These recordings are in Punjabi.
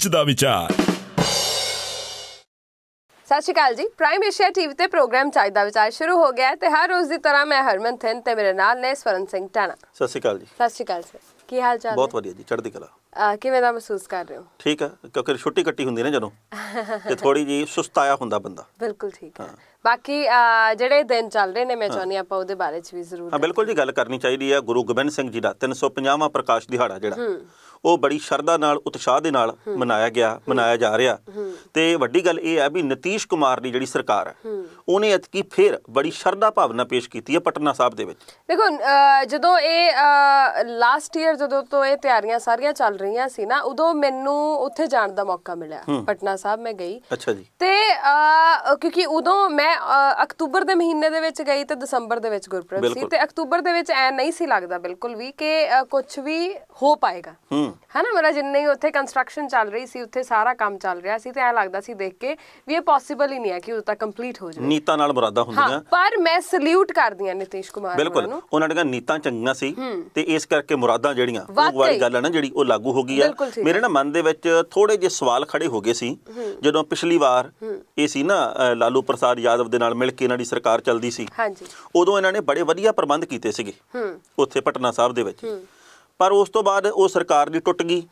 ਜੱਜ ਦਾ ਵਿਚਾਰ। ਸਤਿ ਸ਼੍ਰੀ ਅਕਾਲ ਜੀ। ਪ੍ਰਾਈਮ ਏਸ਼ੀਆ ਟੀਵੀ ਤੇ ਪ੍ਰੋਗਰਾਮ ਚਾਹੀਦਾ ਵਿਚਾਰ ਸ਼ੁਰੂ ਹੋ ਗਿਆ ਤੇ ਹਰ ਰੋਜ਼ ਦੀ ਤਰ੍ਹਾਂ ਮੈਂ ਹਰਮਨ ਥਿੰਨ ਤੇ ਮੇਰੇ ਨਾਲ ਨੇ ਸਵਰਨ ਸਿੰਘ ਟਾਣਾ। ਸਤਿ ਸ਼੍ਰੀ ਅਕਾਲ ਜੀ। ਸਤਿ ਸ਼੍ਰੀ ਅਕਾਲ ਸਰ। ਕੀ ਹਾਲ ਚਾਲ ਬਹੁਤ ਵਧੀਆ ਜੀ ਚੜ੍ਹਦੀ ਕਲਾ। ਹੈ ਕਿਵੇਂ ਦਾ ਮਹਿਸੂਸ ਕਰ ਰਹੇ ਹੋ? ਠੀਕ ਹੈ ਕਿਉਂਕਿ ਛੁੱਟੀ ਕੱਟੀ ਹੁੰਦੀ ਨਾ ਜਦੋਂ ਤੇ ਥੋੜੀ ਜੀ ਸੁਸਤਾਇਆ ਹੁੰਦਾ ਬੰਦਾ। ਬਿਲਕੁਲ ਠੀਕ ਹੈ। ਬਾਕੀ ਜਿਹੜੇ ਦਿਨ ਚੱਲ ਰਹੇ ਨੇ ਮੈਂ ਚਾਹੁੰਦੀ ਹਾਂ ਆਪਾਂ ਉਹਦੇ ਬਾਰੇ ਚ ਵੀ ਜ਼ਰੂਰ ਹਾਂ ਬਿਲਕੁਲ ਜੀ ਗੱਲ ਕਰਨੀ ਚਾਹੀਦੀ ਹੈ। ਗੁਰੂ ਗੋਬਿੰਦ ਸਿੰਘ ਜੀ ਦਾ 350ਵਾਂ ਪ੍ਰਕਾਸ਼ ਦਿਹਾੜਾ ਜਿਹੜਾ ਉਹ ਬੜੀ ਸ਼ਰਧਾ ਨਾਲ ਉਤਸ਼ਾਹ ਦੇ ਨਾਲ ਮਨਾਇਆ ਗਿਆ ਮਨਾਇਆ ਜਾ ਰਿਹਾ। ਤੇ ਵੱਡੀ ਗੱਲ ਇਹ ਹੈ ਵੀ ਨਤੀਸ਼ ਕੁਮਾਰ ਦੀ ਜਿਹੜੀ ਸਰਕਾਰ ਹੈ ਉਹਨੇ ਇਤਕੀ ਫੇਰ ਬੜੀ ਸ਼ਰਧਾ ਭਾਵਨਾ ਪੇਸ਼ ਕੀਤੀ ਹੈ ਪਟਨਾ ਸਾਹਿਬ ਦੇ ਵਿੱਚ। ਦੇਖੋ ਜਦੋਂ ਇਹ ਲਾਸਟ ਈਅਰ ਜਦੋਂ ਤੋਂ ਇਹ ਤਿਆਰੀਆਂ ਸਾਰੀਆਂ ਚੱਲ ਰਹੀਆਂ ਸੀ ਨਾ ਉਦੋਂ ਮੈਨੂੰ ਉੱਥੇ ਜਾਣ ਦਾ ਮੌਕਾ ਮਿਲਿਆ ਪਟਨਾ ਸਾਹਿਬ ਮੈਂ ਗਈ। ਅੱਛਾ ਜੀ। ਤੇ ਕਿਉਂਕਿ ਉਦੋਂ ਮੈਂ ਅਕਤੂਬਰ ਦੇ ਮਹੀਨੇ ਦੇ ਵਿੱਚ ਗਈ ਤੇ ਦਸੰਬਰ ਦੇ ਵਿੱਚ ਗੁਰਪੁਰਬ ਸੀ। ਤੇ ਅਕਤੂਬਰ ਦੇ ਵਿੱਚ ਐ ਨਹੀਂ ਸੀ ਲੱਗਦਾ ਬਿਲਕੁਲ ਵੀ ਕਿ ਕੁਝ ਵੀ ਹੋ ਪਾਏਗਾ। ਹਨਾ ਮੇਰਾ ਜਿੰਨੇ ਹੀ ਉੱਥੇ ਕੰਸਟਰਕਸ਼ਨ ਚੱਲ ਰਹੀ ਸੀ ਉੱਥੇ ਸਾਰਾ ਕੰਮ ਚੱਲ ਰਿਹਾ ਸੀ ਤੇ ਐ ਲੱਗਦਾ ਸੀ ਦੇਖ ਕੇ ਵੀ ਇਹ ਪੋਸੀਬਲ ਹੀ ਨਹੀਂ ਹੈ ਕਿ ਉਦੋਂ ਤੱਕ ਕੰਪਲੀਟ ਹੋ ਜਾਵੇ। ਨੀਤਾਂ ਨਾਲ ਮੁਰਾਦਾਂ ਹੁੰਦੀਆਂ। ਹਾਂ ਪਰ ਮੈਂ ਸਲੂਟ ਕਰਦੀ ਹਾਂ ਨਿਤਿਸ਼ ਕੁਮਾਰ ਬਿਲਕੁਲ। ਉਹਨਾਂ। ਦੀਆਂ ਨੀਤਾਂ ਚੰਗੀਆਂ ਸੀ ਤੇ ਇਸ ਕਰਕੇ ਮੁਰਾਦਾਂ ਜਿਹੜੀਆਂ ਉਹ। ਵਾਲੀ ਗੱਲ ਹੈ ਨਾ ਜਿਹੜੀ ਉਹ ਲਾਗੂ ਹੋ ਗਈ ਹੈ ਮੇਰੇ ਨਾ ਮਨ ਦੇ ਵਿੱਚ ਥੋੜੇ ਜਿਹੇ ਸਵਾਲ ਖੜੇ ਹੋ ਗਏ ਸੀ। ਜਦੋਂ ਪਿਛਲੀ ਵਾਰ ਇਹ ਸੀ ਨਾ ਲਾਲੂ ਪ੍ਰਸਾਦ ਯਾਦਵ ਦੇ ਨਾਲ ਮਿਲ ਕੇ ਇਹਨਾਂ ਦੀ ਸਰਕਾਰ ਚੱਲਦੀ ਸੀ। ਹਾਂਜੀ। ਉਦੋਂ ਇਹਨਾਂ ਨੇ ਬੜੇ ਵਧੀਆ ਪ੍ਰਬੰਧ ਕੀਤੇ ਸੀਗੇ। ਹੂੰ। ਉੱਥੇ ਪਟਨਾ ਸਾਹਿਬ ਦੇ ਵਿੱਚ। ਪਰ ਉਸ ਤੋਂ ਬਾਅਦ ਉਹ ਸਰਕਾਰ ਦੀ ਟੁੱਟ ਗਈ।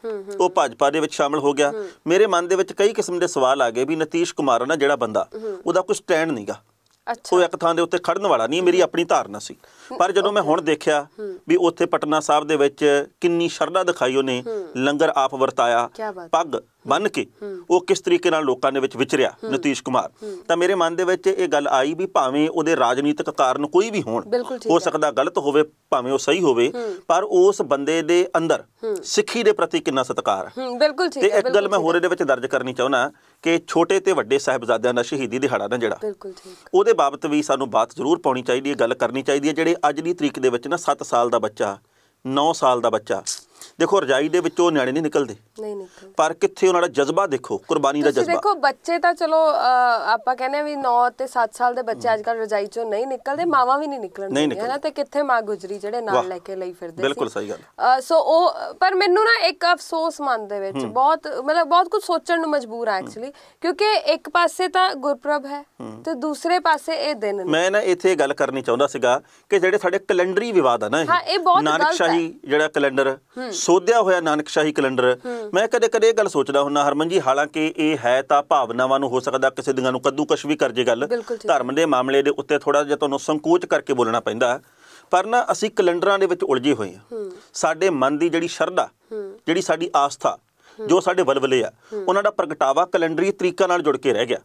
ਉਹ ਭਾਜਪਾ ਦੇ ਵਿੱਚ ਸ਼ਾਮਲ ਹੋ ਗਿਆ। ਮੇਰੇ ਮਨ ਦੇ ਵਿੱਚ ਕਈ ਕਿਸਮ ਦੇ ਸਵਾਲ ਆ ਗਏ ਵੀ ਨਤੀਸ਼ ਕੁਮਾਰ ਨਾ ਜਿਹੜਾ ਬੰਦਾ ਉਹਦਾ ਕੋਈ ਸਟੈਂਡ ਨਹੀਂਗਾ ਅੱਛਾ। ਉਹ ਇੱਕ ਥਾਂ ਦੇ ਉੱਤੇ ਖੜਨ ਵਾਲਾ ਨਹੀਂ ਮੇਰੀ ਆਪਣੀ ਧਾਰਨਾ ਸੀ। ਪਰ ਜਦੋਂ ਮੈਂ ਹੁਣ ਦੇਖਿਆ ਵੀ ਉੱਥੇ ਪਟਨਾ ਸਾਹਿਬ ਦੇ ਵਿੱਚ ਕਿੰਨੀ ਸ਼ਰਧਾ ਦਿਖਾਈ ਉਹਨੇ ਲੰਗਰ ਆਪ ਵਰਤਾਇਆ। ਪੱਗ ਬੰਨ ਕੇ ਉਹ ਕਿਸ ਤਰੀਕੇ ਨਾਲ ਲੋਕਾਂ ਦੇ ਵਿੱਚ ਵਿਚਰਿਆ ਨਤੀਸ਼ ਕੁਮਾਰ। ਤਾਂ ਮੇਰੇ ਮਨ ਦੇ ਵਿੱਚ ਇਹ ਗੱਲ ਆਈ ਵੀ ਭਾਵੇਂ ਉਹਦੇ ਰਾਜਨੀਤਿਕ ਕਾਰਨ ਕੋਈ ਵੀ ਹੋਣ ਹੋ। ਸਕਦਾ ਗਲਤ ਹੋਵੇ ਭਾਵੇਂ ਉਹ ਸਹੀ ਹੋਵੇ ਪਰ ਉਸ ਬੰਦੇ ਦੇ ਅੰਦਰ ਸਿੱਖੀ ਦੇ ਪ੍ਰਤੀ ਕਿੰਨਾ ਸਤਿਕਾਰ ਹੈ। ਬਿਲਕੁਲ ਠੀਕ ਤੇ ਹੈ ਇੱਕ ਗੱਲ ਮੈਂ ਹੋਰ ਇਹਦੇ ਵਿੱਚ ਦਰਜ ਕਰਨੀ ਚਾਹੁੰਦਾ ਕਿ ਛੋਟੇ ਤੇ ਵੱਡੇ ਸਾਹਿਬਜ਼ਾਦਿਆਂ ਦਾ ਸ਼ਹੀਦੀ ਦਿਹਾੜਾ ਨਾ ਜਿਹੜਾ ਬਿਲਕੁਲ ਠੀਕ ਉਹਦੇ ਬਾਬਤ ਵੀ ਸਾਨੂੰ ਬਾਤ ਜ਼ਰੂਰ ਪਾਉਣੀ ਚਾਹੀਦੀ ਹੈ ਗੱਲ ਕਰਨੀ ਚਾਹੀਦੀ ਹੈ ਜਿਹੜੇ ਅੱਜ ਦੀ ਤਰੀਕ ਦੇ ਵਿੱਚ ਨਾ 7 ਸਾਲ ਦਾ ਬੱਚਾ 9 ਸਾਲ ਦਾ ਬੱਚਾ ਦੇਖੋ ਰਜਾਈ ਦੇ ਵਿੱਚੋਂ ਨਿਆਣੇ ਨਹੀਂ ਨਿਕਲਦੇ। ਨਹੀਂ ਨਿਕਲ ਪਰ ਕਿੱਥੇ ਉਹਨਾਂ ਦਾ ਜਜ਼ਬਾ ਦੇਖੋ ਕੁਰਬਾਨੀ ਦਾ ਜਜ਼ਬਾ। ਦੇਖੋ ਬੱਚੇ ਤਾਂ ਚਲੋ ਆਪਾਂ ਕਹਿੰਦੇ ਵੀ 9 ਤੇ 7 ਸਾਲ ਦੇ ਬੱਚੇ ਅੱਜ ਕੱਲ ਰਜਾਈ ਚੋਂ ਨਹੀਂ ਨਿਕਲਦੇ ਮਾਵਾਂ ਵੀ ਨਹੀਂ ਨਿਕਲਣ ਨਹੀਂ ਦਿੰਦੀਆਂ, ਹੈ ਨਾ ਤੇ ਕਿੱਥੇ ਮਾਂ ਗੁਜਰੀ ਜਿਹੜੇ। ਨਾਲ ਲੈ ਕੇ ਲਈ ਫਿਰਦੇ ਬਿਲਕੁਲ ਸੀ। ਸਹੀ ਗੱਲ। ਸੋ ਉਹ ਪਰ ਮੈਨੂੰ ਨਾ ਇੱਕ ਅਫਸੋਸ ਮਨ ਦੇ ਵਿੱਚ ਬਹੁਤ ਮਤਲਬ ਬਹੁਤ ਕੁਝ ਸੋਚਣ ਨੂੰ ਮਜਬੂਰ ਆ ਐਕਚੁਅਲੀ ਕਿਉਂਕਿ ਇੱਕ ਪਾਸੇ ਤਾਂ ਗੁਰਪ੍ਰਭ ਹੈ ਤੇ ਦੂਸਰੇ ਪਾਸੇ ਇਹ ਦਿਨ ਨੇ। ਮੈਂ ਨਾ ਇੱਥੇ ਗੱਲ ਕਰਨੀ ਚਾਹੁੰਦਾ ਸੀਗਾ ਕਿ ਜਿਹੜੇ ਸਾਡੇ ਕੈਲੰਡਰੀ ਵਿਵਾਦ ਆ ਨਾ ਹਾਂ, ਇਹ ਬਹੁਤ ਗਲਤ ਹੈ। ਨਾਨਕਸ਼ਾਹੀ ਜਿਹੜਾ ਕੈਲੰਡਰ ਸੋਧਿਆ ਹੋਇਆ ਨਾਨਕਸ਼ਾਹੀ ਕੈਲੰਡਰ ਮੈਂ ਕਦੇ ਕਦੇ ਇਹ ਗੱਲ ਸੋਚਦਾ ਹੁੰਨਾ ਹਰਮਨ ਜੀ ਹਾਲਾਂਕਿ ਇਹ ਹੈ ਤਾਂ ਭਾਵਨਾਵਾਂ ਨੂੰ ਹੋ ਸਕਦਾ ਕਿਸੇ ਦੀਆਂ ਨੂੰ ਕੱਦੂਕਸ਼ ਵੀ ਕਰ ਜੇ ਗੱਲ। ਧਰਮ ਦੇ ਮਾਮਲੇ ਦੇ ਉੱਤੇ ਥੋੜਾ ਜਿਹਾ ਤੁਹਾਨੂੰ ਸੰਕੋਚ ਕਰਕੇ ਬੋਲਣਾ ਪੈਂਦਾ। ਪਰ ਨਾ ਅਸੀਂ ਕੈਲੰਡਰਾਂ ਦੇ ਵਿੱਚ ਉਲਝੇ ਹੋਏ ਹਾਂ। ਸਾਡੇ ਮਨ ਦੀ ਜਿਹੜੀ ਸ਼ਰਧਾ ਜਿਹੜੀ ਸਾਡੀ ਆਸਥਾ ਜੋ ਸਾਡੇ ਵਲਵਲੇ ਆ ਉਹਨਾਂ ਦਾ ਪ੍ਰਗਟਾਵਾ ਕੈਲੰਡਰੀ ਤਰੀਕਾ ਨਾਲ ਜੁੜ ਕੇ ਰਹਿ ਗਿਆ।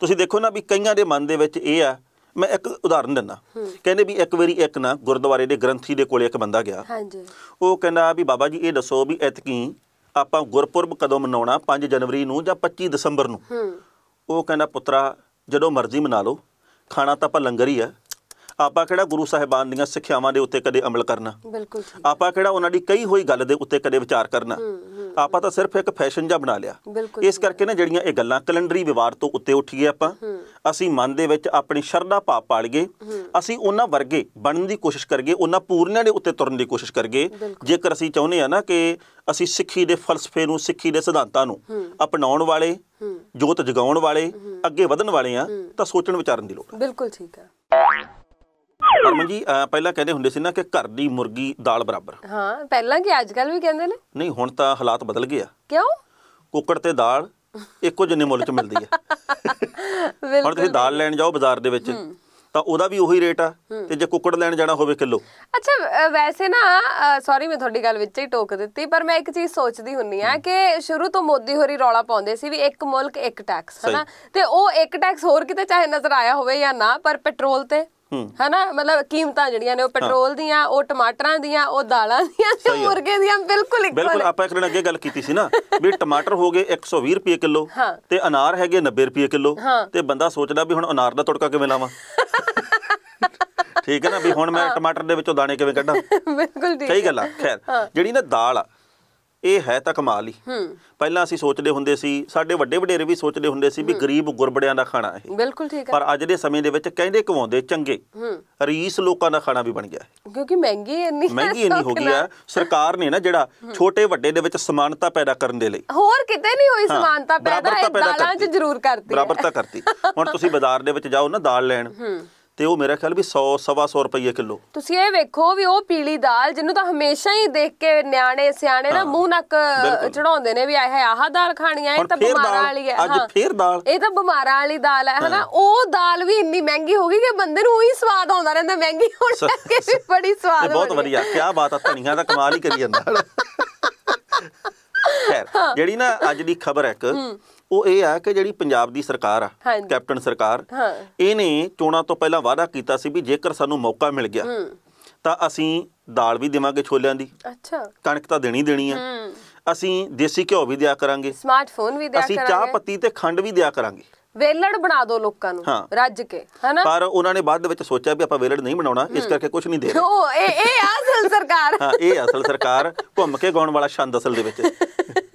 ਤੁਸੀਂ ਦੇਖੋ ਨਾ ਵੀ ਕਈਆਂ ਦੇ ਮਨ ਦੇ ਵਿੱਚ ਇਹ ਆ ਮੈਂ ਇੱਕ ਉਦਾਹਰਨ ਦਿੰਦਾ। ਕਹਿੰਦੇ ਵੀ ਇੱਕ ਵਾਰੀ ਇੱਕ ਨਾ ਗੁਰਦੁਆਰੇ ਦੇ ਗ੍ਰੰਥੀ ਦੇ ਕੋਲੇ ਇੱਕ ਬੰਦਾ ਗਿਆ। ਹਾਂਜੀ। ਉਹ ਕਹਿੰਦਾ ਵੀ ਬਾਬਾ ਜੀ ਇਹ ਦੱਸੋ ਵੀ ਐਤਕੀ ਆਪਾਂ ਗੁਰਪੁਰਬ ਕਦੋਂ ਮਨਾਉਣਾ? 5 ਜਨਵਰੀ ਨੂੰ ਜਾਂ 25 ਦਸੰਬਰ ਨੂੰ? ਹੂੰ। ਉਹ ਕਹਿੰਦਾ ਪੁੱਤਰਾ ਜਦੋਂ ਮਰਜ਼ੀ ਮਨਾ ਲਓ। ਖਾਣਾ ਤਾਂ ਆਪਾਂ ਲੰਗਰ ਹੀ ਆ। ਆਪਾਂ ਕਿਹੜਾ ਗੁਰੂ ਸਾਹਿਬਾਨ ਦੀਆਂ ਸਿੱਖਿਆਵਾਂ ਦੇ ਉੱਤੇ ਕਦੇ ਅਮਲ ਕਰਨਾ? ਬਿਲਕੁਲ ਆਪਾਂ ਕਿਹੜਾ ਉਹਨਾਂ ਦੀ ਕਈ ਹੋਈ ਗੱਲ ਦੇ ਉੱਤੇ ਕਦੇ ਵਿਚਾਰ ਕਰਨਾ? ਆਪਾਂ ਤਾਂ ਸਿਰਫ ਇੱਕ ਫੈਸ਼ਨ ਜਿਹਾ ਬਣਾ ਲਿਆ। ਇਸ ਕਰਕੇ ਨਾ ਜਿਹੜੀਆਂ ਇਹ ਗੱਲਾਂ ਕੈਲੰਡਰੀ ਵਿਵਾਦ ਤੋਂ ਉੱਤੇ ਉੱਠ ਗਏ ਆਪਾਂ ਅਸੀਂ ਮਨ ਦੇ ਵਿੱਚ ਆਪਣੀ ਸ਼ਰਧਾ ਭਾਵ ਪਾਲ ਗਏ ਅਸੀਂ ਉਹਨਾਂ ਵਰਗੇ ਬਣਨ ਦੀ ਕੋਸ਼ਿਸ਼ ਕਰਗੇ ਉਹਨਾਂ ਪੂਰਨਿਆਂ ਦੇ ਉੱਤੇ ਤੁਰਨ ਦੀ ਕੋਸ਼ਿਸ਼ ਕਰਗੇ ਜੇਕਰ ਅਸੀਂ ਚਾਹੁੰਦੇ ਆ ਨਾ ਕਿ ਅਸੀਂ ਸਿੱਖੀ ਦੇ ਫਲਸਫੇ ਨੂੰ ਸਿੱਖੀ ਦੇ ਸਿਧਾਂਤਾਂ ਨੂੰ ਅਪਣਾਉਣ ਵਾਲੇ ਜੋਤ ਜਗਾਉਣ ਵਾਲੇ ਅੱਗੇ ਵਧਣ ਵਾਲੇ ਆ ਤਾਂ ਸੋਚਣ ਵਿਚਾਰਨ ਦੀ ਲੋੜ ਹੈ। ਬਿਲਕੁਲ ਠੀਕ ਹੈ। ਹਰਮਨ ਜੀ ਪਹਿਲਾਂ ਕਹਿੰਦੇ ਹੁੰਦੇ ਸੀ ਨਾ ਕਿ ਘਰ ਦੀ ਮੁਰਗੀ ਦਾਲ ਬਰਾਬਰ। ਹਾਂ ਪਹਿਲਾਂ ਕੀ ਅੱਜ ਕੱਲ ਵੀ ਕਹਿੰਦੇ ਨੇ? ਨਹੀਂ ਹੁਣ ਤਾਂ ਹਾਲਾਤ ਬਦਲ ਗਏ ਆ। ਕਿਉਂ? ਕੁੱਕੜ ਤੇ ਦਾਲ ਇੱਕੋ ਜਿੰਨੇ ਮੁੱਲ 'ਚ ਮਿਲਦੀ ਹੈ ਹੁਣ ਤੁਸੀਂ ਦਾਲ ਲੈਣ ਜਾਓ ਬਾਜ਼ਾਰ ਦੇ ਵਿੱਚ ਤਾਂ ਉਹਦਾ ਵੀ ਉਹੀ ਰੇਟ ਆ ਤੇ ਜੇ ਕੁੱਕੜ ਲੈਣ ਜਾਣਾ ਹੋਵੇ ਕਿਲੋ? ਅੱਛਾ ਵੈਸੇ ਨਾ ਸੌਰੀ ਮੈਂ ਤੁਹਾਡੀ ਗੱਲ ਵਿੱਚ ਹੀ ਟੋਕ ਦਿੱਤੀ ਪਰ ਮੈਂ ਇੱਕ ਚੀਜ਼ ਸੋਚਦੀ ਹੁੰਨੀ ਆ ਕਿ ਸ਼ੁਰੂ ਤੋਂ ਮੋਦੀ ਹੋਰੀ ਰੌਲਾ ਪਾਉਂਦੇ ਸੀ ਵੀ ਇੱਕ ਮੁਲਕ ਇੱਕ ਟੈਕਸ ਹਨਾ? ਤੇ ਉਹ ਇੱਕ ਟੈਕਸ ਹੋਰ ਕਿਤੇ ਚਾਹੇ ਨਜ਼ਰ ਆਇਆ ਹੋਵੇ ਜਾਂ ਨਾ ਪਰ ਪੈਟਰੋਲ ਤੇ ਹਨਾ? ਮਤਲਬ ਕੀਮਤਾਂ ਜਿਹੜੀਆਂ ਨੇ ਉਹ ਪੈਟਰੋਲ ਦੀਆਂ ਉਹ ਟਮਾਟਰਾਂ ਦੀਆਂ ਉਹ ਦਾਲਾਂ ਦੀਆਂ ਤੇ ਸਹੀ ਆ। ਮੁਰਗੇ ਦੀਆਂ ਬਿਲਕੁਲ ਇੱਕੋ ਬਿਲਕੁਲ ਆਪਾਂ ਇੱਕ ਦਿਨ ਅੱਗੇ ਗੱਲ ਕੀਤੀ ਸੀ ਨਾ ਵੀ ਟਮਾਟਰ ਹੋ ਗਏ 120 ਰੁਪਏ ਕਿਲੋ। ਤੇ ਅਨਾਰ ਹੈਗੇ 90 ਰੁਪਏ ਕਿਲੋ। ਤੇ ਬੰਦਾ ਸੋਚਦਾ ਵੀ ਹੁਣ ਅਨਾਰ ਦਾ ਤੜਕਾ ਕਿਵੇਂ ਲਾਵਾਂ? ਠੀਕ ਹੈ ਨਾ ਵੀ ਹੁਣ ਮੈਂ ਟਮਾਟਰ ਦੇ ਵਿੱਚੋਂ ਦਾਣੇ ਕਿਵੇਂ ਕੱਢਾਂ? ਬਿਲਕੁਲ ਠੀਕ ਕਈ ਹੈ। ਗੱਲਾਂ ਖੈਰ। ਜਿਹੜੀ ਨਾ ਦਾਲ ਆ ਇਹ ਹੈ ਤਾਂ ਕਮਾਲ ਹੀ। ਪਹਿਲਾਂ ਅਸੀਂ ਸੋਚਦੇ ਹੁੰਦੇ ਸੀ ਸਾਡੇ ਵੱਡੇ ਵਡੇਰੇ ਵੀ ਸੋਚਦੇ ਹੁੰਦੇ ਸੀ ਵੀ ਗਰੀਬ ਗੁਰਬੜਿਆਂ ਦਾ ਖਾਣਾ ਇਹ। ਬਿਲਕੁਲ ਠੀਕ ਹੈ। ਪਰ ਅੱਜ ਦੇ ਸਮੇਂ ਦੇ ਵਿੱਚ ਕਹਿੰਦੇ ਕਵਾਉਂਦੇ ਚੰਗੇ। ਰੀਸ ਲੋਕਾਂ ਦਾ ਖਾਣਾ ਵੀ ਬਣ ਗਿਆ ਹੈ ਕਿਉਂਕਿ ਮਹਿੰਗੀ ਇੰਨੀ ਹੈ ਮਹਿੰਗੀ ਇੰਨੀ ਹੋ ਗਈ ਆ ਸਰਕਾਰ ਨੇ ਨਾ ਜਿਹੜਾ ਛੋਟੇ ਵੱਡੇ ਦੇ ਵਿੱਚ ਸਮਾਨਤਾ ਪੈਦਾ ਕਰਨ ਦੇ ਲਈ। ਹੋਰ ਕਿਤੇ ਨਹੀਂ ਹੋਈ ਹਾਂ, ਸਮਾਨਤਾ ਪੈਦਾ ਇਹ ਦਾਲਾਂ 'ਚ। ਜ਼ਰੂਰ ਕਰਤੀ ਹੈ। ਬਰਾਬਰਤਾ ਕਰਤੀ। ਹੁਣ ਤੁਸੀਂ ਬਾਜ਼ਾਰ ਦੇ ਵਿੱਚ ਜਾਓ ਨਾ ਦਾਲ ਲੈਣ। ਤੇ ਉਹ ਮੇਰਾ ਖਿਆਲ ਵੀ 100 ਸਵਾ 100 ਰੁਪਏ ਕਿਲੋ। ਤੁਸੀਂ ਇਹ ਵੇਖੋ ਵੀ ਉਹ ਪੀਲੀ ਦਾਲ ਜਿਹਨੂੰ ਤਾਂ ਹਮੇਸ਼ਾ ਹੀ ਦੇਖ ਕੇ ਨਿਆਣੇ ਸਿਆਣੇ ਨਾ ਮੂੰਹ ਨੱਕ। ਚੜਾਉਂਦੇ ਨੇ ਵੀ ਆਹ ਆਹ ਦਾਲ ਖਾਣੀ ਆ ਇਹ ਤਾਂ ਬਿਮਾਰਾਂ ਵਾਲੀ ਹੈ ਅੱਜ ਫੇਰ ਦਾਲ। ਇਹ ਤਾਂ ਬਿਮਾਰਾਂ ਵਾਲੀ ਦਾਲ ਹੈ ਹਨਾ? ਉਹ ਦਾਲ ਵੀ ਇੰਨੀ ਮਹਿੰਗੀ ਹੋ ਗਈ ਕਿ ਬੰਦੇ ਨੂੰ ਉਹੀ ਸਵਾਦ ਆਉਂਦਾ ਰਹਿੰਦਾ ਮਹਿੰਗੀ ਹੋਣ ਕਰਕੇ ਵੀ ਬੜੀ ਸਵਾਦ ਬਹੁਤ। ਵਧੀਆ ਕੀ ਬਾਤ ਆ ਧਨੀਆ ਦਾ ਕਮਾਲ ਹੀ ਕਰੀ ਜਾਂਦਾ। ਖੈਰ ਜਿਹੜੀ ਨਾ ਅੱਜ ਦੀ ਖਬਰ ਹੈ ਇੱਕ ਉਹ ਇਹ ਆ ਕਿ ਜਿਹੜੀ ਪੰਜਾਬ ਦੀ ਸਰਕਾਰ ਆ। ਕੈਪਟਨ ਸਰਕਾਰ। ਇਹਨੇ ਚੋਣਾਂ ਤੋਂ ਪਹਿਲਾਂ ਵਾਅਦਾ ਕੀਤਾ ਸੀ ਵੀ ਜੇਕਰ ਸਾਨੂੰ ਮੌਕਾ ਮਿਲ ਗਿਆ ਤਾਂ ਅਸੀਂ ਦਾਲ ਵੀ ਦੇਵਾਂਗੇ ਛੋਲਿਆਂ ਦੀ। ਅੱਛਾ। ਕਣਕ ਤਾਂ ਦੇਣੀ ਦੇਣੀ ਆ। ਅਸੀਂ ਦੇਸੀ ਘਿਓ ਵੀ ਦਿਆ ਕਰਾਂਗੇ। ਸਮਾਰਟਫੋਨ ਵੀ ਦਿਆ ਅਸੀਂ ਚਾਹ ਕਰਾਂਗੇ। ਪੱਤੀ ਤੇ ਖੰਡ ਵੀ ਦਿਆ ਕਰਾਂਗੇ। ਵੇਲੜ ਬਣਾ ਦਿਓ ਲੋਕਾਂ ਨੂੰ ਹਾਂ। ਰੱਜ ਕੇ ਹਨਾ? ਪਰ ਉਹਨਾਂ ਨੇ ਬਾਅਦ ਦੇ ਵਿੱਚ ਸੋਚਿਆ ਵੀ ਆਪਾਂ ਵੇਲੜ ਨਹੀਂ ਬਣਾਉਣਾ ਇਸ ਕਰਕੇ ਕੁਝ ਨਹੀਂ ਦੇ ਰਹੇ। ਉਹ ਇਹ ਇਹ ਅਸਲ ਸਰਕਾਰ। ਹਾਂ ਇਹ ਅਸਲ ਸਰਕਾਰ ਘੁੰਮ ਕੇ ਗਾਉਣ ਵਾਲਾ ਛੰਦ ਅਸਲ ਦੇ ਵਿੱਚ।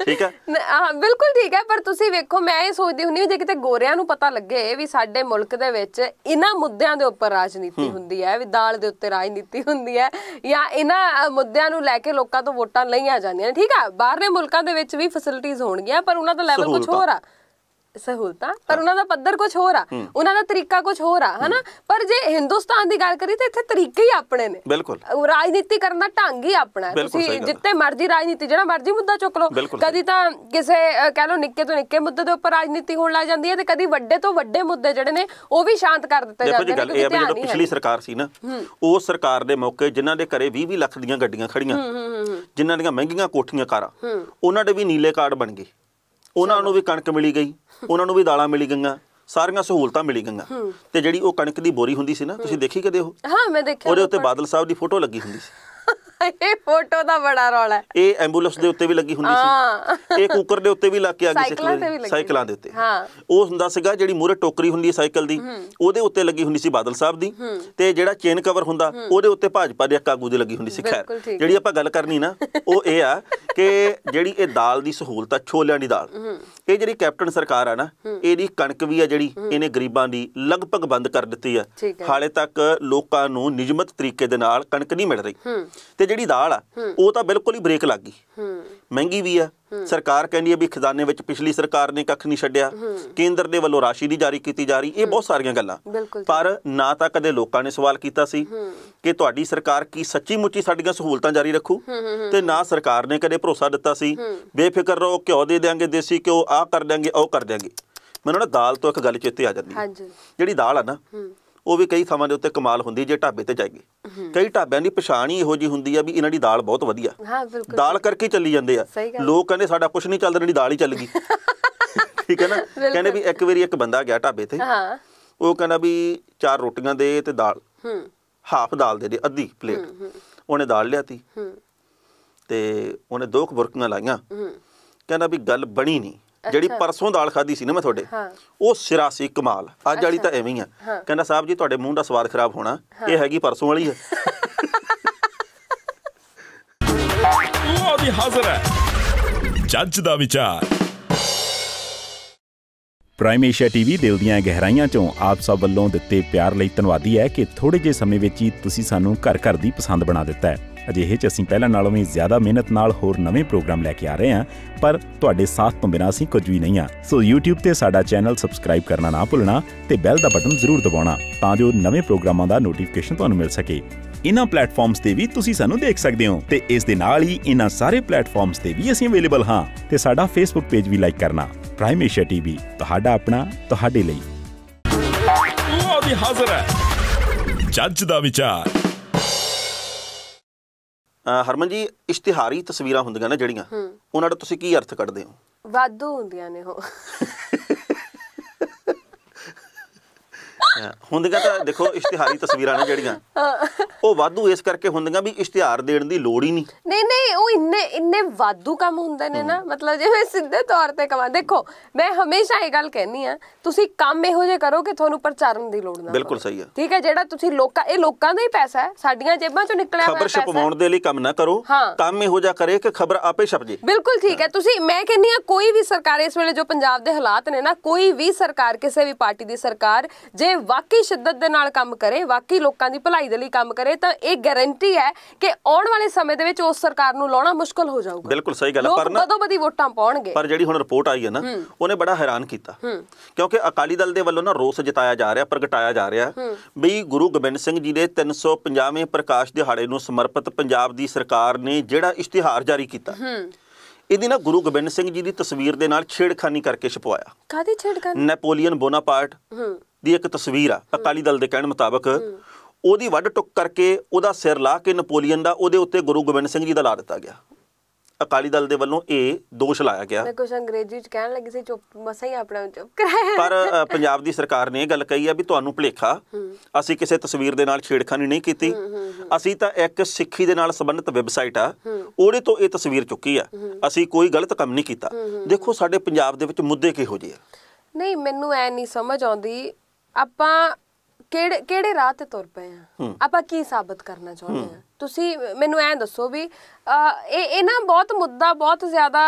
ਠੀਕ ਹੈ ਹਾਂ ਬਿਲਕੁਲ ਠੀਕ ਹੈ ਪਰ ਤੁਸੀਂ ਵੇਖੋ ਮੈਂ ਇਹ ਸੋਚਦੀ ਹੁੰਨੀ ਹਾਂ ਜੇ ਕਿਤੇ ਗੋਰਿਆਂ ਨੂੰ ਪਤਾ ਲੱਗੇ ਵੀ ਸਾਡੇ ਮੁਲਕ ਦੇ ਵਿੱਚ ਇਹਨਾਂ ਮੁੱਦਿਆਂ ਦੇ ਉੱਪਰ ਰਾਜਨੀਤੀ ਹੁੰਦੀ ਹੈ ਵੀ ਦਾਲ ਦੇ ਉੱਤੇ ਰਾਜਨੀਤੀ ਹੁੰਦੀ ਹੈ ਜਾਂ ਇਹਨਾਂ ਮੁੱਦਿਆਂ ਨੂੰ ਲੈ ਕੇ ਲੋਕਾਂ ਤੋਂ ਵੋਟਾਂ ਲਈਆਂ ਜਾਂਦੀਆਂ ਨੇ ਠੀਕ ਆ? ਬਾਹਰਲੇ ਮੁਲਕਾਂ ਦੇ ਵਿੱਚ ਵੀ ਫੈਸਿਲਿਟੀਆਂ ਹੋਣਗੀਆਂ ਪਰ ਉਹਨਾਂ ਦਾ ਲੈਵਲ ਕੁਝ। ਹੋਰ ਆ। ਸਹੂਲਤਾਂ ਪਰ ਉਹਨਾਂ ਦਾ ਪੱਧਰ ਕੁਝ ਹੋਰ ਆ। ਉਹਨਾਂ ਦਾ ਤਰੀਕਾ ਕੁਝ ਹੋਰ ਆ ਹਨਾ? ਪਰ ਜੇ ਹਿੰਦੁਸਤਾਨ ਦੀ ਗੱਲ ਕਰੀ ਤਾਂ ਇੱਥੇ ਤਰੀਕੇ ਹੀ ਆਪਣੇ ਨੇ। ਬਿਲਕੁਲ। ਰਾਜਨੀਤੀ ਕਰਨ ਦਾ ਢੰਗ ਹੀ ਆਪਣਾ ਤੁਸੀਂ ਜਿੱਤੇ ਮਰਜ਼ੀ ਰਾਜਨੀਤੀ ਜਿਹੜਾ ਮਰਜ਼ੀ ਮੁੱਦਾ ਚੁੱਕ ਲਓ ਕਦੀ ਤਾਂ ਕਿਸੇ ਕਹਿ ਲਓ ਨਿੱਕੇ ਤੋਂ ਨਿੱਕੇ ਮੁੱਦੇ ਦੇ ਉੱਪਰ ਰਾਜਨੀਤੀ ਹੋਣ ਲੱਗ ਜਾਂਦੀ ਹੈ ਤੇ ਕਦੀ ਵੱਡੇ ਤੋਂ ਵੱਡੇ ਮੁੱਦੇ ਜਿਹੜੇ ਨੇ ਉਹ ਵੀ ਸ਼ਾਂਤ ਕਰ ਦਿੱਤੇ ਜਾਂਦੇ ਨੇ ਵੀ ਧਿਆਨ ਨਹੀਂ। ਪਿਛਲੀ ਸਰਕਾਰ ਸੀ ਨਾ ਉਹ ਸਰਕਾਰ ਦੇ ਮੌਕੇ ਜਿਨ੍ਹਾਂ ਦੇ ਘਰੇ 20-20 ਲੱਖ ਦੀਆਂ ਗੱਡੀਆਂ ਖੜੀਆਂ ਜਿਨ੍ਹਾਂ ਦੀਆਂ ਮਹਿੰਗੀਆਂ ਕੋਠੀਆਂ ਕਾਰਾਂ ਉਹਨਾਂ ਦੇ ਵੀ ਨੀਲੇ ਕਾਰਡ ਬਣ ਗਏ। ਉਹਨਾਂ ਨੂੰ ਵੀ ਕਣਕ ਮਿਲੀ ਗਈ। ਉਹਨਾਂ ਨੂੰ ਵੀ ਦਾਲਾਂ ਮਿਲੀ ਗਈਆਂ ਸਾਰੀਆਂ ਸਹੂਲਤਾਂ ਮਿਲੀ ਗਈਆਂ। ਤੇ ਜਿਹੜੀ ਉਹ ਕਣਕ ਦੀ ਬੋਰੀ ਹੁੰਦੀ ਸੀ ਨਾ ਤੁਸੀਂ ਦੇਖੀ ਕਦੇ ਉਹ? ਹਾਂ ਮੈਂ ਦੇਖਿਆ ਉਹਦੇ ਉੱਤੇ ਬਾਦਲ ਸਾਹਿਬ ਦੀ ਫੋਟੋ ਲੱਗੀ ਹੁੰਦੀ ਸੀ। ਇਹ ਫੋਟੋ ਦਾ ਬੜਾ ਰੌਲਾ ਹੈ। ਇਹ ਐਂਬੂਲੈਂਸ ਦੇ ਉੱਤੇ ਵੀ ਲੱਗੀ ਹੁੰਦੀ। ਸੀ। ਇਹ ਕੁੱਕਰ ਦੇ ਉੱਤੇ ਵੀ ਲੱਗ ਕੇ ਆ ਗਈ ਸੀ ਸਾਈਕਲਾਂ ਦੇ ਉੱਤੇ। ਹਾਂ। ਉਹ ਹੁੰਦਾ ਸੀਗਾ ਜਿਹੜੀ ਮੂਰੇ ਟੋਕਰੀ ਹੁੰਦੀ ਹੈ ਸਾਈਕਲ ਦੀ ਉਹਦੇ ਉੱਤੇ ਲੱਗੀ ਹੁੰਦੀ ਸੀ ਬਾਦਲ ਸਾਹਿਬ ਦੀ। ਤੇ ਜਿਹੜਾ ਚੇਨ ਕਵਰ ਹੁੰਦਾ ਉਹਦੇ ਉੱਤੇ ਭਾਜਪਾ ਦੇ ਇੱਕ ਆਗੂ ਦੀ ਲੱਗੀ ਹੁੰਦੀ ਸੀ। ਖੈਰ। ਜਿਹੜੀ ਆਪਾਂ ਗੱਲ ਕਰਨੀ ਨਾ ਉਹ ਇਹ ਆ ਕਿ ਜਿਹੜੀ ਇਹ ਦਾਲ ਦੀ ਸਹੂਲਤ ਆ ਛੋਲਿਆਂ ਦੀ ਦਾਲ ਇਹ ਜਿਹੜੀ ਕੈਪਟਨ ਸਰਕਾਰ ਆ ਨਾ ਇਹਦੀ ਕਣਕ ਵੀ ਆ ਜਿਹੜੀ ਇਹਨੇ ਗਰੀਬਾਂ ਦੀ ਲਗਭਗ ਬੰਦ ਕਰ ਦਿੱਤੀ ਆ। ਹਾਲੇ ਤੱਕ ਲੋਕਾਂ ਨੂੰ ਨਿਯਮਤ ਤਰੀਕੇ ਦੇ ਨਾਲ ਕਣਕ ਨਹੀਂ ਮਿਲ ਰਹੀ। ਤੇ ਜਿਹੜੀ ਦਾਲ ਆ ਉਹ ਤਾਂ ਬਿਲਕੁਲ ਹੀ ਬ੍ਰੇਕ ਲੱਗ ਗਈ। ਮਹਿੰਗੀ ਵੀ ਆ। ਸਰਕਾਰ ਕਹਿੰਦੀ ਹੈ ਵੀ ਖਜ਼ਾਨੇ ਵਿੱਚ ਪਿਛਲੀ ਸਰਕਾਰ ਨੇ ਕੱਖ ਨਹੀਂ ਛੱਡਿਆ। ਕੇਂਦਰ ਦੇ ਵੱਲੋਂ ਰਾਸ਼ੀ ਨਹੀਂ ਜਾਰੀ ਕੀਤੀ ਜਾ ਰਹੀ। ਇਹ ਬਹੁਤ ਸਾਰੀਆਂ ਗੱਲਾਂ। ਪਰ ਨਾ ਤਾਂ ਕਦੇ ਲੋਕਾਂ ਨੇ ਸਵਾਲ ਕੀਤਾ ਸੀ ਕਿ ਤੁਹਾਡੀ ਸਰਕਾਰ ਕੀ ਸੱਚੀ ਮੁੱਚੀ ਸਾਡੀਆਂ ਸਹੂਲਤਾਂ ਜਾਰੀ ਰੱਖੂ? ਤੇ ਨਾ ਸਰਕਾਰ ਨੇ ਕਦੇ ਭਰੋਸਾ ਦਿੱਤਾ ਸੀ ਬੇਫਿਕਰ ਰਹੋ ਘਿਓ ਦੇ ਦਿਆਂਗੇ ਦੇਸੀ ਘਿਓ ਆਹ ਕਰ ਦਿਆਂਗੇ ਉਹ ਕਰ ਦਿਆਂਗੇ। ਮੈਨੂੰ ਨਾ ਦਾਲ ਤੋਂ ਇੱਕ ਗੱਲ ਚੇਤੇ ਆ ਜਾਂਦੀ ਹੈ। ਹਾਂਜੀ। ਜਿਹੜੀ ਦਾਲ ਆ ਨਾ ਉਹ ਵੀ ਕਈ ਥਾਵਾਂ ਦੇ ਉੱਤੇ ਕਮਾਲ ਹੁੰਦੀ ਜੇ ਢਾਬੇ ਤੇ ਜਾਈਏ। ਕਈ ਢਾਬਿਆਂ ਦੀ ਪਛਾਣ ਹੀ ਇਹੋ ਜੀ ਹੁੰਦੀ ਆ ਵੀ ਇਹਨਾਂ ਦੀ ਦਾਲ ਬਹੁਤ ਵਧੀਆ। ਹਾਂ ਬਿਲਕੁਲ। ਦਾਲ ਕਰਕੇ ਚੱਲੀ ਜਾਂਦੇ ਆ। ਲੋਕ ਕਹਿੰਦੇ ਸਾਡਾ ਕੁਝ ਨਹੀਂ ਚੱਲਦਾ ਜਿਹੜੀ ਦਾਲ ਹੀ ਚੱਲ ਗਈ। ਠੀਕ ਹੈ ਨਾ? ਕਹਿੰਦੇ ਵੀ ਇੱਕ ਵਾਰੀ ਇੱਕ ਬੰਦਾ ਗਿਆ ਢਾਬੇ ਤੇ ਹਾਂ। ਉਹ ਕਹਿੰਦਾ ਵੀ ਚਾਰ ਰੋਟੀਆਂ ਦੇ ਤੇ ਦਾਲ। ਹੂੰ। ਹਾਫ ਦਾਲ ਦੇ ਦੇ ਅੱਧੀ ਪਲੇਟ। ਉਹਨੇ ਦਾਲ ਲਿਆਤੀ। ਹੂੰ। ਤੇ ਉਹਨੇ ਦੋ ਕੁ ਬੁਰਕੀਆਂ ਲਾਈਆਂ। ਹੂੰ। ਕਹਿੰਦਾ ਵੀ ਗੱਲ ਬਣੀ ਨਹੀਂ। ਜਿਹੜੀ ਪਰਸੋਂ ਦਾਲ ਖਾਦੀ ਸੀ ਨਾ ਮੈਂ ਤੁਹਾਡੇ ਹਾਂ। ਉਹ ਸਿਰਾ ਸੀ ਕਮਾਲ। ਅੱਜ ਵਾਲੀ ਤਾਂ ਐਵੇਂ ਹੀ ਆ। ਕਹਿੰਦਾ ਸਾਹਿਬ ਜੀ ਤੁਹਾਡੇ ਮੂੰਹ ਦਾ ਸਵਾਦ ਖਰਾਬ ਹੋਣਾ ਇਹ ਹੈਗੀ ਪਰਸੋਂ ਵਾਲੀ ਹੈ ਲਓ ਦੀ ਹਾਜ਼ਰ ਹੈ। ਜੱਜ ਦਾ ਵਿਚਾਰ। ਪ੍ਰਾਈਮ ਏਸ਼ੀਆ ਟੀਵੀ ਦਿਲ ਦੀਆਂ ਗਹਿਰਾਈਆਂ ਚੋਂ ਆਪ ਸਭ ਵੱਲੋਂ ਦਿੱਤੇ ਪਿਆਰ ਲਈ ਧੰਨਵਾਦੀ ਹੈ ਕਿ ਥੋੜੇ ਜਿਹੇ ਸਮੇਂ ਵਿੱਚ ਹੀ ਤੁਸੀਂ ਸਾਨੂੰ ਘਰ ਘਰ ਦੀ ਪਸੰਦ ਬਣਾ ਦਿੱਤਾ ਹੈ। ਅਜਿਹੇ 'ਚ ਅਸੀਂ ਪਹਿਲਾਂ ਨਾਲੋਂ ਵੀ ਜ਼ਿਆਦਾ ਮਿਹਨਤ ਨਾਲ ਹੋਰ ਨਵੇਂ ਪ੍ਰੋਗਰਾਮ ਲੈ ਕੇ ਆ ਰਹੇ ਹਾਂ, ਪਰ ਤੁਹਾਡੇ ਸਾਥ ਤੋਂ ਬਿਨਾਂ ਅਸੀਂ ਕੁਝ ਵੀ ਨਹੀਂ ਹਾਂ। ਸੋ YouTube ਤੇ ਸਾਡਾ ਚੈਨਲ ਸਬਸਕ੍ਰਾਈਬ ਕਰਨਾ ਨਾ ਭੁੱਲਣਾ ਤੇ ਬੈਲ ਦਾ ਬਟਨ ਜ਼ਰੂਰ ਦਬਾਉਣਾ ਤਾਂ ਜੋ ਨਵੇਂ ਪ੍ਰੋਗਰਾਮਾਂ ਦਾ ਨੋਟੀਫਿਕੇਸ਼ਨ ਤੁਹਾਨੂੰ ਮਿਲ ਸਕੇ। ਇਨ੍ਹਾਂ ਪਲੇਟਫਾਰਮਸ ਤੇ ਵੀ ਤੁਸੀਂ ਸਾਨੂੰ ਦੇਖ ਸਕਦੇ ਹੋ ਤੇ ਇਸ ਦੇ ਨਾਲ ਹੀ ਇਨ੍ਹਾਂ ਸਾਰੇ ਪਲੇਟਫਾਰਮਸ ਤੇ ਵੀ ਅਸੀਂ ਅਵੇਲੇਬਲ ਹਾਂ ਤੇ ਸਾਡਾ ਫੇਸਬੁੱਕ ਪੇਜ ਵੀ ਲਾਈਕ ਕਰਨਾ। ਪ੍ਰਾਈਮ ਏਸ਼ੀਆ ਟੀਵੀ ਤੁਹਾਡਾ ਆਪਣਾ, ਤੁਹਾਡੇ ਲਈ। ਲਓ ਦੀ ਹਾਜ਼ਰ ਹੈ। ਜੱਜ ਦਾ ਵਿਚਾਰ। ਹਰਮਨ ਜੀ ਇਸ਼ਤਿਹਾਰੀ ਤਸਵੀਰਾਂ ਹੁੰਦੀਆਂ ਨਾ ਜਿਹੜੀਆਂ ਉਹਨਾਂ ਦਾ ਤੁਸੀਂ ਕੀ ਅਰਥ ਕੱਢਦੇ ਹੋ? ਵਾਧੂ ਹੁੰਦੀਆਂ ਨੇ ਉਹ। ਹੁੰਦੀਆਂ ਤਾਂ ਦੇਖੋ ਇਸ਼ਤਿਹਾਰੀ ਤਸਵੀਰਾਂ ਨੇ ਜਿਹੜੀਆਂ ਉਹ ਵਾਧੂ ਇਸ ਕਰਕੇ ਹੁੰਦੀਆਂ ਵੀ ਇਸ਼ਤਿਹਾਰ ਦੇਣ ਦੀ ਲੋੜ ਹੀ ਨਹੀਂ ਨਹੀਂ ਨਹੀਂ ਉਹ ਇੰਨੇ ਇੰਨੇ ਵਾਧੂ ਕੰਮ ਹੁੰਦੇ ਨੇ ਨਾ ਮਤਲਬ ਜਿਵੇਂ ਸਿੱਧੇ ਤੌਰ ਤੇ ਕਮਾ ਦੇਖੋ ਮੈਂ ਹਮੇਸ਼ਾ ਇਹ ਗੱਲ ਕਹਿਨੀ ਆ ਤੁਸੀਂ ਕੰਮ ਇਹੋ ਜਿਹੇ ਕਰੋ ਕਿ ਤੁਹਾਨੂੰ ਪ੍ਰਚਾਰਨ ਦੀ ਲੋੜ ਨਾ ਬਿਲਕੁਲ। ਸਹੀ ਆ। ਠੀਕ ਹੈ ਜਿਹੜਾ ਤੁਸੀਂ ਲੋਕਾਂ ਇਹ ਲੋਕਾਂ ਦਾ ਹੀ ਪੈਸਾ ਹੈ ਸਾਡੀਆਂ ਜੇਬਾਂ ਚੋਂ ਨਿਕਲਿਆ ਹੋਇਆ ਖਬਰ ਪੈਸਾ ਹੈ। ਛਪਵਾਉਣ ਦੇ ਲਈ ਕੰਮ ਨਾ ਕਰੋ। ਕੰਮ ਇਹੋ ਜਿਹਾ ਕਰੇ ਕਿ ਖਬਰ ਆਪੇ ਛਪ ਜੇ ਬਿਲਕੁਲ ਠੀਕ ਹੈ ਤੁਸੀਂ ਮੈਂ ਕਹਿੰਨੀ ਆ ਕੋਈ ਵੀ ਸਰਕਾਰ ਇਸ ਵੇਲੇ ਜੋ ਪੰਜਾਬ ਦੇ ਹਾਲਾਤ ਨੇ ਨਾ ਕੋਈ ਵੀ ਸਰਕਾਰ ਕਿਸੇ ਵੀ ਪਾਰਟੀ ਦੀ ਸਰਕਾਰ ਜੇ ਵਾਕਈ ਸ਼ਿੱਦਤ ਦੇ ਨਾਲ ਕੰਮ ਕਰੇ ਵਾਕਈ ਲੋਕਾਂ ਦੀ ਭਲਾਈ ਦੇ ਲਈ ਕੰਮ ਕਰੇ ਤਾਂ ਇਹ ਗਾਰੰਟੀ ਹੈ ਕਿ ਆਉਣ ਵਾਲੇ ਸਮੇਂ ਦੇ ਵਿੱਚ ਉਸ ਸਰਕਾਰ ਨੂੰ ਲਾਉਣਾ ਮੁਸ਼ਕਲ ਹੋ ਜਾਊਗਾ। ਬਿਲਕੁਲ ਸਹੀ ਗੱਲ ਪਰ ਨਾ- ਬਦੋ ਬਦੀ ਵੋਟਾਂ ਪਾਉਣਗੇ? ਪਰ ਜਿਹੜੀ ਹੁਣ ਰਿਪੋਰਟ ਆਈ ਹੈ ਨਾ ਉਹਨੇ ਬੜਾ ਹੈਰਾਨ ਕੀਤਾ। ਕਿਉਂਕਿ ਅਕਾਲੀ ਦਲ ਦੇ ਵੱਲੋਂ ਨਾ ਰੋਸ ਜਤਾਇਆ ਜਾ ਰਿਹਾ ਪ੍ਰਗਟਾਇਆ ਜਾ ਰਿਹਾ ਵੀ ਗੁਰੂ ਗੋਬਿੰਦ ਸਿੰਘ ਜੀ ਦੇ 350ਵੇਂ ਪ੍ਰਕਾਸ਼ ਦਿਹਾੜੇ ਨੂੰ ਸਮਰਪਿਤ ਪੰਜਾਬ ਦੀ ਸਰਕਾਰ ਨੇ ਜਿਹੜਾ ਇਸ਼ਤਿਹਾਰ ਜਾਰੀ ਕੀਤਾ ਇਹਦੀ ਨਾ ਗੁਰੂ ਗੋਬਿੰਦ ਸਿੰਘ ਜੀ ਦੀ ਤਸਵੀਰ ਦੇ ਨਾਲ ਛੇੜਖਾਨੀ ਕਰਕੇ ਛਪਵਾਇਆ। ਕਾਦੀ ਛੇੜਖਾਨੀ? ਨੈਪੋਲੀਅਨ ਬੋਨਾਪਾਰਟ ਦੀ ਇੱਕ ਤਸਵੀਰ ਆ ਅਕਾਲੀ ਦਲ ਦੇ ਕਹਿਣ ਮੁਤਾਬਕ। ਉਹਦੀ ਵੱਢ ਟੁੱਕ ਕਰਕੇ ਉਹਦਾ ਸਿਰ ਲਾ ਕੇ ਨੈਪੋਲੀਅਨ ਦਾ ਉਹਦੇ ਉੱਤੇ ਗੁਰੂ ਗੋਬਿੰਦ ਸਿੰਘ ਜੀ ਦਾ ਲਾ ਦਿੱਤਾ ਗਿਆ। ਅਕਾਲੀ ਦਲ ਦੇ ਵੱਲੋਂ ਇਹ ਦੋਸ਼ ਲਾਇਆ ਗਿਆ। ਮੈਂ ਕੁਝ ਅੰਗਰੇਜ਼ੀ ਚ ਕਹਿਣ ਲੱਗੀ ਸੀ ਚੁੱਪ ਮਸਾਂ ਹੀ ਆਪਣਾ ਚੁੱਪ ਕਰਾਇਆ। ਪਰ ਪੰਜਾਬ ਦੀ ਸਰਕਾਰ ਨੇ ਇਹ ਗੱਲ ਕਹੀ ਆ ਵੀ ਤੁਹਾਨੂੰ ਭੁਲੇਖਾ। ਅਸੀਂ ਕਿਸੇ ਤਸਵੀਰ ਦੇ ਨਾਲ ਛੇੜਖਾਨੀ ਨਹੀਂ ਕੀਤੀ। ਅਸੀਂ ਤਾਂ ਇੱਕ ਸਿੱਖੀ ਦੇ ਨਾਲ ਸੰਬੰਧਿਤ ਵੈਬਸਾਈਟ ਆ। ਉਹਦੇ ਤੋਂ ਇਹ ਤਸਵੀਰ ਚੁੱਕੀ ਆ। ਅਸੀਂ ਕੋਈ ਗਲਤ ਕੰਮ ਨਹੀਂ ਕੀਤਾ। ਦੇਖੋ ਸਾਡੇ ਪੰਜਾਬ ਦੇ ਵਿੱਚ ਮੁੱਦੇ ਕਿਹੋ ਜਿਹੇ ਆ? ਨਹੀਂ ਮੈਨੂੰ ਐ ਨਹੀਂ ਸਮਝ ਆਉਂਦੀ ਆਪਾਂ ਕਿਹੜੇ ਕਿਹੜੇ ਰਾਹ ਤੇ ਤੁਰ ਪਏ ਆ? ਆਪਾਂ ਕੀ ਸਾਬਤ ਕਰਨਾ ਚਾਹੁੰਦੇ ਆ? ਤੁਸੀਂ ਮੈਨੂੰ ਐ ਦੱਸੋ ਵੀ ਇਹ ਇਹ ਨਾ ਬਹੁਤ ਮੁੱਦਾ ਬਹੁਤ ਜ਼ਿਆਦਾ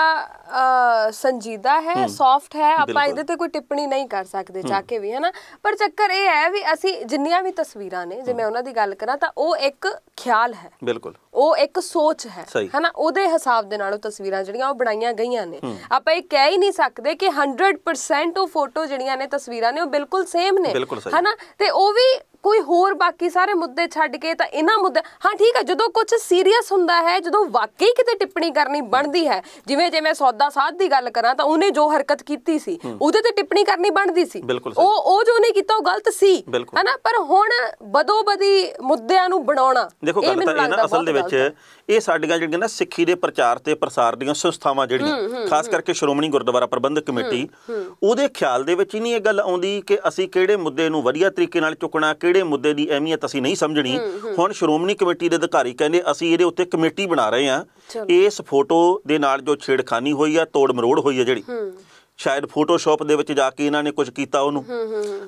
ਸੰਜੀਦਾ ਹੈ ਸੌਫਟ ਹੈ ਆਪਾਂ। ਇਹਦੇ ਤੇ ਕੋਈ ਟਿੱਪਣੀ ਨਹੀਂ ਕਰ ਸਕਦੇ ਜਾ ਕੇ ਵੀ ਹਨਾ? ਪਰ ਚੱਕਰ ਇਹ ਹੈ ਵੀ ਅਸੀਂ ਜਿੰਨੀਆਂ ਵੀ ਤਸਵੀਰਾਂ ਨੇ ਜੇ ਮੈਂ ਉਹਨਾਂ ਦੀ ਗੱਲ ਕਰਾਂ ਤਾਂ ਉਹ ਇੱਕ ਖਿਆਲ ਹੈ। ਬਿਲਕੁਲ। ਉਹ ਇੱਕ ਸੋਚ ਹੈ। ਹਨਾ? ਉਹਦੇ ਹਿਸਾਬ ਦੇ ਨਾਲ ਉਹ ਤਸਵੀਰਾਂ ਜਿਹੜੀਆਂ ਉਹ ਬਣਾਈਆਂ ਗਈਆਂ ਨੇ। ਆਪਾਂ ਇਹ ਕਹਿ ਹੀ ਨਹੀਂ ਸਕਦੇ ਕਿ 100% ਉਹ ਫੋਟੋ ਜਿਹੜੀਆਂ ਨੇ ਤਸਵੀਰਾਂ ਨੇ ਉਹ ਬਿਲਕੁਲ ਸੇਮ ਨੇ। ਹਨਾ? ਤੇ ਉਹ ਵੀ ਕੋਈ ਹੋਰ ਬਾਕੀ ਸਾਰੇ ਮੁੱਦੇ ਛੱਡ ਕੇ ਤਾਂ ਇਹਨਾਂ ਮੁੱਦੇ ਹਾਂ ਠੀਕ ਹੈ ਜਦੋਂ ਕੁਝ ਸੀਰੀਅਸ ਹੁੰਦਾ ਹੈ ਜਦੋਂ ਵਾਕਈ ਕਿਤੇ ਟਿੱਪਣੀ ਕਰਨੀ ਬਣਦੀ ਹੈ ਜਿਵੇਂ ਜੇ ਮੈਂ ਸੌਦਾ ਸਾਧ ਦੀ ਗੱਲ ਕਰਾਂ ਤਾਂ ਉਹਨੇ ਜੋ ਹਰਕਤ ਕੀਤੀ ਸੀ ਉਹਦੇ ਤੇ ਟਿੱਪਣੀ ਕਰਨੀ ਬਣਦੀ ਸੀ। ਉਹ ਉਹ ਜੋ ਉਹਨੇ ਕੀਤਾ ਉਹ ਗਲਤ ਸੀ। ਹਨਾ ਪਰ ਹੁਣ ਬਦੋ ਬਦੀ ਮੁੱਦਿਆਂ ਨੂੰ ਬਣਾਉਣਾ ਦੇਖੋ ਗੱਲ ਤਾਂ ਇਹ ਨਾ ਅਸਲ ਦੇ ਵਿੱਚ। ਇਹ ਸਾਡੀਆਂ ਜਿਹੜੀਆਂ ਨਾ ਸਿੱਖੀ ਦੇ ਪ੍ਰਚਾਰ ਤੇ ਪ੍ਰਸਾਰ ਦੀਆਂ ਸੰਸਥਾਵਾਂ ਜਿਹੜੀਆਂ ਖਾਸ ਕਰਕੇ ਸ਼੍ਰੋਮਣੀ ਗੁਰਦੁਆਰਾ ਪ੍ਰਬੰਧਕ ਕਮੇਟੀ ਉਹਦੇ ਖਿਆਲ ਦੇ ਵਿੱਚ ਹੀ ਨਹੀਂ ਇਹ ਗੱਲ ਆਉਂਦੀ ਕਿ ਅਸੀਂ ਕਿਹੜੇ ਮੁੱਦੇ ਨੂੰ ਵਧੀਆ ਤਰੀਕੇ ਨਾਲ ਚੁੱਕਣਾ ਕਿਹੜੇ ਮੁੱਦੇ ਦੀ ਅਹਿਮੀਅਤ ਅਸੀਂ ਨਹੀਂ ਸਮਝਣੀ ਹੁਣ ਸ਼੍ਰੋਮਣੀ ਕਮੇਟੀ ਦੇ ਅਧਿਕਾਰੀ ਕਹਿੰਦੇ ਅਸੀਂ ਇਹਦੇ ਉੱਤੇ ਕਮੇਟੀ ਬਣਾ ਰਹੇ ਹਾਂ। ਇਸ ਫੋਟੋ ਦੇ ਨਾਲ ਜੋ ਛੇੜਖਾਨੀ ਹੋਈ ਆ ਤੋੜ ਮਰੋੜ ਹੋਈ ਆ ਜਿਹੜੀ। ਸ਼ਾਇਦ ਫੋਟੋਸ਼ਾਪ ਦੇ ਵਿੱਚ ਜਾ ਕੇ ਇਹਨਾਂ ਨੇ ਕੁਝ ਕੀਤਾ ਉਹਨੂੰ।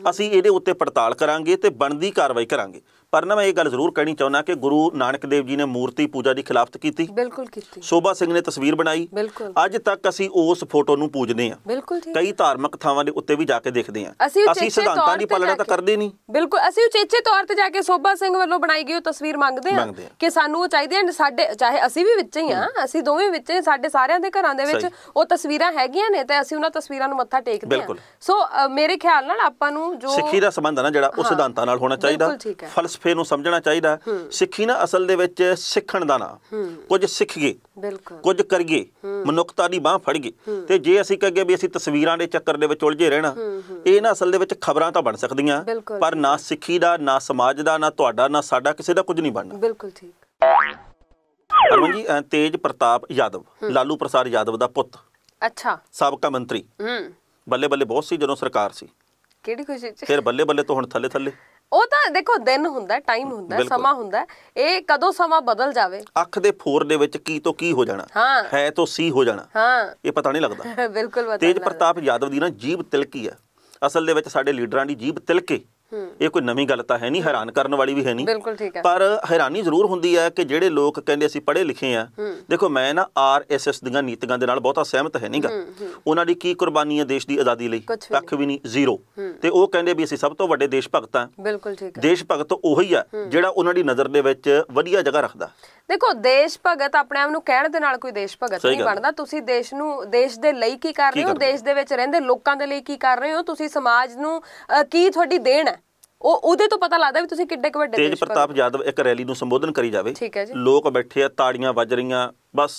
ਅਸੀਂ ਇਹਦੇ ਉੱਤੇ ਪੜਤਾਲ ਕਰਾਂਗੇ ਤੇ ਬਣਦੀ ਕਾਰਵਾਈ ਕਰਾਂਗੇ। ਪਰ ਨਾ ਮੈਂ ਇਹ ਗੱਲ ਜ਼ਰੂਰ ਕਹਿਣੀ ਚਾਹੁੰਦਾ ਕਿ ਗੁਰੂ ਨਾਨਕ ਦੇਵ ਜੀ ਨੇ ਮੂਰਤੀ ਪੂਜਾ ਦੀ ਖਿਲਾਫਤ ਕੀਤੀ। ਬਿਲਕੁਲ ਕੀਤੀ। ਸ਼ੋਭਾ ਸਿੰਘ ਨੇ ਤਸਵੀਰ ਬਣਾਈ। ਅੱਜ ਤੱਕ ਅਸੀਂ ਉਸ ਫੋਟੋ ਨੂੰ ਪੂਜਦੇ ਹਾਂ। ਕਈ ਧਾਰਮਿਕ ਥਾਵਾਂ ਦੇ ਉੱਤੇ ਵੀ ਜਾ ਕੇ ਦੇਖਦੇ ਹਾਂ। ਅਸੀਂ ਸਿਧਾਂਤਾਂ ਦੀ ਪਾਲਣਾ ਤਾਂ ਕਰਦੇ ਨਹੀਂ। ਬਿਲਕੁਲ ਅਸੀਂ ਉਚੇਚੇ ਤੌਰ ਤੇ ਜਾ ਕੇ ਸੋਭਾ ਸਿੰਘ ਵੱਲੋਂ ਬਣਾਈ ਗਈ ਉਹ ਤਸਵੀਰ ਮੰਗਦੇ ਹਾਂ ਹਾਂ। ਕਿ ਸਾਨੂੰ ਉਹ ਚਾਹੀਦੀ ਹੈ ਸਾਡੇ ਚਾਹੇ ਅਸੀਂ ਵੀ ਵਿੱਚ ਹੀ ਆ ਅਸੀਂ ਦੋਵੇਂ ਵਿੱਚ ਹੀ ਸਾਡੇ ਸਾਰਿਆਂ ਦੇ ਘਰਾਂ ਦੇ ਵਿੱਚ। ਉਹ ਤਸਵੀਰਾਂ ਹੈਗੀਆਂ ਨੇ ਤੇ ਅਸੀਂ ਉਹਨਾਂ ਤਸਵੀਰਾਂ ਨੂੰ ਮੱਥਾ ਟੇਕਦੇ ਹਾਂ। ਸੋ ਮੇਰੇ ਖਿਆਲ ਨਾਲ ਆਪਾਂ ਨੂੰ ਜੋ ਸਿੱਖੀ ਦਾ ਸੰਬੰਧ ਹੈ ਨਾ ਜਿਹੜਾ ਉਹ ਹਾਂ, ਸਿਧਾਂਤਾਂ ਨਾਲ ਹੋਣਾ ਚਾਹੀਦਾ। ਬਿਲਕੁਲ ਫਲਸਫੇ ਨੂੰ ਸਮਝਣਾ ਚਾਹੀਦਾ। ਸਿੱਖੀ ਨਾ ਅਸਲ ਦੇ ਵਿੱਚ ਸਿੱਖਣ ਦਾ ਨਾਂ। ਕੁਝ ਸਿੱਖ ਗਏ। ਬਿਲਕੁਲ। ਕੁਝ ਕਰੀਏ। ਮਨੁੱਖਤਾ ਦੀ ਬਾਹ ਫੜੀਏ ਤੇ ਜੇ ਅਸੀਂ ਕਹੀਏ ਵੀ ਅਸੀਂ ਤਸਵੀਰਾਂ ਦੇ ਚੱਕਰ ਦੇ ਵਿੱਚ ਉਲਝੇ ਰਹਿਣਾ ਇਹ ਨਾ ਅਸਲ ਦੇ ਵਿੱਚ ਖਬਰਾਂ ਤਾਂ ਬਣ ਸਕਦੀਆਂ। ਪਰ ਨਾ ਸਿੱਖੀ ਦਾ ਨਾ ਸਮਾਜ ਦਾ ਨਾ ਤੁਹਾਡਾ ਨਾ ਸਾਡਾ ਕਿਸੇ ਦਾ ਕੁਝ ਨਹੀਂ ਬਣਨਾ। ਬਿਲਕੁਲ ਠੀਕ। ਅਰਮਨ ਜੀ ਤੇਜ ਪ੍ਰਤਾਪ ਯਾਦਵ ਲਾਲੂ ਪ੍ਰਸਾਦ ਯਾਦਵ ਦਾ ਪੁੱਤ। ਅੱਛਾ। ਸਾਬਕਾ ਮੰਤਰੀ। ਹੂੰ। ਬੱਲੇ ਬੱਲੇ ਬਹੁਤ ਸੀ ਜਦੋਂ ਸਰਕਾਰ ਸੀ। ਕਿਹੜੀ ਖੁਸ਼ੀ ਚ? ਫਿਰ ਬੱਲੇ ਬੱਲੇ ਤੋਂ ਹੁਣ ਥੱਲੇ ਥੱਲੇ। ਉਹ ਤਾਂ ਦੇਖੋ ਦਿਨ ਹੁੰਦਾ ਟਾਈਮ ਹੁੰਦਾ। ਸਮਾਂ ਹੁੰਦਾ। ਇਹ ਕਦੋਂ ਸਮਾਂ ਬਦਲ ਜਾਵੇ? ਅੱਖ ਦੇ ਫੋਰ ਦੇ ਵਿੱਚ ਕੀ ਤੋਂ ਕੀ ਹੋ ਜਾਣਾ? ਹਾਂ। ਹੈ ਤੋਂ ਸੀ ਹੋ ਜਾਣਾ। ਹਾਂ। ਇਹ ਪਤਾ ਨਹੀਂ ਲੱਗਦਾ। ਬਿਲਕੁਲ ਬਦਲ ਤੇਜ। ਪ੍ਰਤਾਪ ਯਾਦਵ ਦੀ ਨਾ ਜੀਬ ਤਿਲਕੀ ਆ। ਅਸਲ ਦੇ ਵਿੱਚ ਸਾਡੇ ਲੀਡਰਾਂ ਦੀ ਜੀਬ ਤਿਲਕੇ। ਇਹ ਕੋਈ ਨਵੀਂ ਗੱਲ ਤਾਂ ਹੈ ਨਹੀਂ ਹੈਰਾਨ ਕਰਨ ਵਾਲੀ ਵੀ ਹੈ ਨਹੀਂ। ਬਿਲਕੁਲ ਠੀਕ ਹੈ। ਪਰ ਹੈਰਾਨੀ ਜ਼ਰੂਰ ਹੁੰਦੀ ਹੈ ਕਿ ਜਿਹੜੇ ਲੋਕ ਕਹਿੰਦੇ ਅਸੀਂ ਪੜ੍ਹੇ ਲਿਖੇ ਆ ਦੇਖੋ ਮੈਂ ਨਾ ਆਰਐਸਐਸ ਦੀਆਂ ਨੀਤੀਆਂ ਦੇ ਨਾਲ ਬਹੁਤਾ ਸਹਿਮਤ ਹੈ ਨਹੀਂਗਾ। ਉਹਨਾਂ ਦੀ ਕੀ ਕੁਰਬਾਨੀ ਹੈ ਦੇਸ਼ ਦੀ ਆਜ਼ਾਦੀ ਲਈ? ਕੱਖ ਵੀ ਨਹੀਂ ਜ਼ੀਰੋ। ਤੇ ਉਹ ਕਹਿੰਦੇ ਵੀ ਅਸੀਂ ਸਭ ਤੋਂ ਵੱਡੇ ਦੇਸ਼ ਭਗਤ ਆ ਬਿਲਕੁਲ ਠੀਕ ਹੈ। ਦੇਸ਼ ਭਗਤ ਉਹੀ ਆ ਜਿਹੜਾ ਉਹਨਾਂ ਦੀ ਨਜ਼ਰ ਦੇ ਵਿੱਚ ਵਧੀਆ ਜਗ੍ਹਾ ਰੱਖਦਾ। ਦੇਖੋ ਦੇਸ਼ ਭਗਤ ਆਪਣੇ ਆਪ ਨੂੰ ਕਹਿਣ ਦੇ ਨਾਲ ਕੋਈ ਦੇਸ਼ ਭਗਤ ਨਹੀਂ। ਬਣਦਾ। ਤੁਸੀਂ ਦੇਸ਼ ਨੂੰ ਦੇਸ਼ ਦੇ ਲਈ ਕੀ ਕਰ ਰਹੇ ਹੋ? ਦੇਸ਼ ਦੇ ਵਿੱਚ ਰਹਿੰਦੇ ਲੋਕਾਂ ਦੇ ਲਈ ਕੀ ਕਰ ਰਹੇ ਹੋ? ਤੁਸੀਂ ਸਮਾਜ ਨੂੰ ਕੀ ਤੁਹਾਡੀ ਦੇਣ ਹੈ? ਉਹ ਉਹਦੇ ਤੋਂ ਪਤਾ ਲੱਗਦਾ ਵੀ ਤੁਸੀਂ ਕਿੱਡੇ ਕੁ ਵੱਡੇ ਤੇਜ ਪ੍ਰਤਾਪ ਯਾਦਵ ਇੱਕ ਰੈਲੀ ਨੂੰ ਸੰਬੋਧਨ ਕਰੀ ਜਾਵੇ। ਠੀਕ ਹੈ ਜੀ। ਲੋਕ ਬੈਠੇ ਆ ਤਾੜੀਆਂ ਵੱਜ ਰਹੀਆਂ ਬਸ।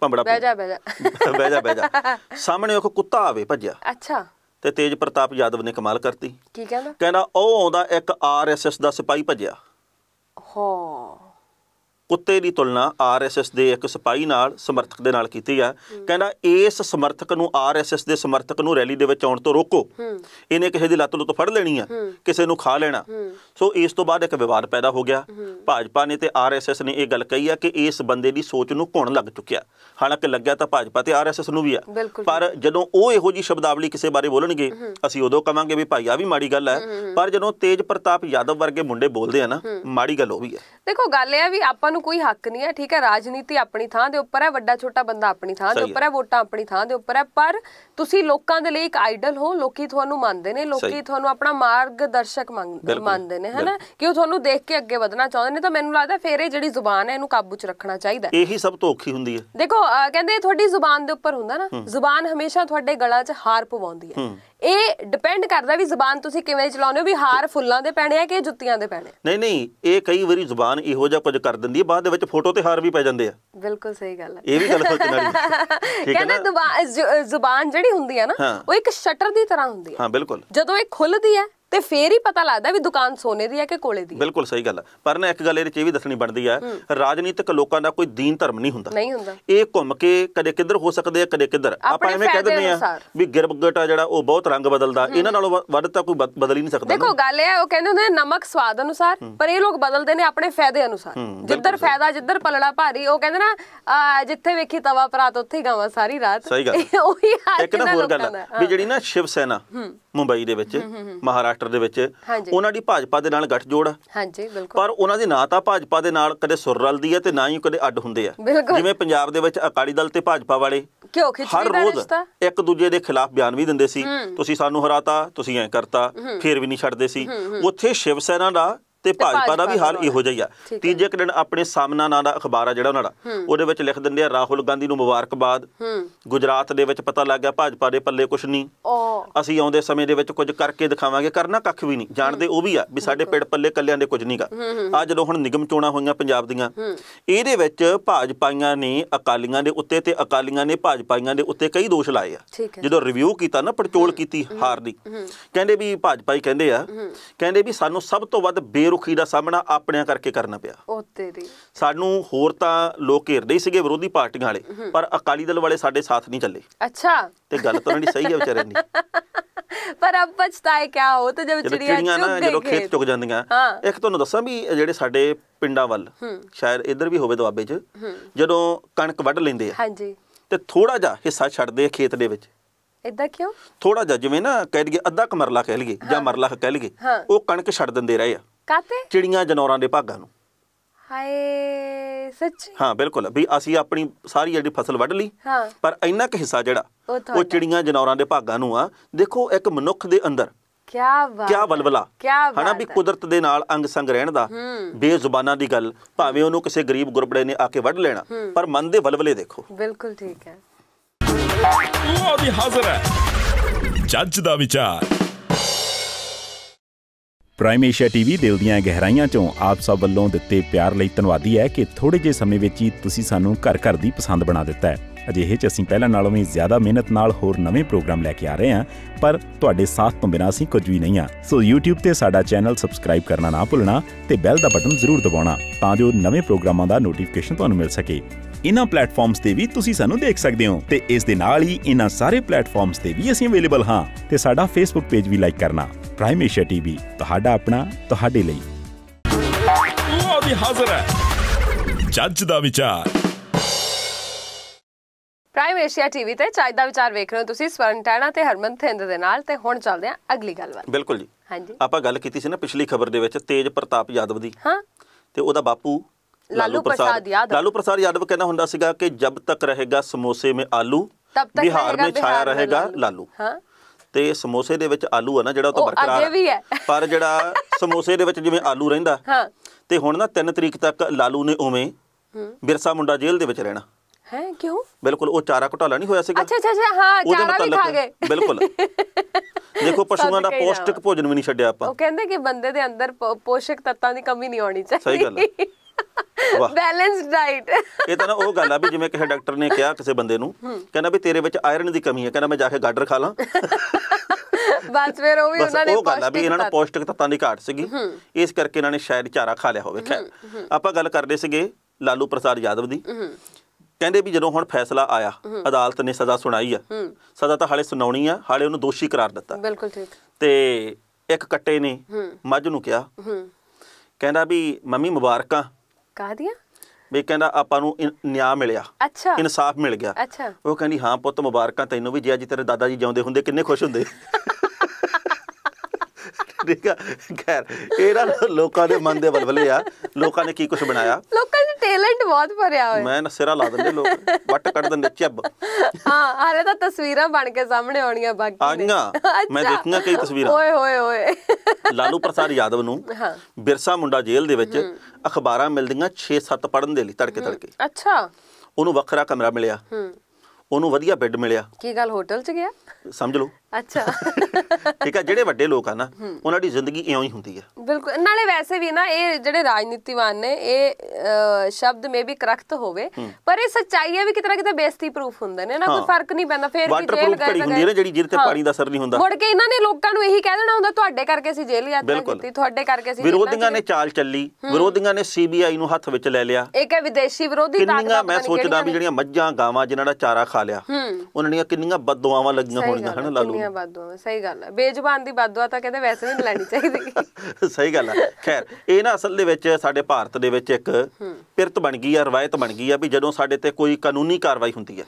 ਭੰਬੜਾ ਬਹਿ ਜਾ ਬਹਿ ਜਾ। ਬਹਿ ਜਾ ਬਹਿ ਜਾ। ਸਾਹਮਣੇ ਉਹ ਕੁੱਤਾ ਆਵੇ ਭੱਜਿਆ। ਅੱਛਾ। ਤੇ ਤੇਜ ਪ੍ਰਤਾਪ ਯਾਦਵ ਨੇ ਕਮਾਲ ਕਰਤੀ। ਕੀ ਕਹਿੰਦਾ? ਕਹਿੰਦਾ ਉਹ ਆਉਂਦਾ ਇੱਕ ਆਰਐਸਐਸ ਦਾ ਸਿਪਾਹੀ ਭੱਜਿਆ। ਹੋ। ਕੁੱਤੇ ਦੀ ਤੁਲਨਾ ਆਰਐਸਐਸ ਦੇ ਇੱਕ ਸਿਪਾਹੀ ਨਾਲ ਸਮਰਥਕ ਦੇ ਨਾਲ ਕੀਤੀ ਆ। ਕਹਿੰਦਾ ਇਸ ਸਮਰਥਕ ਨੂੰ ਆਰਐਸਐਸ ਦੇ ਸਮਰਥਕ ਨੂੰ ਰੈਲੀ ਦੇ ਵਿੱਚ ਆਉਣ ਤੋਂ ਰੋਕੋ। ਇਹਨੇ ਕਿਸੇ ਦੀ ਲੱਤ ਲੁੱਤ ਫੜ ਲੈਣੀ ਆ ਕਿਸੇ ਨੂੰ ਖਾ ਲੈਣਾ। ਸੋ ਇਸ ਤੋਂ ਬਾਅਦ ਇੱਕ ਵਿਵਾਦ ਪੈਦਾ ਹੋ ਗਿਆ। ਭਾਜਪਾ ਨੇ ਤੇ ਆਰਐਸਐਸ ਨੇ ਇਹ ਗੱਲ ਕਹੀ ਆ ਕਿ ਇਸ ਬੰਦੇ ਦੀ ਸੋਚ ਨੂੰ ਘੁਣ ਲੱਗ ਚੁੱਕਿਆ। ਹਾਲਾਂਕਿ ਲੱਗਿਆ ਤਾਂ ਭਾਜਪਾ ਤੇ ਆਰਐਸਐਸ ਨੂੰ ਵੀ ਆ। ਪਰ ਜਦੋਂ ਉਹ ਇਹੋ ਜੀ ਸ਼ਬਦਾਵਲੀ ਕਿਸੇ ਬਾਰੇ ਬੋਲਣਗੇ ਅਸੀਂ ਉਦੋਂ ਕਵਾਂਗੇ ਵੀ ਭਾਈ ਆ ਵੀ ਮਾੜੀ ਗੱਲ ਹੈ ਪਰ ਜਦੋਂ ਤੇਜ ਪ੍ਰਤਾਪ ਯਾਦਵ ਵਰਗੇ ਮੁੰਡੇ ਬੋਲਦੇ ਆ ਨਾ ਮਾੜੀ ਗੱਲ ਉਹ ਵੀ ਹੈ ਦੇਖੋ ਗੱਲ ਇਹ ਆ ਵੀ ਆਪਾਂ ਨੂੰ ਕੋਈ ਹੱਕ ਨਹੀਂ ਹੈ ਠੀਕ ਹੈ ਰਾਜਨੀਤੀ ਆਪਣੀ ਥਾਂ ਦੇ ਉੱਪਰ ਹੈ ਵੱਡਾ ਛੋਟਾ ਬੰਦਾ ਆਪਣੀ ਥਾਂ ਦੇ। ਉੱਪਰ ਹੈ ਵੋਟਾਂ ਆਪਣੀ ਥਾਂ ਦੇ ਉੱਪਰ ਹੈ ਪਰ ਤੁਸੀਂ ਲੋਕਾਂ ਦੇ ਲਈ ਇੱਕ ਆਈਡਲ ਹੋ ਲੋਕੀ ਤੁਹਾਨੂੰ ਮੰਨਦੇ ਨੇ ਲੋਕੀ। ਤੁਹਾਨੂੰ ਆਪਣਾ ਮਾਰਗਦਰਸ਼ਕ ਮੰਨਦੇ ਨੇ ਹਨਾ ਕਿ ਉਹ ਤੁਹਾਨੂੰ ਦੇਖ ਕੇ ਅੱਗੇ ਵਧਣਾ ਚਾਹੁੰਦੇ ਨੇ ਤਾਂ ਮੈਨੂੰ ਲੱਗਦਾ ਫੇਰ ਇਹ ਜਿਹੜੀ ਜ਼ੁਬਾਨ ਹੈ ਇਹਨੂੰ ਕਾਬੂ 'ਚ ਰੱਖਣਾ ਚਾਹੀਦਾ ਹੈ। ਇਹੀ ਸਭ ਤੋਂ ਔਖੀ ਹੁੰਦੀ ਹੈ ਦੇਖੋ ਕਹਿੰਦੇ ਤੁਹਾਡੀ ਜ਼ੁਬਾਨ ਦੇ ਉੱਪਰ ਹੁੰਦਾ ਨਾ ਜ਼ੁਬਾਨ ਹਮੇਸ਼ਾ ਤੁਹਾਡੇ ਗਲਾਂ 'ਚ ਹਾਰ ਪਵਾਉਂਦੀ ਹੈ ਇਹ ਡਿਪੈਂਡ ਕਰਦਾ ਵੀ ਜ਼ੁਬਾਨ ਤੁਸੀਂ ਕਿਵੇਂ ਚਲਾਉਂਦੇ ਹੋ ਵੀ ਹਾਰ ਫੁੱਲਾਂ ਦੇ ਪੈਣੇ ਆ ਕਿ ਜੁੱਤੀਆਂ ਦੇ ਪੈਣੇ ਆ। ਨਹੀਂ ਨਹੀਂ ਇਹ ਕਈ ਵਾਰੀ ਜ਼ੁਬਾਨ ਇਹੋ ਜਿਹਾ ਕੁਝ ਕਰ ਦਿੰਦੀ ਹੈ ਬਾਅਦ ਦੇ ਵਿੱਚ ਫੋਟੋ ਤੇ ਹਾਰ ਵੀ ਪੈ ਜਾਂਦੇ ਆ। ਬਿਲਕੁਲ ਸਹੀ ਗੱਲ ਹੈ। ਇਹ ਵੀ ਗੱਲ ਸੋਚਣ ਵਾਲੀ ਕਹਿੰਦੇ ਜ਼ੁਬਾਨ ਜਿਹੜੀ ਹੁੰਦੀ ਹੈ ਨਾ। ਉਹ ਇੱਕ ਸ਼ਟਰ ਦੀ ਤਰ੍ਹਾਂ ਹੁੰਦੀ ਹੈ। ਹਾਂ ਬਿਲਕੁਲ। ਜਦੋਂ ਇਹ ਖੁੱਲਦੀ ਹੈ ਤੇ ਫੇਰ ਹੀ ਪਤਾ ਲੱਗਦਾ ਵੀ ਦੁਕਾਨ ਸੋਨੇ ਦੀ ਹੈ ਕਿ ਕੋਲੇ ਦੀ ਬਿਲਕੁਲ ਸਹੀ ਗੱਲ ਹੈ ਪਰ ਨਾ ਇੱਕ ਗੱਲ ਇਹਦੇ ਚ ਇਹ ਵੀ ਦੱਸਣੀ ਬਣਦੀ ਹੈ। ਰਾਜਨੀਤਿਕ ਲੋਕਾਂ ਦਾ ਕੋਈ ਦੀਨ ਧਰਮ ਨਹੀਂ ਹੁੰਦਾ। ਨਹੀਂ ਹੁੰਦਾ। ਇਹ ਘੁੰਮ ਕੇ ਕਦੇ ਕਿੱਧਰ ਹੋ ਸਕਦੇ ਆ ਕਦੇ ਕਿੱਧਰ। ਆਪਾਂ ਐਵੇਂ ਕਹਿ ਦਿੰਦੇ ਆ। ਵੀ ਗਿਰਬਗਟ ਆ ਜਿਹੜਾ ਉਹ ਬਹੁਤ ਰੰਗ ਬਦਲਦਾ। ਇਹਨਾਂ ਨਾਲੋਂ ਵੱਧ ਤਾਂ ਕੋਈ ਬਦ- ਬਦਲ ਹੀ ਨਹੀਂ ਸਕਦਾ ਦੇਖੋ। ਗੱਲ ਇਹ ਹੈ ਉਹ ਕਹਿੰਦੇ ਹੁੰਦੇ ਨੇ ਨਮਕ ਸਵਾਦ ਅਨੁਸਾਰ ਪਰ ਇਹ ਲੋਕ ਬਦਲਦੇ ਨੇ ਆਪਣੇ ਫਾਇਦੇ ਅਨੁਸਾਰ। ਜਿੱਧਰ। ਫਾਇਦਾ ਜਿੱਧਰ ਪਲੜਾ ਭਾਰੀ ਉਹ ਕਹਿੰਦੇ ਨਾ ਜਿੱਥੇ ਵੇਖੀ ਤਵਾ ਪਰਾਤ ਉੱਥੇ ਹੀ ਗਾਵਾਂ ਸਾਰੀ ਰਾਤ। ਸਹੀ ਗੱਲ। ਉਹੀ ਹਾਲ ਇੱਕ ਨਾ ਹੋਰ ਗੱਲ ਆ। ਵੀ ਜਿਹੜੀ ਨਾ ਸ਼ਿਵ ਸੈਨਾ ਮੁੰਬਈ ਦੇ ਵਿੱਚ ਮਹਾਰਾਸ਼ਟਰ ਦੇ ਵਿੱਚ। ਉਹਨਾਂ ਦੀ ਭਾਜਪਾ ਦੇ ਨਾਲ ਗੱਠਜੋੜ ਆ। ਹਾਂਜੀ ਬਿਲਕੁਲ। ਪਰ ਉਹਨਾਂ ਦੀ ਨਾ ਤਾਂ ਭਾਜਪਾ ਦੇ ਨਾਲ ਕਦੇ ਸੁਰ ਰਲਦੀ ਹੈ ਤੇ ਨਾ ਹੀ ਕਦੇ ਅੱਡ ਹੁੰਦੇ ਆ। ਜਿਵੇਂ ਪੰਜਾਬ ਦੇ ਵਿੱਚ ਅਕਾਲੀ ਦਲ ਤੇ ਭਾਜਪਾ ਵਾਲੇ ਕਿਉਂ ਹਰ ਰੋਜ਼ ਇੱਕ ਦੂਜੇ ਦੇ ਖਿਲਾਫ ਬਿਆਨ ਵੀ ਦਿੰਦੇ ਸੀ। ਤੁਸੀਂ ਸਾਨੂੰ ਹਰਾਤਾ ਤੁਸੀਂ ਐਂ ਕਰਤਾ ਫੇਰ ਵੀ ਨਹੀਂ ਛੱਡਦੇ ਸੀ। ਉੱਥੇ ਸ਼ਿਵ ਸੈਨਾ ਦਾ ਤੇ ਭਾਜਪਾ ਦਾ ਵੀ ਹਾਲ ਇਹੋ ਜਿਹਾ ਹੀ ਆ। ਤੀਜੇ ਕੁ ਦਿਨ ਆਪਣੇ ਸਾਹਮਣਾ ਨਾਂ ਦਾ ਅਖਬਾਰ ਆ ਜਿਹੜਾ ਉਹਨਾਂ ਦਾ ਉਹਦੇ ਵਿੱਚ ਲਿਖ ਦਿੰਦੇ ਆ ਰਾਹੁਲ ਗਾਂਧੀ ਨੂੰ ਮੁਬਾਰਕਬਾਦ। ਗੁਜਰਾਤ ਦੇ ਵਿੱਚ ਪਤਾ ਲੱਗ ਗਿਆ ਭਾਜਪਾ ਦੇ ਪੱਲੇ ਕੁਛ ਨਹੀਂ। ਅਸੀਂ ਆਉਂਦੇ ਸਮੇਂ ਦੇ ਵਿੱਚ ਕੁਝ ਕਰਕੇ ਦਿਖਾਵਾਂਗੇ ਕਰਨਾ ਕੱਖ ਵੀ ਨਹੀਂ। ਜਾਣਦੇ ਉਹ ਵੀ ਆ ਵੀ ਸਾਡੇ ਪਿੰਡ ਪੱਲੇ ਕੱਲਿਆਂ ਦੇ ਕੁਝ ਨਹੀਂਗਾ ਆ ਜਦੋਂ ਹੁਣ ਨਿਗਮ ਚੋਣਾਂ ਹੋਈਆਂ ਪੰਜਾਬ ਦੀਆਂ ਇਹਦੇ ਵਿੱਚ ਭਾਜਪਾਈਆਂ ਨੇ ਅਕਾਲੀਆਂ ਦੇ ਉੱਤੇ ਤੇ ਅਕਾਲੀਆਂ ਨੇ ਭਾਜਪਾਈਆਂ ਦੇ ਉੱਤੇ ਕਈ ਦੋਸ਼ ਲਾਏ ਆ। ਜਦੋਂ ਰਿਵਿਊ ਕੀਤਾ ਨਾ ਪੜਚੋਲ ਕੀਤੀ ਹਾਰ ਦੀ। ਕਹਿੰਦੇ ਵੀ ਭਾਜਪਾਈ ਕਹਿੰਦੇ ਆ ਕਹਿੰਦੇ ਵੀ ਸਾਨੂੰ ਸਭ ਤੋਂ ਵੱਧ ਰੁਖੀ ਦਾ ਸਾਹਮਣਾ ਆਪਣੇ ਕਰਕੇ ਕਰਨਾ ਪਿਆ। ਉਹ ਤੇਰੀ ਸਾਨੂੰ ਹੋਰ ਤਾਂ ਲੋਕ ਘੇਰਦੇ ਹੀ ਸੀਗੇ ਵਿਰੋਧੀ ਪਾਰਟੀਆਂ ਵਾਲੇ ਪਰ ਅਕਾਲੀ ਦਲ ਵਾਲੇ ਸਾਡੇ ਸਾਥ ਨਹੀਂ ਚੱਲੇ। ਅੱਛਾ। ਤੇ ਗੱਲ ਤਾਂ ਨਹੀਂ ਸਹੀ ਹੈ ਵਿਚਾਰੇ ਦੀ। ਪਰ ਅਬ ਪਛਤਾਏ ਕਿਆ ਹੋ ਤੇ ਜਦ ਚਿੜੀਆਂ ਚੁੱਗ ਗਏ ਜਦੋਂ ਖੇਤ ਚੁੱਗ ਜਾਂਦੀਆਂ ਇੱਕ ਤੁਹਾਨੂੰ ਦੱਸਾਂ ਵੀ ਜਿਹੜੇ ਸਾਡੇ ਪਿੰਡਾਂ ਵੱਲ ਸ਼ਾਇਦ ਇੱਧਰ ਵੀ ਹੋਵੇ ਦੁਆਬੇ 'ਚ ਜਦੋਂ ਕਣਕ ਵੱਢ ਲੈਂਦੇ ਆ ਹਾਂਜੀ। ਤੇ ਥੋੜਾ ਜਿਹਾ ਹਿੱਸਾ ਛੱਡਦੇ ਆ ਖੇਤ ਦੇ ਵਿੱਚ। ਇਦਾਂ ਕਿਉਂ? ਥੋੜਾ ਜਿਹਾ ਜਿਵੇਂ ਨਾ ਕਹਿ ਦਈਏ ਅੱਧਾ ਕਮਰਲਾ ਕਹਿ ਲਈਏ ਜਾਂ ਮਰਲਾ ਕਹਿ ਲਈਏ ਉਹ ਕਣਕ ਛੱਡ ਦਿੰਦੇ ਰਹੇ ਆ। ਕਾਤੇ? ਚਿੜੀਆਂ ਜਨੌਰਾਂ ਦੇ ਭਾਗਾਂ ਨੂੰ। ਹਾਏ ਸੱਚੀ? ਹਾਂ ਬਿਲਕੁਲ ਵੀ ਅਸੀਂ ਆਪਣੀ ਸਾਰੀ ਜਿਹੜੀ ਫਸਲ ਵੱਢ ਲਈ ਹਾਂ। ਪਰ ਇੰਨਾ ਕੁ ਹਿੱਸਾ ਜਿਹੜਾ ਉਹ ਉਹ। ਚਿੜੀਆਂ ਜਨੌਰਾਂ ਦੇ ਭਾਗਾਂ ਨੂੰ ਆ। ਦੇਖੋ ਇੱਕ ਮਨੁੱਖ ਦੇ ਅੰਦਰ ਕੀ ਬਾਤ ਕਿਆ। ਬਲਬਲਾ ਕਿਆ ਹਨਾ ਵੀ। ਕੁਦਰਤ ਦੇ ਨਾਲ ਅੰਗ ਸੰਗ ਰਹਿਣ ਦਾ ਬੇਜ਼ੁਬਾਨਾਂ ਦੀ ਗੱਲ ਭਾਵੇਂ ਉਹਨੂੰ ਕਿਸੇ ਗਰੀਬ ਗੁਰਬੜੇ ਨੇ ਆ ਕੇ ਵੱਢ ਲੈਣਾ ਪਰ ਮਨ ਦੇ ਵਲਵਲੇ ਦੇਖੋ। ਬਿਲਕੁਲ ਠੀਕ ਹੈ। ਲਓ ਵੀ ਹਾਜ਼ਰ ਹੈ। ਜੱਜ ਦਾ ਵਿਚਾਰ। ਪ੍ਰਾਈਮ ਏਸ਼ੀਆ ਟੀਵੀ ਦਿਲ ਦੀਆਂ ਗਹਿਰਾਈਆਂ ਚੋਂ ਆਪ ਸਭ ਵੱਲੋਂ ਦਿੱਤੇ ਪਿਆਰ ਲਈ ਧੰਨਵਾਦੀ ਹੈ ਕਿ ਥੋੜੇ ਜਿਹੇ ਸਮੇਂ ਵਿੱਚ ਹੀ ਤੁਸੀਂ ਸਾਨੂੰ ਘਰ ਘਰ ਦੀ ਪਸੰਦ ਬਣਾ ਦਿੱਤਾ ਹੈ। ਅਜਿਹੇ 'ਚ ਅਸੀਂ ਪਹਿਲਾਂ ਨਾਲੋਂ ਵੀ ਜ਼ਿਆਦਾ ਮਿਹਨਤ ਨਾਲ ਹੋਰ ਨਵੇਂ ਪ੍ਰੋਗਰਾਮ ਲੈ ਕੇ ਆ ਰਹੇ ਹਾਂ, ਪਰ ਤੁਹਾਡੇ ਸਾਥ ਤੋਂ ਬਿਨਾਂ ਅਸੀਂ ਕੁਝ ਵੀ ਨਹੀਂ ਹਾਂ। ਸੋ YouTube ਤੇ ਸਾਡਾ ਚੈਨਲ ਸਬਸਕ੍ਰਾਈਬ ਕਰਨਾ ਨਾ ਭੁੱਲਣਾ ਤੇ ਬੈਲ ਦਾ ਬਟਨ ਜ਼ਰੂਰ ਦਬਾਉਣਾ ਤਾਂ ਜੋ ਨਵੇਂ ਪ੍ਰੋਗਰਾਮਾਂ ਦਾ ਨੋਟੀਫਿਕੇਸ਼ਨ ਤੁਹਾਨੂੰ ਮਿਲ ਸਕੇ। ਇਨ੍ਹਾਂ ਪਲੇਟਫਾਰਮਸ ਤੇ ਵੀ ਤੁਸੀਂ ਸਾਨੂੰ ਦੇਖ ਸਕਦੇ ਹੋ ਤੇ ਇਸ ਦੇ ਨਾਲ ਹੀ ਇਨ੍ਹਾਂ ਸਾਰੇ ਪਲੇਟਫਾਰਮਸ ਤੇ ਵੀ ਅਸੀਂ ਅਵੇਲੇਬਲ ਹਾਂ ਤੇ ਸਾਡਾ ਫੇਸਬੁੱਕ ਪੇਜ ਵੀ ਲਾਈਕ ਕਰਨਾ ਪ੍ਰਾਈਮ ਏਸ਼ੀਆ ਟੀਵੀ ਤੁਹਾਡਾ ਆਪਣਾ ਤੁਹਾਡੇ ਲਈ। ਲਓ ਵੀ ਹਾਜ਼ਰ ਹੈ। ਜੱਜ ਦਾ ਵਿਚਾਰ। ਪ੍ਰਾਈਮ ਏਸ਼ੀਆ ਟੀਵੀ ਤੇ ਚਾਹ ਦਾ ਵਿਚਾਰ ਵੇਖ ਰਹੇ ਹੋ ਤੁਸੀਂ ਸਵਰਨ ਟੈਣਾ ਤੇ ਹਰਮਨ ਥਿੰਦ ਦੇ ਨਾਲ ਤੇ ਹੁਣ ਚੱਲਦੇ ਹਾਂ ਅਗਲੀ ਗੱਲ ਵੱਲ ਬਿਲਕੁਲ ਜੀ। ਹਾਂਜੀ। ਆਪਾਂ ਗੱਲ ਕੀਤੀ ਸੀ ਨਾ ਪਿਛਲੀ ਖਬਰ ਦੇ ਵਿੱਚ ਤੇਜ ਪ੍ਰਤਾਪ ਯਾਦਵ ਦੀ। ਹਾਂ। ਤੇ ਉਹਦਾ ਬਾਪੂ ਲਾਲੂ ਪ੍ਰਸਾਦ ਯਾਦਵ। ਲਾਲੂ ਪ੍ਰਸਾਦ ਯਾਦਵ ਕਹਿੰਦਾ ਹੁੰਦਾ ਸੀਗਾ ਕਿ ਜਬ ਤੱਕ ਰਹੇਗਾ ਸਮੋਸੇ ਮੇਂ ਆਲੂ ਬਿਹਾਰ ਮੇਂ ਛਾਇਆ ਰਹੇਗਾ ਲਾਲੂ। ਹਾਂ। ਤੇ ਸਮੋਸੇ ਦੇ ਵਿੱਚ ਆਲੂ ਆ ਨਾ ਜਿਹੜਾ ਉਹ ਤਾਂ ਬਰਕਰਾਰ। ਪਰ ਜਿਹੜਾ ਸਮੋਸੇ ਦੇ ਵਿੱਚ ਜਿਵੇਂ ਆਲੂ ਰਹਿੰਦਾ ਹਾਂ। ਤੇ ਹੁਣ ਨਾ 3 ਤਰੀਕ ਤੱਕ ਲਾਲੂ ਨੇ ਉਵੇਂ ਬਿਰਸਾ ਮੁੰਡਾ ਜੇਲ੍ਹ ਦੇ ਵਿੱਚ ਰਹਿਣਾ। ਹੈ ਕਿਉਂ? ਬਿਲਕੁਲ ਉਹ ਚਾਰਾ ਘੁਟਾਲਾ ਨਹੀਂ ਹੋਇਆ ਸੀਗਾ? ਅੱਛਾ ਅੱਛਾ ਹਾਂ ਚਾਰਾ ਵੀ ਖਾ ਗਏ। ਬਿਲਕੁਲ। ਦੇਖੋ ਪਸ਼ੂਆਂ ਦਾ ਪੌਸ਼ਟਿਕ। ਭੋਜਨ ਵੀ ਨਹੀਂ ਛੱਡਿਆ ਆਪਾਂ। ਉਹ ਕਹਿੰਦੇ ਕਿ ਬੰਦੇ ਦੇ ਅੰਦਰ ਪੋਸ਼ਕ ਤੱਤਾਂ ਦੀ ਕਮੀ ਨਹੀਂ ਆਉਣੀ ਚਾਹੀਦੀ ਸਹੀ ਗੱਲ ਹੈ। ਬੈਲੈਂਸਡ ਡਾਈਟ ਇਹ ਤਾਂ ਨਾ ਉਹ ਗੱਲ ਆ ਵੀ ਜਿਵੇਂ ਕਿਸੇ ਡਾਕਟਰ ਨੇ ਕਿਹਾ ਕਿਸੇ ਬੰਦੇ ਨੂੰ ਕਹਿੰਦਾ ਵੀ ਤੇਰੇ ਵਿੱਚ ਆਇਰਨ ਦੀ ਕਮੀ ਹੈ ਕਹਿੰਦਾ ਮੈਂ ਜਾ ਕੇ ਗਾਡਰ ਖਾ ਲਾਂ। ਬਸ ਫਿਰ ਉਹ ਵੀ ਉਹਨਾਂ ਨੇ ਉਹ ਗੱਲ ਆ ਵੀ ਇਹਨਾਂ ਨੂੰ ਪੌਸ਼ਟਿਕ ਤੱਤਾਂ ਦੀ ਘਾਟ ਸੀਗੀ। ਇਸ ਕਰਕੇ ਇਹਨਾਂ ਨੇ ਸ਼ਾਇਦ ਚਾਰਾ ਖਾ ਲਿਆ ਹੋਵੇ। ਖੈਰ ਆਪਾਂ ਗੱਲ ਕਰਦੇ ਸੀਗੇ ਲਾਲੂ ਪ੍ਰਸਾਦ ਯਾਦਵ ਦੀ। ਕਹਿੰਦੇ ਵੀ ਜਦੋਂ ਹੁਣ ਫੈਸਲਾ ਆਇਆ ਅਦਾਲਤ ਨੇ ਸਜ਼ਾ ਸੁਣਾਈ ਆ। ਸਜ਼ਾ ਤਾਂ ਹਾਲੇ ਸੁਣਾਉਣੀ ਆ ਹਾਲੇ ਉਹਨੂੰ ਦੋਸ਼ੀ ਕਰਾਰ ਦਿੱਤਾ। ਬਿਲਕੁਲ ਠੀਕ। ਤੇ ਇੱਕ ਕੱਟੇ ਨੇ ਮੱਝ ਨੂੰ ਕਿਹਾ। ਕਹਿੰਦਾ ਵੀ ਮੰਮੀ ਮੁਬਾਰਕਾਂ ਕਾ ਦਿਆ ਵੀ ਕਹਿੰਦਾ ਆਪਾਂ ਨੂੰ ਨਿਆਂ ਮਿਲਿਆ। ਅੱਛਾ। ਇਨਸਾਫ ਮਿਲ ਗਿਆ। ਅੱਛਾ। ਉਹ ਕਹਿੰਦੀ ਹਾਂ ਪੁੱਤ ਮੁਬਾਰਕਾਂ ਤੈਨੂੰ ਵੀ ਜੇ ਅੱਜ ਤੇਰੇ ਦਾਦਾ ਜੀ ਜਿਉਂਦੇ ਹੁੰਦੇ ਕਿੰਨੇ ਖੁਸ਼ ਹੁੰਦੇ? ਠੀਕ ਆ ਖੈਰ ਇਹਨਾਂ ਲੋਕਾਂ ਦੇ ਮਨ ਦੇ ਬਲਬਲੇ ਆ। ਲੋਕਾਂ ਨੇ ਕੀ ਕੁਝ ਬਣਾਇਆ? ਲੋਕਾਂ 'ਚ ਟੈਲੈਂਟ ਬਹੁਤ ਭਰਿਆ ਹੋਇਆ। ਮੈਂ ਨਾ ਸਿਰਾ ਲਾ ਦਿੰਦੇ ਲੋਕ ਵੱਟ ਕੱਢ ਦਿੰਦੇ ਚੱਬ ਹਾਂ ਹਾਲੇ ਤਾਂ ਤਸਵੀਰਾਂ ਬਣ ਕੇ ਸਾਹਮਣੇ ਆਉਣੀਆਂ ਬਾਕੀ ਆ ਨੇ। ਗਈਆਂ। ਮੈਂ। ਦੇਖੀਆਂ ਕਈ ਤਸਵੀਰਾਂ। ਓਏ ਹੋਏ ਹੋਏ ਲਾਲੂ ਪ੍ਰਸਾਦ ਯਾਦਵ ਨੂੰ ਹਾਂ। ਬਿਰਸਾ ਮੁੰਡਾ ਜੇਲ੍ਹ ਦੇ ਵਿੱਚ ਅਖਬਾਰਾਂ ਮਿਲਦੀਆਂ 6-7 ਪੜਨ ਦੇ ਲਈ ਤੜਕੇ ਤੜਕੇ। ਅੱਛਾ। ਉਹਨੂੰ ਵੱਖਰਾ ਕਮਰਾ ਮਿਲਿਆ। ਹੂੰ। ਉਹਨੂੰ ਵਧੀਆ ਬੈੱਡ ਮਿਲਿਆ ਕੀ ਗੱਲ ਹੋਟਲ 'ਚ ਗਿਆ ਸਮਝ ਲਓ ਅੱਛਾ ਠੀਕ ਆ ਜਿਹੜੇ ਵੱਡੇ ਲੋਕ ਆ ਨਾ ਉਹਨਾਂ ਦੀ ਜ਼ਿੰਦਗੀ ਇਉਂ ਹੀ ਹੁੰਦੀ ਆ ਬਿਲਕੁਲ ਨਾਲੇ ਵੈਸੇ ਵੀ ਨਾ ਇਹ ਜਿਹੜੇ ਰਾਜਨੀਤੀਵਾਨ ਨੇ ਇਹ ਸ਼ਬਦ ਮੇ ਵੀ ਕਰਖਤ ਹੋਵੇ ਪਰ ਇਹ ਸੱਚਾਈ ਹੈ ਵੀ ਕਿਤੇ ਨਾ ਕਿਤੇ ਬੇਇੱਜ਼ਤੀ ਪ੍ਰੂਫ ਹੁੰਦੇ ਨੇ ਨਾ ਕੋਈ ਹਾਂ। ਫ਼ਰਕ ਨਹੀਂ ਪੈਂਦਾ ਫੇਰ ਵੀ ਜੇਲ੍ਹ ਗਏ ਹੁੰਦੀ ਹੈ ਨਾ। ਜਿਹੜੀ ਜਿਹਦੇ ਤੇ ਹਾਂ। ਪਾਣੀ ਦਾ ਅਸਰ ਨਹੀਂ ਹੁੰਦਾ ਮੁੜ ਕੇ ਇਹਨਾਂ ਨੇ ਲੋਕਾਂ ਨੂੰ ਇਹੀ ਕਹਿ ਦੇਣਾ ਹੁੰਦਾ ਤੁਹਾਡੇ ਕਰਕੇ ਅਸੀਂ ਜੇਲ੍ਹ ਯਾਤਰਾ। ਕੀਤੀ ਤੁਹਾਡੇ ਕਰਕੇ ਅਸੀਂ ਵਿਰੋਧੀਆਂ ਨੇ। ਚਾਲ ਚੱਲੀ ਵਿਰੋਧੀਆਂ ਨੇ ਸੀਬੀਆਈ ਨੂੰ ਹੱਥ ਵਿੱਚ ਲੈ ਲਿਆ ਇੱਕ ਹੈ ਵਿਦੇਸ਼ੀ ਵਿਰੋਧੀ ਤਾਕਤਾਂ ਮੈਂ ਸੋਚਦਾ ਵੀ ਜਿਹੜੀਆਂ ਮੱਝਾਂ ਗਾਵਾਂ ਜਿਨ੍ਹਾਂ ਦਾ ਚਾਰਾ ਖਾ ਲਿਆ। ਉਹਨਾਂ ਦੀਆਂ ਕਿੰਨੀਆਂ ਬਦਦੁਆਵਾਂ ਲੱਗੀਆਂ ਹੋਣੀਆਂ ਹਨ ਹੈ, ਲਾਲੂ। ਕਿੰਨੀਆਂ ਬਦਦੁਆਵਾਂ ਸਹੀ ਗੱਲ ਹੈ ਬੇਜ਼ੁਬਾਨ ਦੀ ਬਦਦੁਆ ਤਾਂ ਕਹਿੰਦੇ ਵੈਸੇ ਵੀ ਨਹੀਂ ਲੈਣੀ ਚਾਹੀਦੀ। ਸਹੀ ਗੱਲ ਆ। ਖੈਰ ਇਹ ਨਾ ਅਸਲ ਦੇ ਵਿੱਚ ਸਾਡੇ ਭਾਰਤ ਦੇ ਵਿੱਚ ਇੱਕ ਪਿਰਤ ਬਣ ਗਈ ਆ ਰਵਾਇਤ ਬਣ ਗਈ ਆ ਵੀ ਜਦੋਂ ਸਾਡੇ ਤੇ ਕੋਈ ਕਾਨੂੰਨੀ ਕਾਰਵਾਈ ਹੁੰਦੀ ਹੈ।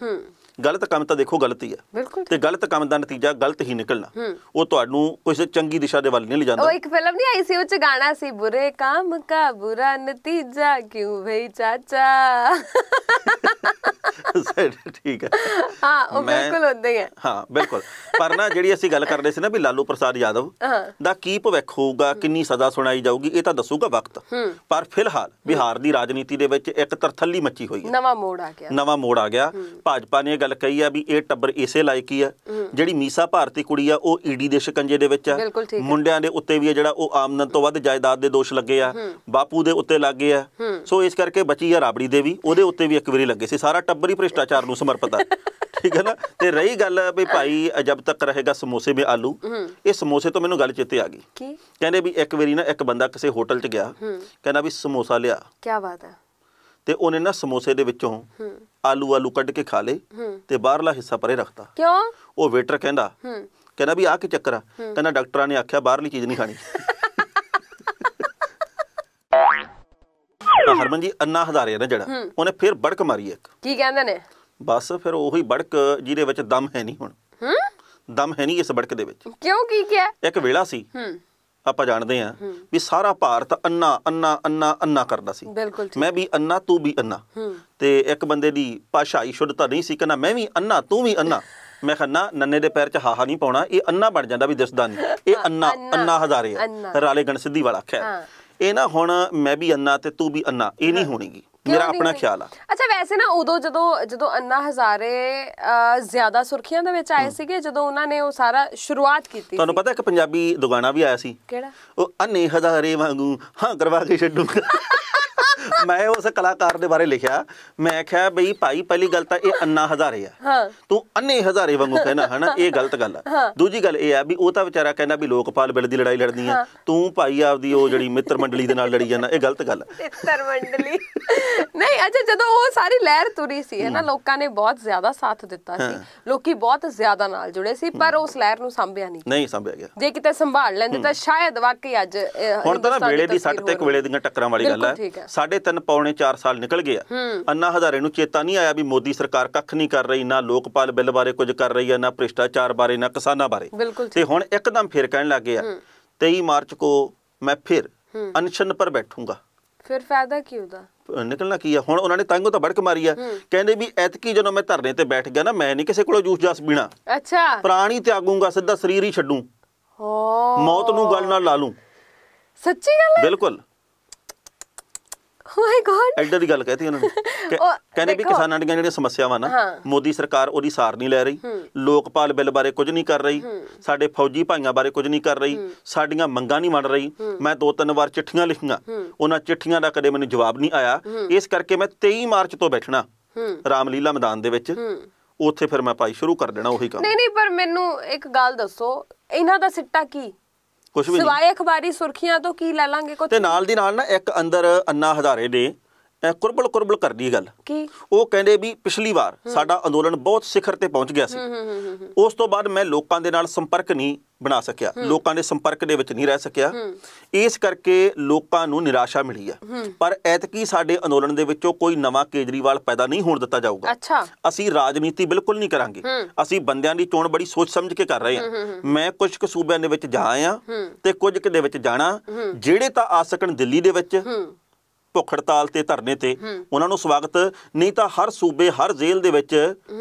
ਗਲਤ ਕੰਮ ਤਾਂ ਦੇਖੋ ਗਲਤ ਹੀ ਬਿਲਕੁਲ। ਤੇ ਗਲਤ ਕੰਮ ਦਾ ਨਤੀਜਾ ਗਲਤ ਹੀ ਨਿਕਲਣਾ। ਉਹ ਤੁਹਾਨੂੰ ਕਿਸੇ ਚੰਗੀ ਦਿਸ਼ਾ ਦੇ ਵੱਲ ਨਹੀਂ ਲਿਜਾਂਦਾ। ਉਹ ਇੱਕ ਫਿਲਮ ਨਹੀਂ ਆਈ ਸੀ ਉਹ ਚ ਗਾਣਾ ਸੀ ਬੁਰੇ ਕੰਮ ਕਾ ਬੁਰਾ ਨਤੀਜਾ ਕਿਉਂ ਭਈ ਚਾਚਾ? ਠੀਕ ਹੈ। ਹਾਂ ਉਹ ਬਿਲਕੁਲ ਉਦਾਂ ਹੀ ਹੈ। ਹਾਂ ਬਿਲਕੁਲ। ਪਰ ਨਾ ਜਿਹੜੀ ਅਸੀਂ ਗੱਲ ਕਰਦੇ ਸੀ ਨਾ ਵੀ ਲਾਲੂ ਪ੍ਰਸਾਦ ਯਾਦਵ ਹਾਂ। ਦਾ ਕੀ ਭਵਿੱਖ ਹੋਊਗਾ ਕਿੰਨੀ ਸਜ਼ਾ ਸੁਣਾਈ ਜਾਊਗੀ ਇਹ ਤਾਂ ਦੱਸੂਗਾ ਵਕਤ। ਪਰ ਫਿਲਹਾਲ ਬਿਹਾਰ ਦੀ ਰਾਜਨੀਤੀ ਦੇ ਵਿੱਚ ਇੱਕ ਤਰਥੱਲੀ ਮੱਚੀ ਹੋਈ ਹੈ। ਨਵਾਂ ਮੋੜ ਆ ਗਿਆ। ਨਵਾਂ ਮੋੜ ਆ ਗਿਆ। ਭਾਜਪਾ ਨੇ ਗੱਲ ਕਹੀ ਆ ਵੀ ਇਹ ਟੱਬਰ ਇਸੇ ਲਾਇਕ ਹੀ ਆ। ਜਿਹੜੀ ਮੀਸਾ ਭਾਰਤੀ ਕੁੜੀ ਆ ਉਹ ਈਡੀ ਦੇ ਸ਼ਿਕੰਜੇ ਦੇ ਵਿੱਚ ਆ। ਮੁੰਡਿਆਂ ਦੇ ਉੱਤੇ ਵੀ ਆ ਜਿਹੜਾ ਉਹ ਆਮਦਨ ਤੋਂ ਵੱਧ ਜਾਇਦਾਦ ਦੇ ਦੋਸ਼ ਲੱਗੇ ਆ। ਬਾਪੂ ਦੇ ਉੱਤੇ ਲੱਗੇ ਆ। ਸੋ ਇਸ ਕਰਕੇ ਬਚੀ ਆ ਰਾਬੜੀ ਦੇ ਵੀ ਉਹਦੇ ਉੱਤੇ ਵੀ ਇੱਕ ਵਾਰੀ ਲੱਗੇ ਸੀ। ਸਾਰਾ ਟੱਬਰ ਹੀ ਭ੍ਰਿਸ਼ਟਾਚਾਰ ਨੂੰ ਸਮਰਪਿਤ ਆ। ਠੀਕ ਹੈ ਨਾ? ਤੇ ਰਹੀ ਗੱਲ ਵੀ ਭਾਈ ਜਬ ਤੱਕ ਰਹੇਗਾ ਸਮੋਸੇ ਮੇ ਆਲੂ। ਇਹ ਸਮੋਸੇ ਤੋਂ ਮੈਨੂੰ ਗੱਲ ਚਿੱਤੇ ਆ ਗਈ। ਕਹਿੰਦੇ ਵੀ ਇੱਕ ਵਾਰੀ ਨਾ ਇੱਕ ਬੰਦਾ ਕਿਸੇ ਹੋਟਲ 'ਚ ਗਿਆ। ਕਹਿੰਦਾ ਵੀ ਸਮੋਸਾ ਲਿਆ। ਕੀ ਬਾਤ ਹੈ। ਤੇ ਉਹਨੇ ਨਾ ਸਮੋਸੇ ਦੇ ਵਿੱਚੋਂ ਆਲੂ ਆਲੂ ਕੱਢ ਕੇ ਖਾ ਲੇ ਤੇ ਬਾਹਰਲਾ ਹਿੱਸਾ ਪਰੇ ਰੱਖਤਾ। ਕਿਉਂ? ਉਹ ਵੇਟਰ ਕਹਿੰਦਾ ਕਹਿੰਦਾ ਵੀ ਆਹ ਕੀ ਚੱਕਰ ਆ? ਕਹਿੰਦਾ ਡਾਕਟਰਾਂ ਨੇ ਆਖਿਆ ਬਾਹਰਲੀ ਚੀਜ਼ ਨਹੀਂ ਖਾਣੀ। ਤਾਂ ਹਰਮਨ ਜੀ ਅੰਨਾ ਹਜ਼ਾਰੇ ਆ ਨਾ ਜਿਹੜਾ ਉਹਨੇ ਫਿਰ ਬੜਕ ਮਾਰੀ ਇੱਕ। ਕੀ ਕਹਿੰਦੇ ਨੇ? ਬਸ ਫਿਰ ਉਹੀ ਬੜਕ ਜਿਹਦੇ ਵਿੱਚ ਦਮ ਹੈ ਨਹੀਂ ਹੁਣ। ਦਮ ਹੈ ਨਹੀਂ ਇਸ ਬੜਕ ਦੇ ਵਿੱਚ। ਕਿਉਂ ਕੀ ਕਿਹਾ? ਇੱਕ ਵੇਲਾ ਸੀ। ਆਪਾਂ ਜਾਣਦੇ ਆ ਵੀ ਸਾਰਾ ਭਾਰਤ ਅੰਨਾ ਅੰਨਾ ਅੰਨਾ ਅੰਨਾ ਕਰਦਾ ਸੀ। ਮੈਂ ਵੀ ਅੰਨਾ ਤੂੰ ਵੀ ਅੰਨਾ। ਤੇ ਇੱਕ ਬੰਦੇ ਦੀ ਭਾਸ਼ਾਈ ਸ਼ੁੱਧਤਾ ਨਹੀਂ ਸੀ ਕਹਿੰਦਾ ਮੈਂ ਵੀ ਅੰਨਾ ਤੂੰ ਵੀ ਅੰਨਾ। ਮੈਂ ਖੰਨਾ ਨੰਨੇ ਦੇ ਪੈਰ 'ਚ ਹਾਹਾ ਨਹੀਂ ਪਾਉਣਾ ਇਹ ਅੰਨਾ ਬਣ ਜਾਂਦਾ ਵੀ ਦਿਸਦਾ ਨਹੀਂ। ਇਹ ਅੰਨਾ ਅੰਨਾ, ਹਜ਼ਾਰੇ। ਆ। ਰਾਲੇ ਗਣ ਸਿੱਧੀ ਵਾਲਾ। ਖੈਰ। ਇਹ ਨਾ ਹੁਣ ਮੈਂ ਵੀ ਅੰਨਾ ਤੇ ਤੂੰ ਵੀ ਅੰਨਾ ਇਹ ਨਹੀਂ ਹੋਣੀਗੀ। ਮੇਰਾ ਆਪਣਾ? ਖਿਆਲ ਆ। ਅੱਛਾ ਵੈਸੇ ਨਾ ਉਦੋਂ ਜਦੋਂ ਜਦੋਂ ਅੰਨਾ ਹਜ਼ਾਰੇ ਜ਼ਿਆਦਾ ਸੁਰਖੀਆਂ ਦੇ ਵਿੱਚ ਆਏ ਸੀਗੇ ਜਦੋਂ ਉਹਨਾਂ ਨੇ ਉਹ ਸਾਰਾ ਸ਼ੁਰੂਆਤ ਕੀਤੀ ਤੁਹਾਨੂੰ ਪਤਾ ਇੱਕ ਪੰਜਾਬੀ ਦੁਗਾਣਾ ਵੀ ਆਇਆ ਸੀ? ਕਿਹੜਾ? ਉਹ ਅੰਨੇ ਹਜ਼ਾਰੇ ਵਾਂਗੂ ਹਾਂ ਕਰਵਾ ਕੇ ਛੱਡੂਗਾ ਮੈਂ ਉਸ ਕਲਾਕਾਰ ਦੇ ਬਾਰੇ ਲਿਖਿਆ। ਮੈਂ ਕਿਹਾ ਬਈ ਭਾਈ ਪਹਿਲੀ ਗੱਲ ਤਾਂ ਇਹ ਅੰਨਾ ਹਜ਼ਾਰੇ ਆ। ਤੂੰ ਅੰਨੇ ਹਜ਼ਾਰੇ ਵਾਂਗੂ ਕਹਿਣਾ ਹਨਾ? ਇਹ ਗਲਤ ਗੱਲ ਆ। ਦੂਜੀ ਗੱਲ ਇਹ ਆ ਵੀ ਉਹ ਤਾਂ ਵਿਚਾਰਾ ਕਹਿੰਦਾ ਵੀ ਲੋਕਪਾਲ ਬਿੱਲ ਦੀ ਲੜਾਈ ਲੜਨੀ ਆ। ਤੂੰ ਭਾਈ ਆਪਦੀ ਉਹ ਜਿਹੜੀ ਮਿੱਤਰ ਮੰਡਲੀ ਦੇ ਨਾਲ ਲੜੀ ਜਾਂਦਾ ਇਹ ਗਲਤ ਗੱਲ ਆ। ਤਿੱਤਰ ਮੰਡਲੀ। ਨਹੀਂ ਅੱਛਾ ਜਦੋਂ ਉਹ ਸਾਰੀ ਲਹਿਰ ਤੁਰੀ ਸੀ ਹੈ। ਨਾ ਲੋਕਾਂ ਨੇ ਬਹੁਤ ਜ਼ਿਆਦਾ ਸਾਥ ਦਿੱਤਾ ਸੀ। ਲੋਕੀ ਬਹੁਤ ਜ਼ਿਆਦਾ ਨਾਲ ਜੁੜੇ ਸੀ ਪਰ ਉਸ ਲਹਿਰ ਨੂੰ ਸੰਭਿਆ ਨਹੀਂ। ਨਹੀਂ ਸੰਭਿਆ ਗਿਆ। ਜੇ ਕਿਤੇ ਸੰਭਾਲ ਲੈਂਦੇ ਤਾਂ ਸ਼ਾਇਦ ਵਾਕਈ ਅੱਜ ਹੁਣ ਤਾਂ ਵੇਲੇ ਦੀ ਸੱਟ ਤੇ ਇੱਕ ਵੇਲੇ ਦੀਆਂ ਟੱਕਰਾਂ ਵਾਲੀ ਗੱਲ ਹੈ ਸਾਢੇ ਤਿੰਨ ਪੌਣੇ 4 ਸਾਲ ਨਿਕਲ ਗਏ ਆ। ਅੰਨਾ ਹਜ਼ਾਰੇ ਨੂੰ ਚੇਤਾ ਨਹੀਂ ਆਇਆ ਵੀ ਮੋਦੀ ਸਰਕਾਰ ਕੱਖ ਨਹੀਂ ਕਰ ਰਹੀ ਨਾ ਲੋਕਪਾਲ ਬਿੱਲ ਬਾਰੇ ਕੁਝ ਕਰ ਰਹੀ ਹੈ ਨਾ ਭ੍ਰਿਸ਼ਟਾਚਾਰ ਬਾਰੇ ਨਾ ਕਿਸਾਨਾਂ ਬਾਰੇ। ਤੇ ਹੁਣ ਇੱਕਦਮ ਫਿਰ ਕਹਿਣ ਲੱਗੇ ਆ 23 ਮਾਰਚ ਕੋ ਮੈਂ ਫਿਰ ਅਨਸ਼ਨ ਪਰ ਬੈਠੂੰਗਾ। ਫਿਰ ਫਾਇਦਾ ਕੀ ਉਹਦਾ? ਨਿਕਲਣਾ ਕੀ ਆ? ਹੁਣ ਉਹਨਾਂ ਨੇ ਤੰਗੋ ਤਾਂ ਬੜਕ ਮਾਰੀ ਆ। ਕਹਿੰਦੇ ਵੀ ਐਤਕੀ ਜਦੋਂ ਮੈਂ ਧਰਨੇ ਤੇ ਬੈਠ ਗਿਆ ਨਾ ਮੈਂ ਨਹੀਂ ਕਿਸੇ ਕੋਲੋਂ ਜੂਸ ਜਾਸ ਪੀਣਾ। ਅੱਛਾ। ਪ੍ਰਾਣੀ ਤਿਆਗੂੰਗਾ ਸਿੱਧਾ ਸਰੀਰ ਹੀ ਛੱਡੂ। ਹੋ ਮੌਤ ਨੂੰ ਗੱਲ ਨਾਲ ਲਾ ਲੂੰ। ਸੱਚੀ ਗੱਲ ਹੈ? ਬਿਲਕੁਲ। ਓ ਮਾਈ ਗॉड ਐਡਾ ਦੀ ਗੱਲ ਕਹਤੀ ਉਹਨਾਂ ਨੇ। ਕਹਿੰਦੇ ਵੀ ਕਿਸਾਨਾਂ ਦੀਆਂ ਜਿਹੜੀਆਂ ਸਮੱਸਿਆਵਾਂ ਨਾ। ਮੋਦੀ ਸਰਕਾਰ ਉਹਦੀ ਸਾਰ ਨਹੀਂ ਲੈ ਰਹੀ। ਲੋਕਪਾਲ ਬਿੱਲ ਬਾਰੇ ਕੁਝ ਨਹੀਂ ਕਰ ਰਹੀ। ਸਾਡੇ ਫੌਜੀ ਭਾਈਆਂ ਬਾਰੇ ਕੁਝ ਨਹੀਂ ਕਰ ਰਹੀ। ਸਾਡੀਆਂ ਮੰਗਾਂ ਨਹੀਂ ਮੰਨ ਰਹੀ। ਮੈਂ ਦੋ ਤਿੰਨ ਵਾਰ ਚਿੱਠੀਆਂ ਲਿਖੀਆਂ। ਉਹਨਾਂ ਚਿੱਠੀਆਂ ਦਾ ਕਦੇ ਮੈਨੂੰ ਜਵਾਬ ਨਹੀਂ ਆਇਆ। ਇਸ ਕਰਕੇ ਮੈਂ 23 ਮਾਰਚ ਤੋਂ ਬੈਠਣਾ। ਰਾਮਲੀਲਾ ਮੈਦਾਨ ਦੇ ਵਿੱਚ। ਉੱਥੇ ਫਿਰ ਮੈਂ ਭਾਈ ਸ਼ੁਰੂ ਕਰ ਦੇਣਾ ਉਹੀ ਕੰਮ। ਨਹੀਂ ਨਹੀਂ ਪਰ ਮੈਨੂੰ ਇੱਕ ਗੱਲ ਦੱਸੋ। ਇਹਨਾਂ ਦਾ ਸਿੱਟਾ ਕੀ? ਕੁਝ ਵੀ ਨਹੀਂ। ਸਿਵਾਏ ਅਖਬਾਰੀ ਸੁਰਖੀਆਂ ਤੋਂ ਕੀ ਲੈ ਲਾਂਗੇ ਕੁਝ ਤੇ ਨਾਲ ਦੀ ਨਾਲ ਨਾ ਇੱਕ ਅੰਦਰ ਅੰਨਾ ਹਜ਼ਾਰੇ ਨੇ ਅਹ ਕੁਰਬਲ ਕੁਰਬਲ ਕਰਦੀ ਗੱਲ। ਕੀ? ਉਹ ਕਹਿੰਦੇ ਵੀ ਪਿਛਲੀ ਵਾਰ ਸਾਡਾ ਅੰਦੋਲਨ ਬਹੁਤ ਸਿਖਰ ਤੇ ਪਹੁੰਚ ਗਿਆ ਸੀ। ਉਸ ਤੋਂ ਬਾਅਦ ਮੈਂ ਲੋਕਾਂ ਦੇ ਨਾਲ ਸੰਪਰਕ ਨਹੀਂ ਬਣਾ ਸਕਿਆ। ਲੋਕਾਂ ਦੇ ਸੰਪਰਕ ਦੇ ਵਿੱਚ ਨਹੀਂ ਰਹਿ ਸਕਿਆ। ਇਸ ਕਰਕੇ ਲੋਕਾਂ ਨੂੰ ਨਿਰਾਸ਼ਾ ਮਿਲੀ ਹੈ। ਪਰ ਐਤਕੀ ਸਾਡੇ ਅੰਦੋਲਨ ਦੇ ਵਿੱਚੋਂ ਕੋਈ ਨਵਾਂ ਕੇਜਰੀਵਾਲ ਪੈਦਾ ਨਹੀਂ ਹੋਣ ਦਿੱਤਾ ਜਾਊਗਾ। ਅਸੀਂ ਰਾਜਨੀਤੀ ਬਿਲਕੁਲ ਨਹੀਂ ਕਰਾਂਗੇ। ਅਸੀਂ ਬੰਦਿਆਂ ਦੀ ਚੋਣ ਬੜੀ ਸੋਚ ਸਮਝ ਕੇ ਕਰ ਰਹੇ ਹਾਂ ਮੈਂ ਕੁਝ ਕੁ ਸੂਬਿਆਂ ਦੇ ਵਿੱਚ ਜਾ ਆਇਆ ਤੇ ਕੁਝ ਕੁ ਦੇ ਵਿੱਚ ਜਾਣਾ। ਜਿਹੜੇ ਤਾਂ ਆ ਸਕਣ ਦਿੱਲੀ ਦੇ ਵਿੱਚ ਭੁੱਖ ਹੜਤਾਲ ਤੇ ਧਰਨੇ ਤੇ ਉਹਨਾਂ ਨੂੰ ਸਵਾਗਤ। ਨਹੀਂ ਤਾਂ ਹਰ ਸੂਬੇ ਹਰ ਜ਼ੇਲ੍ਹ ਦੇ ਵਿੱਚ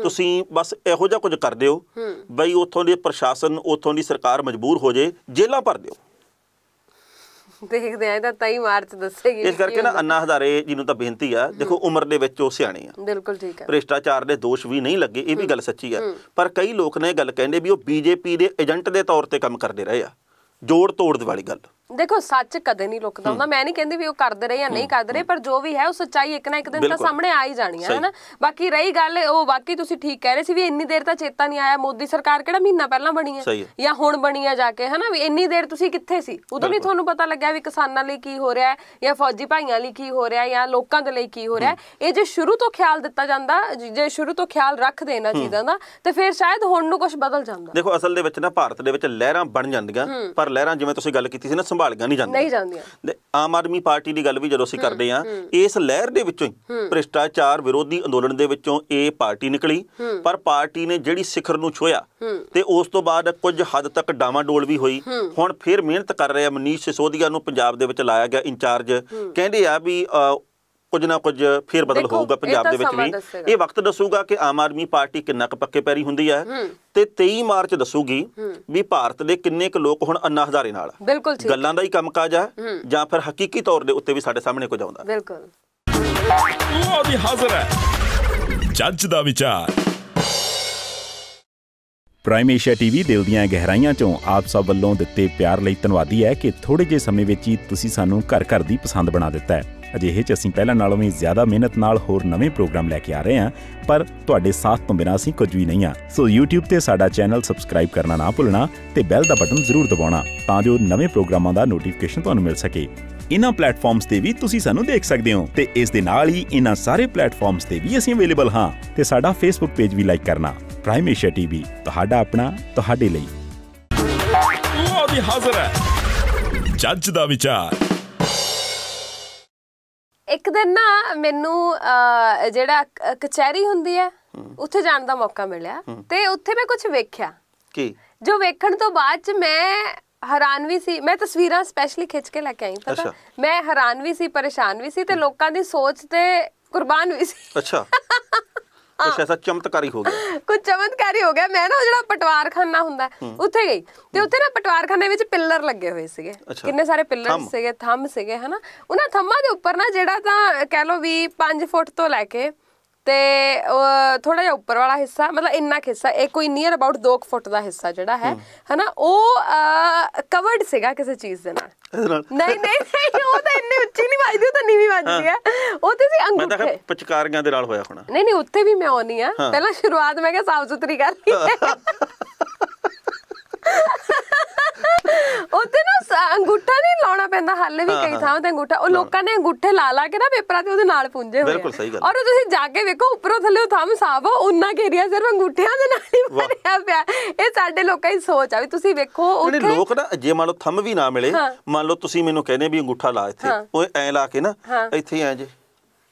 ਤੁਸੀਂ ਬਸ ਇਹੋ ਜਿਹਾ ਕੁਝ ਕਰ ਦਿਓ ਬਈ ਉੱਥੋਂ ਦੇ ਪ੍ਰਸ਼ਾਸਨ ਉੱਥੋਂ ਦੀ ਸਰਕਾਰ ਮਜਬੂਰ ਹੋ ਜੇ ਜੇਲ੍ਹਾਂ ਭਰ ਦਿਓ। ਦੇਖਦੇ ਆ ਇਹ ਤਾਂ ਤਈ ਮਾਰਚ ਦੱਸੇਗੀ ਇਸ ਕਰਕੇ ਨਾ ਅੰਨਾ ਹਜ਼ਾਰੇ ਜੀ ਨੂੰ ਤਾਂ ਬੇਨਤੀ ਆ ਦੇਖੋ ਉਮਰ ਦੇ ਵਿੱਚ ਉਹ ਸਿਆਣੇ ਆ। ਬਿਲਕੁਲ ਠੀਕ ਹੈ ਭ੍ਰਿਸ਼ਟਾਚਾਰ ਦੇ ਦੋਸ਼ ਵੀ ਨਹੀਂ ਲੱਗੇ ਇਹ ਵੀ ਗੱਲ ਸੱਚੀ ਆ। ਪਰ ਕਈ ਲੋਕ ਨੇ ਇਹ ਗੱਲ ਕਹਿੰਦੇ ਵੀ ਉਹ ਬੀਜੇਪੀ ਦੇ ਏਜੰਟ ਦੇ ਤੌਰ ਤੇ ਕੰਮ ਕਰਦੇ ਰਹੇ ਆ ਜੋੜ ਤੋੜ ਦੀ ਵਾਲੀ ਗੱਲ। ਦੇਖੋ ਸੱਚ ਕਦੇ ਨਹੀਂ ਲੁਕਦਾ ਹੁੰਦਾ। ਮੈਂ ਨਹੀਂ ਕਹਿੰਦੀ ਵੀ ਉਹ ਕਰਦੇ ਰਹੇ ਜਾਂ ਨਹੀਂ ਕਰਦੇ ਰਹੇ ਪਰ ਜੋ ਵੀ ਹੈ ਉਹ ਸੱਚਾਈ ਇੱਕ ਨਾ ਇੱਕ ਦਿਨ ਤਾਂ। ਸਾਹਮਣੇ ਆ ਹੀ ਜਾਣੀ ਹੈ। ਹਨਾ? ਬਾਕੀ ਰਹੀ ਗੱਲ ਉਹ ਵਾਕਈ ਤੁਸੀਂ ਠੀਕ ਕਹਿ ਰਹੇ ਸੀ ਵੀ ਇੰਨੀ ਦੇਰ ਤਾਂ ਚੇਤਾ ਨਹੀਂ ਆਇਆ। ਮੋਦੀ ਸਰਕਾਰ ਕਿਹੜਾ ਮਹੀਨਾ ਪਹਿਲਾਂ ਬਣੀ ਹੈ। ਜਾਂ ਹੁਣ ਬਣੀ ਹੈ ਜਾ ਕੇ ਹਨਾ? ਵੀ ਇੰਨੀ ਦੇਰ ਤੁਸੀਂ ਕਿੱਥੇ ਸੀ? ਉਦੋਂ ਨਹੀਂ ਤੁਹਾਨੂੰ ਪਤਾ ਲੱਗਿਆ ਵੀ ਕਿਸਾਨਾਂ ਲਈ ਕੀ ਹੋ ਰਿਹਾ ਹੈ ਜਾਂ ਫੌਜੀ ਭਾਈਆਂ ਲਈ ਕੀ ਹੋ ਰਿਹਾ ਹੈ ਜਾਂ ਲੋਕਾਂ ਦੇ ਲਈ ਕੀ ਹੋ ਰਿਹਾ ਹੈ। ਇਹ ਜੇ ਸ਼ੁਰੂ ਤੋਂ ਖਿਆਲ ਦਿੱਤਾ ਜਾਂਦਾ ਜ- ਜੇ ਸ਼ੁਰੂ ਤੋਂ ਖਿਆਲ ਰੱਖਦੇ ਇਹਨਾਂ ਚੀਜ਼ਾਂ ਦਾ ਤੇ ਫਿਰ ਸ਼ਾਇਦ ਹੁਣ ਨੂੰ ਕੁਝ ਬਦਲ ਜਾਂਦਾ। ਦੇਖੋ ਅਸਲ ਦੇ ਵਿੱਚ ਨਾ ਭਾਰਤ ਦੇ ਵਿੱਚ ਲਹਿਰਾਂ ਬਣ ਜਾਂਦੀਆਂ ਪਰ ਲਹਿਰਾਂ ਜਿਵੇਂ ਤੁਸੀਂ ਗੱਲ ਕੀਤੀ ਸੀ ਨਾ ਸੰਭਾਲੀਆਂ ਨਹੀਂ ਜਾਂਦੀਆਂ। ਨਹੀਂ ਜਾਂਦੀਆਂ। ਆਮ ਆਦਮੀ ਪਾਰਟੀ ਦੀ ਗੱਲ ਵੀ ਜਦੋਂ ਅਸੀਂ ਕਰਦੇ ਆ ਇਸ ਲਹਿਰ ਦੇ ਵਿੱਚੋਂ ਹੀ ਭ੍ਰਿਸ਼ਟਾਚਾਰ ਵਿਰੋਧੀ ਅੰਦੋਲਨ ਦੇ ਵਿੱਚੋਂ ਇਹ ਪਾਰਟੀ ਨਿਕਲੀ। ਪਰ ਪਾਰਟੀ ਨੇ ਜਿਹੜੀ ਸਿਖਰ ਨੂੰ ਛੋਇਆ ਤੇ ਉਸ ਤੋਂ ਬਾਅਦ ਕੁਝ ਹੱਦ ਤੱਕ ਡਾਵਾਡੋਲ ਵੀ ਹੋਈ। ਹੁਣ ਫਿਰ ਮਿਹਨਤ ਕਰ ਰਿਹਾ ਮਨੀਸ਼ ਸਿਸੋਦੀਆ ਨੂੰ ਪੰਜਾਬ ਦੇ ਵਿੱਚ ਲਾਇਆ ਗਿਆ ਇੰਚਾਰਜ। ਕਹਿੰਦੇ ਆ ਵੀ ਕੁਝ ਨਾ ਕੁਝ ਫੇਰ ਬਦਲ ਹੋਊਗਾ ਪੰਜਾਬ ਦੇ ਵਿੱਚ ਵੀ। ਇਹ ਵਕਤ ਦੱਸੂਗਾ ਕਿ ਆਮ ਆਦਮੀ ਪਾਰਟੀ ਕਿੰਨਾ ਕੁ ਪੱਕੇ ਪੈਰੀ ਹੁੰਦੀ ਹੈ ਤੇ 23 ਮਾਰਚ ਦੱਸੂਗੀ ਵੀ ਭਾਰਤ ਦੇ ਕਿੰਨੇ ਕੁ ਲੋਕ ਹੁਣ ਅੰਨਾ ਹਜ਼ਾਰੇ ਨਾਲ। ਆ। ਬਿਲਕੁਲ ਠੀਕ। ਗੱਲਾਂ ਦਾ ਹੀ ਕੰਮਕਾਜ ਆ ਜਾਂ ਫਿਰ ਹਕੀਕੀ ਤੌਰ ਦੇ ਉੱਤੇ ਵੀ ਸਾਡੇ ਸਾਹਮਣੇ ਕੁਝ ਆਉਂਦਾ। ਬਿਲਕੁਲ। ਲਓ ਵੀ ਹਾਜ਼ਰ ਹੈ। ਜੱਜ ਦਾ ਵਿਚਾਰ। ਪ੍ਰਾਈਮ ਏਸ਼ੀਆ ਟੀਵੀ ਦਿਲ ਦੀਆਂ ਗਹਿਰਾਈਆਂ ਚੋਂ ਆਪ ਸਭ ਵੱਲੋਂ ਦਿੱਤੇ ਪਿਆਰ ਲਈ ਧੰਨਵਾਦੀ ਹੈ ਕਿ ਥੋੜੇ ਜਿਹੇ ਸਮੇਂ ਵਿੱਚ ਹੀ ਤੁਸੀਂ ਸਾਨੂੰ ਘਰ-ਘਰ ਦੀ ਪਸੰਦ ਬਣਾ ਦਿੱਤਾ ਹੈ। ਅਜਿਹੇ 'ਚ ਅਸੀਂ ਪਹਿਲਾਂ ਨਾਲੋਂ ਵੀ ਜ਼ਿਆਦਾ ਮਿਹਨਤ ਨਾਲ ਹੋਰ ਨਵੇਂ ਪ੍ਰੋਗਰਾਮ ਲੈ ਕੇ ਆ ਰਹੇ ਹਾਂ, ਪਰ ਤੁਹਾਡੇ ਸਾਥ ਤੋਂ ਬਿਨਾਂ ਅਸੀਂ ਕੁਝ ਵੀ ਨਹੀਂ ਹਾਂ। ਸੋ YouTube ਤੇ ਸਾਡਾ ਚੈਨਲ ਸਬਸਕ੍ਰਾਈਬ ਕਰਨਾ ਨਾ ਭੁੱਲਣਾ ਤੇ ਬੈਲ ਦਾ ਬਟਨ ਜ਼ਰੂਰ ਦਬਾਉਣਾ ਤਾਂ ਜੋ ਨਵੇਂ ਪ੍ਰੋਗਰਾਮਾਂ ਦਾ ਨੋਟੀਫਿਕੇਸ਼ਨ ਤੁਹਾਨੂੰ ਮਿਲ ਸਕੇ। ਇਨ੍ਹਾਂ ਪਲੇਟਫਾਰਮਸ ਤੇ ਵੀ ਤੁਸੀਂ ਸਾਨੂੰ ਦੇਖ ਸਕਦੇ ਹੋ ਤੇ ਇਸ ਦੇ ਨਾਲ ਹੀ ਇਨ੍ਹਾਂ ਸਾਰੇ ਪਲੇਟਫਾਰਮਸ ਤੇ ਵੀ ਅਸੀਂ ਅਵੇਲੇਬਲ ਹਾਂ ਤੇ ਸਾਡਾ ਫੇਸਬੁੱਕ ਪੇਜ ਵੀ ਲਾਈਕ ਕਰਨਾ। ਪ੍ਰਾਈਮ ਏਸ਼ੀਆ ਟੀਵੀ ਤੁਹਾਡਾ ਆਪਣਾ, ਤੁਹਾਡੇ ਲਈ। ਲਓ ਵੀ ਹਾਜ਼ਰ ਹੈ। ਜੱਜ ਦਾ ਵਿਚਾਰ। ਇੱਕ ਦਿਨ ਨਾ ਮੈਨੂੰ ਜਿਹੜਾ ਕਚਹਿਰੀ ਹੁੰਦੀ ਹੈ ਉੱਥੇ ਜਾਣ ਦਾ ਮੌਕਾ ਮਿਲਿਆ ਤੇ ਉੱਥੇ ਮੈਂ ਕੁਝ ਵੇਖਿਆ। ਕੀ? ਜੋ ਵੇਖਣ ਤੋਂ ਬਾਅਦ ਚ ਮੈਂ ਹੈਰਾਨ ਵੀ ਸੀ ਮੈਂ ਤਸਵੀਰਾਂ ਸਪੈਸ਼ਲੀ ਖਿੱਚ ਕੇ ਲੈ ਕੇ ਆਈ ਪਤਾ। ਮੈਂ ਹੈਰਾਨ ਵੀ ਸੀ ਪਰੇਸ਼ਾਨ ਵੀ ਸੀ ਤੇ ਲੋਕਾਂ ਦੀ ਸੋਚ ਤੇ ਕੁਰਬਾਨ ਵੀ ਸੀ। ਅੱਛਾ। ਕੁਛ ਐਸਾ ਚਮਤਕਾਰੀ ਹੋ ਗਿਆ। ਕੁਝ ਚਮਤਕਾਰੀ ਹੋ ਗਿਆ। ਮੈਂ ਨਾ ਜਿਹੜਾ ਪਟਵਾਰਖਾਨਾ ਹੁੰਦਾ ਉੱਥੇ ਗਈ। ਤੇ ਉੱਥੇ ਨਾ ਪਟਵਾਰਖਾਨੇ ਵਿੱਚ ਪਿੱਲਰ ਲੱਗੇ ਹੋਏ ਸੀਗੇ। ਕਿੰਨੇ ਸਾਰੇ ਪਿੱਲਰ। ਸੀਗੇ ਥੰਮ ਸੀਗੇ ਹਨਾ? ਉਹਨਾਂ ਥੰਮਾਂ ਦੇ ਉੱਪਰ ਨਾ ਜਿਹੜਾ ਤਾਂ ਕਹਿ ਲਓ ਵੀ 5 ਫੁੱਟ ਤੋਂ ਲੈ ਕੇ ਤੇ ਥੋੜਾ ਜਿਹਾ ਉੱਪਰ ਵਾਲਾ ਹਿੱਸਾ ਮਤਲਬ ਇੰਨਾ ਹਿੱਸਾ ਇਹ ਕੋਈ ਨੀਅਰ ਅਬਾਊਟ 2 ਫੁੱਟ ਦਾ ਹਿੱਸਾ ਜਿਹੜਾ ਹੈ ਹਨਾ ਉਹ ਕਵਰਡ ਸੀਗਾ ਕਿਸੇ ਚੀਜ਼ ਦੇ ਨਾਲ। ਨਹੀਂ ਨਹੀਂ ਉਹ ਤਾਂ ਇੰਨੀ ਉੱਚੀ ਨਹੀਂ ਵੱਜਦੀ ਉਹ ਤਾਂ ਨੀਵੀਂ ਵੱਜਦੀ ਹੈ। ਉਹ ਤੇ ਸੀ ਮੈਂ ਤਾਂ ਅੰਗੂਠੇ। ਪਚਕਾਰੀਆਂ ਦੇ ਨਾਲ ਹੋਇਆ ਹੋਣਾ। ਨਹੀਂ ਨਹੀਂ ਉੱਥੇ ਵੀ ਮੈਂ ਆਉਣੀ ਆ। ਪਹਿਲਾਂ ਸ਼ੁਰੂਆਤ ਮੈਂ ਕਿਹਾ ਸਾਫ਼ ਸੁਥਰੀ ਕਰ ਲਈ ਉੱਥੇ ਨਾ ਸ- ਅੰਗੂਠਾ ਨਹੀਂ ਲਾਉਣਾ ਪੈਂਦਾ ਹਾਲੇ ਵੀ ਕਈ ਥਾਵਾਂ ਤੇ ਅੰਗੂਠਾ ਉਹ ਲੋਕਾਂ ਨੇ ਅੰਗੂਠੇ ਲਾ ਲਾ ਕੇ ਨਾ ਪੇਪਰਾਂ ਤੇ ਉਹਦੇ ਨਾਲ ਪੁੰਜੇ ਹੋਏ ਆ। ਬਿਲਕੁਲ ਸਹੀ ਗੱਲ। ਔਰ ਉਹ ਤੁਸੀਂ ਜਾ ਕੇ ਵੇਖੋ ਉੱਪਰੋਂ ਥੱਲੇ ਉਹ ਥੰਮ ਸਾਫ਼ ਆ ਉਨਾ ਘੇਰੀਆ ਸਿਰਫ ਅੰਗੂਠਿਆਂ ਦੇ ਨਾਲ ਹੀ ਵਾਹ। ਭਰਿਆ ਪਿਆ ਇਹ ਸਾਡੇ ਲੋਕਾਂ ਦੀ ਸੋਚ ਆ ਵੀ ਤੁਸੀਂ ਵੇਖੋ ਜਿਹੜੇ ਉੱਥੇ ਲੋਕ ਨਾ ਜੇ ਮੰਨ ਲਓ ਥੰਮ ਵੀ ਨਾ ਮਿਲੇ ਹਾਂ। ਮੰਨ ਲਓ ਤੁਸੀਂ ਮੈਨੂੰ ਕਹਿੰਦੇ ਵੀ ਅੰਗੂਠਾ ਲਾ ਇੱਥੇ ਹਾਂ। ਉਹ ਐ ਲਾ ਕੇ ਨਾ ਹਾਂ। ਇੱਥੇ ਐ ਜੇ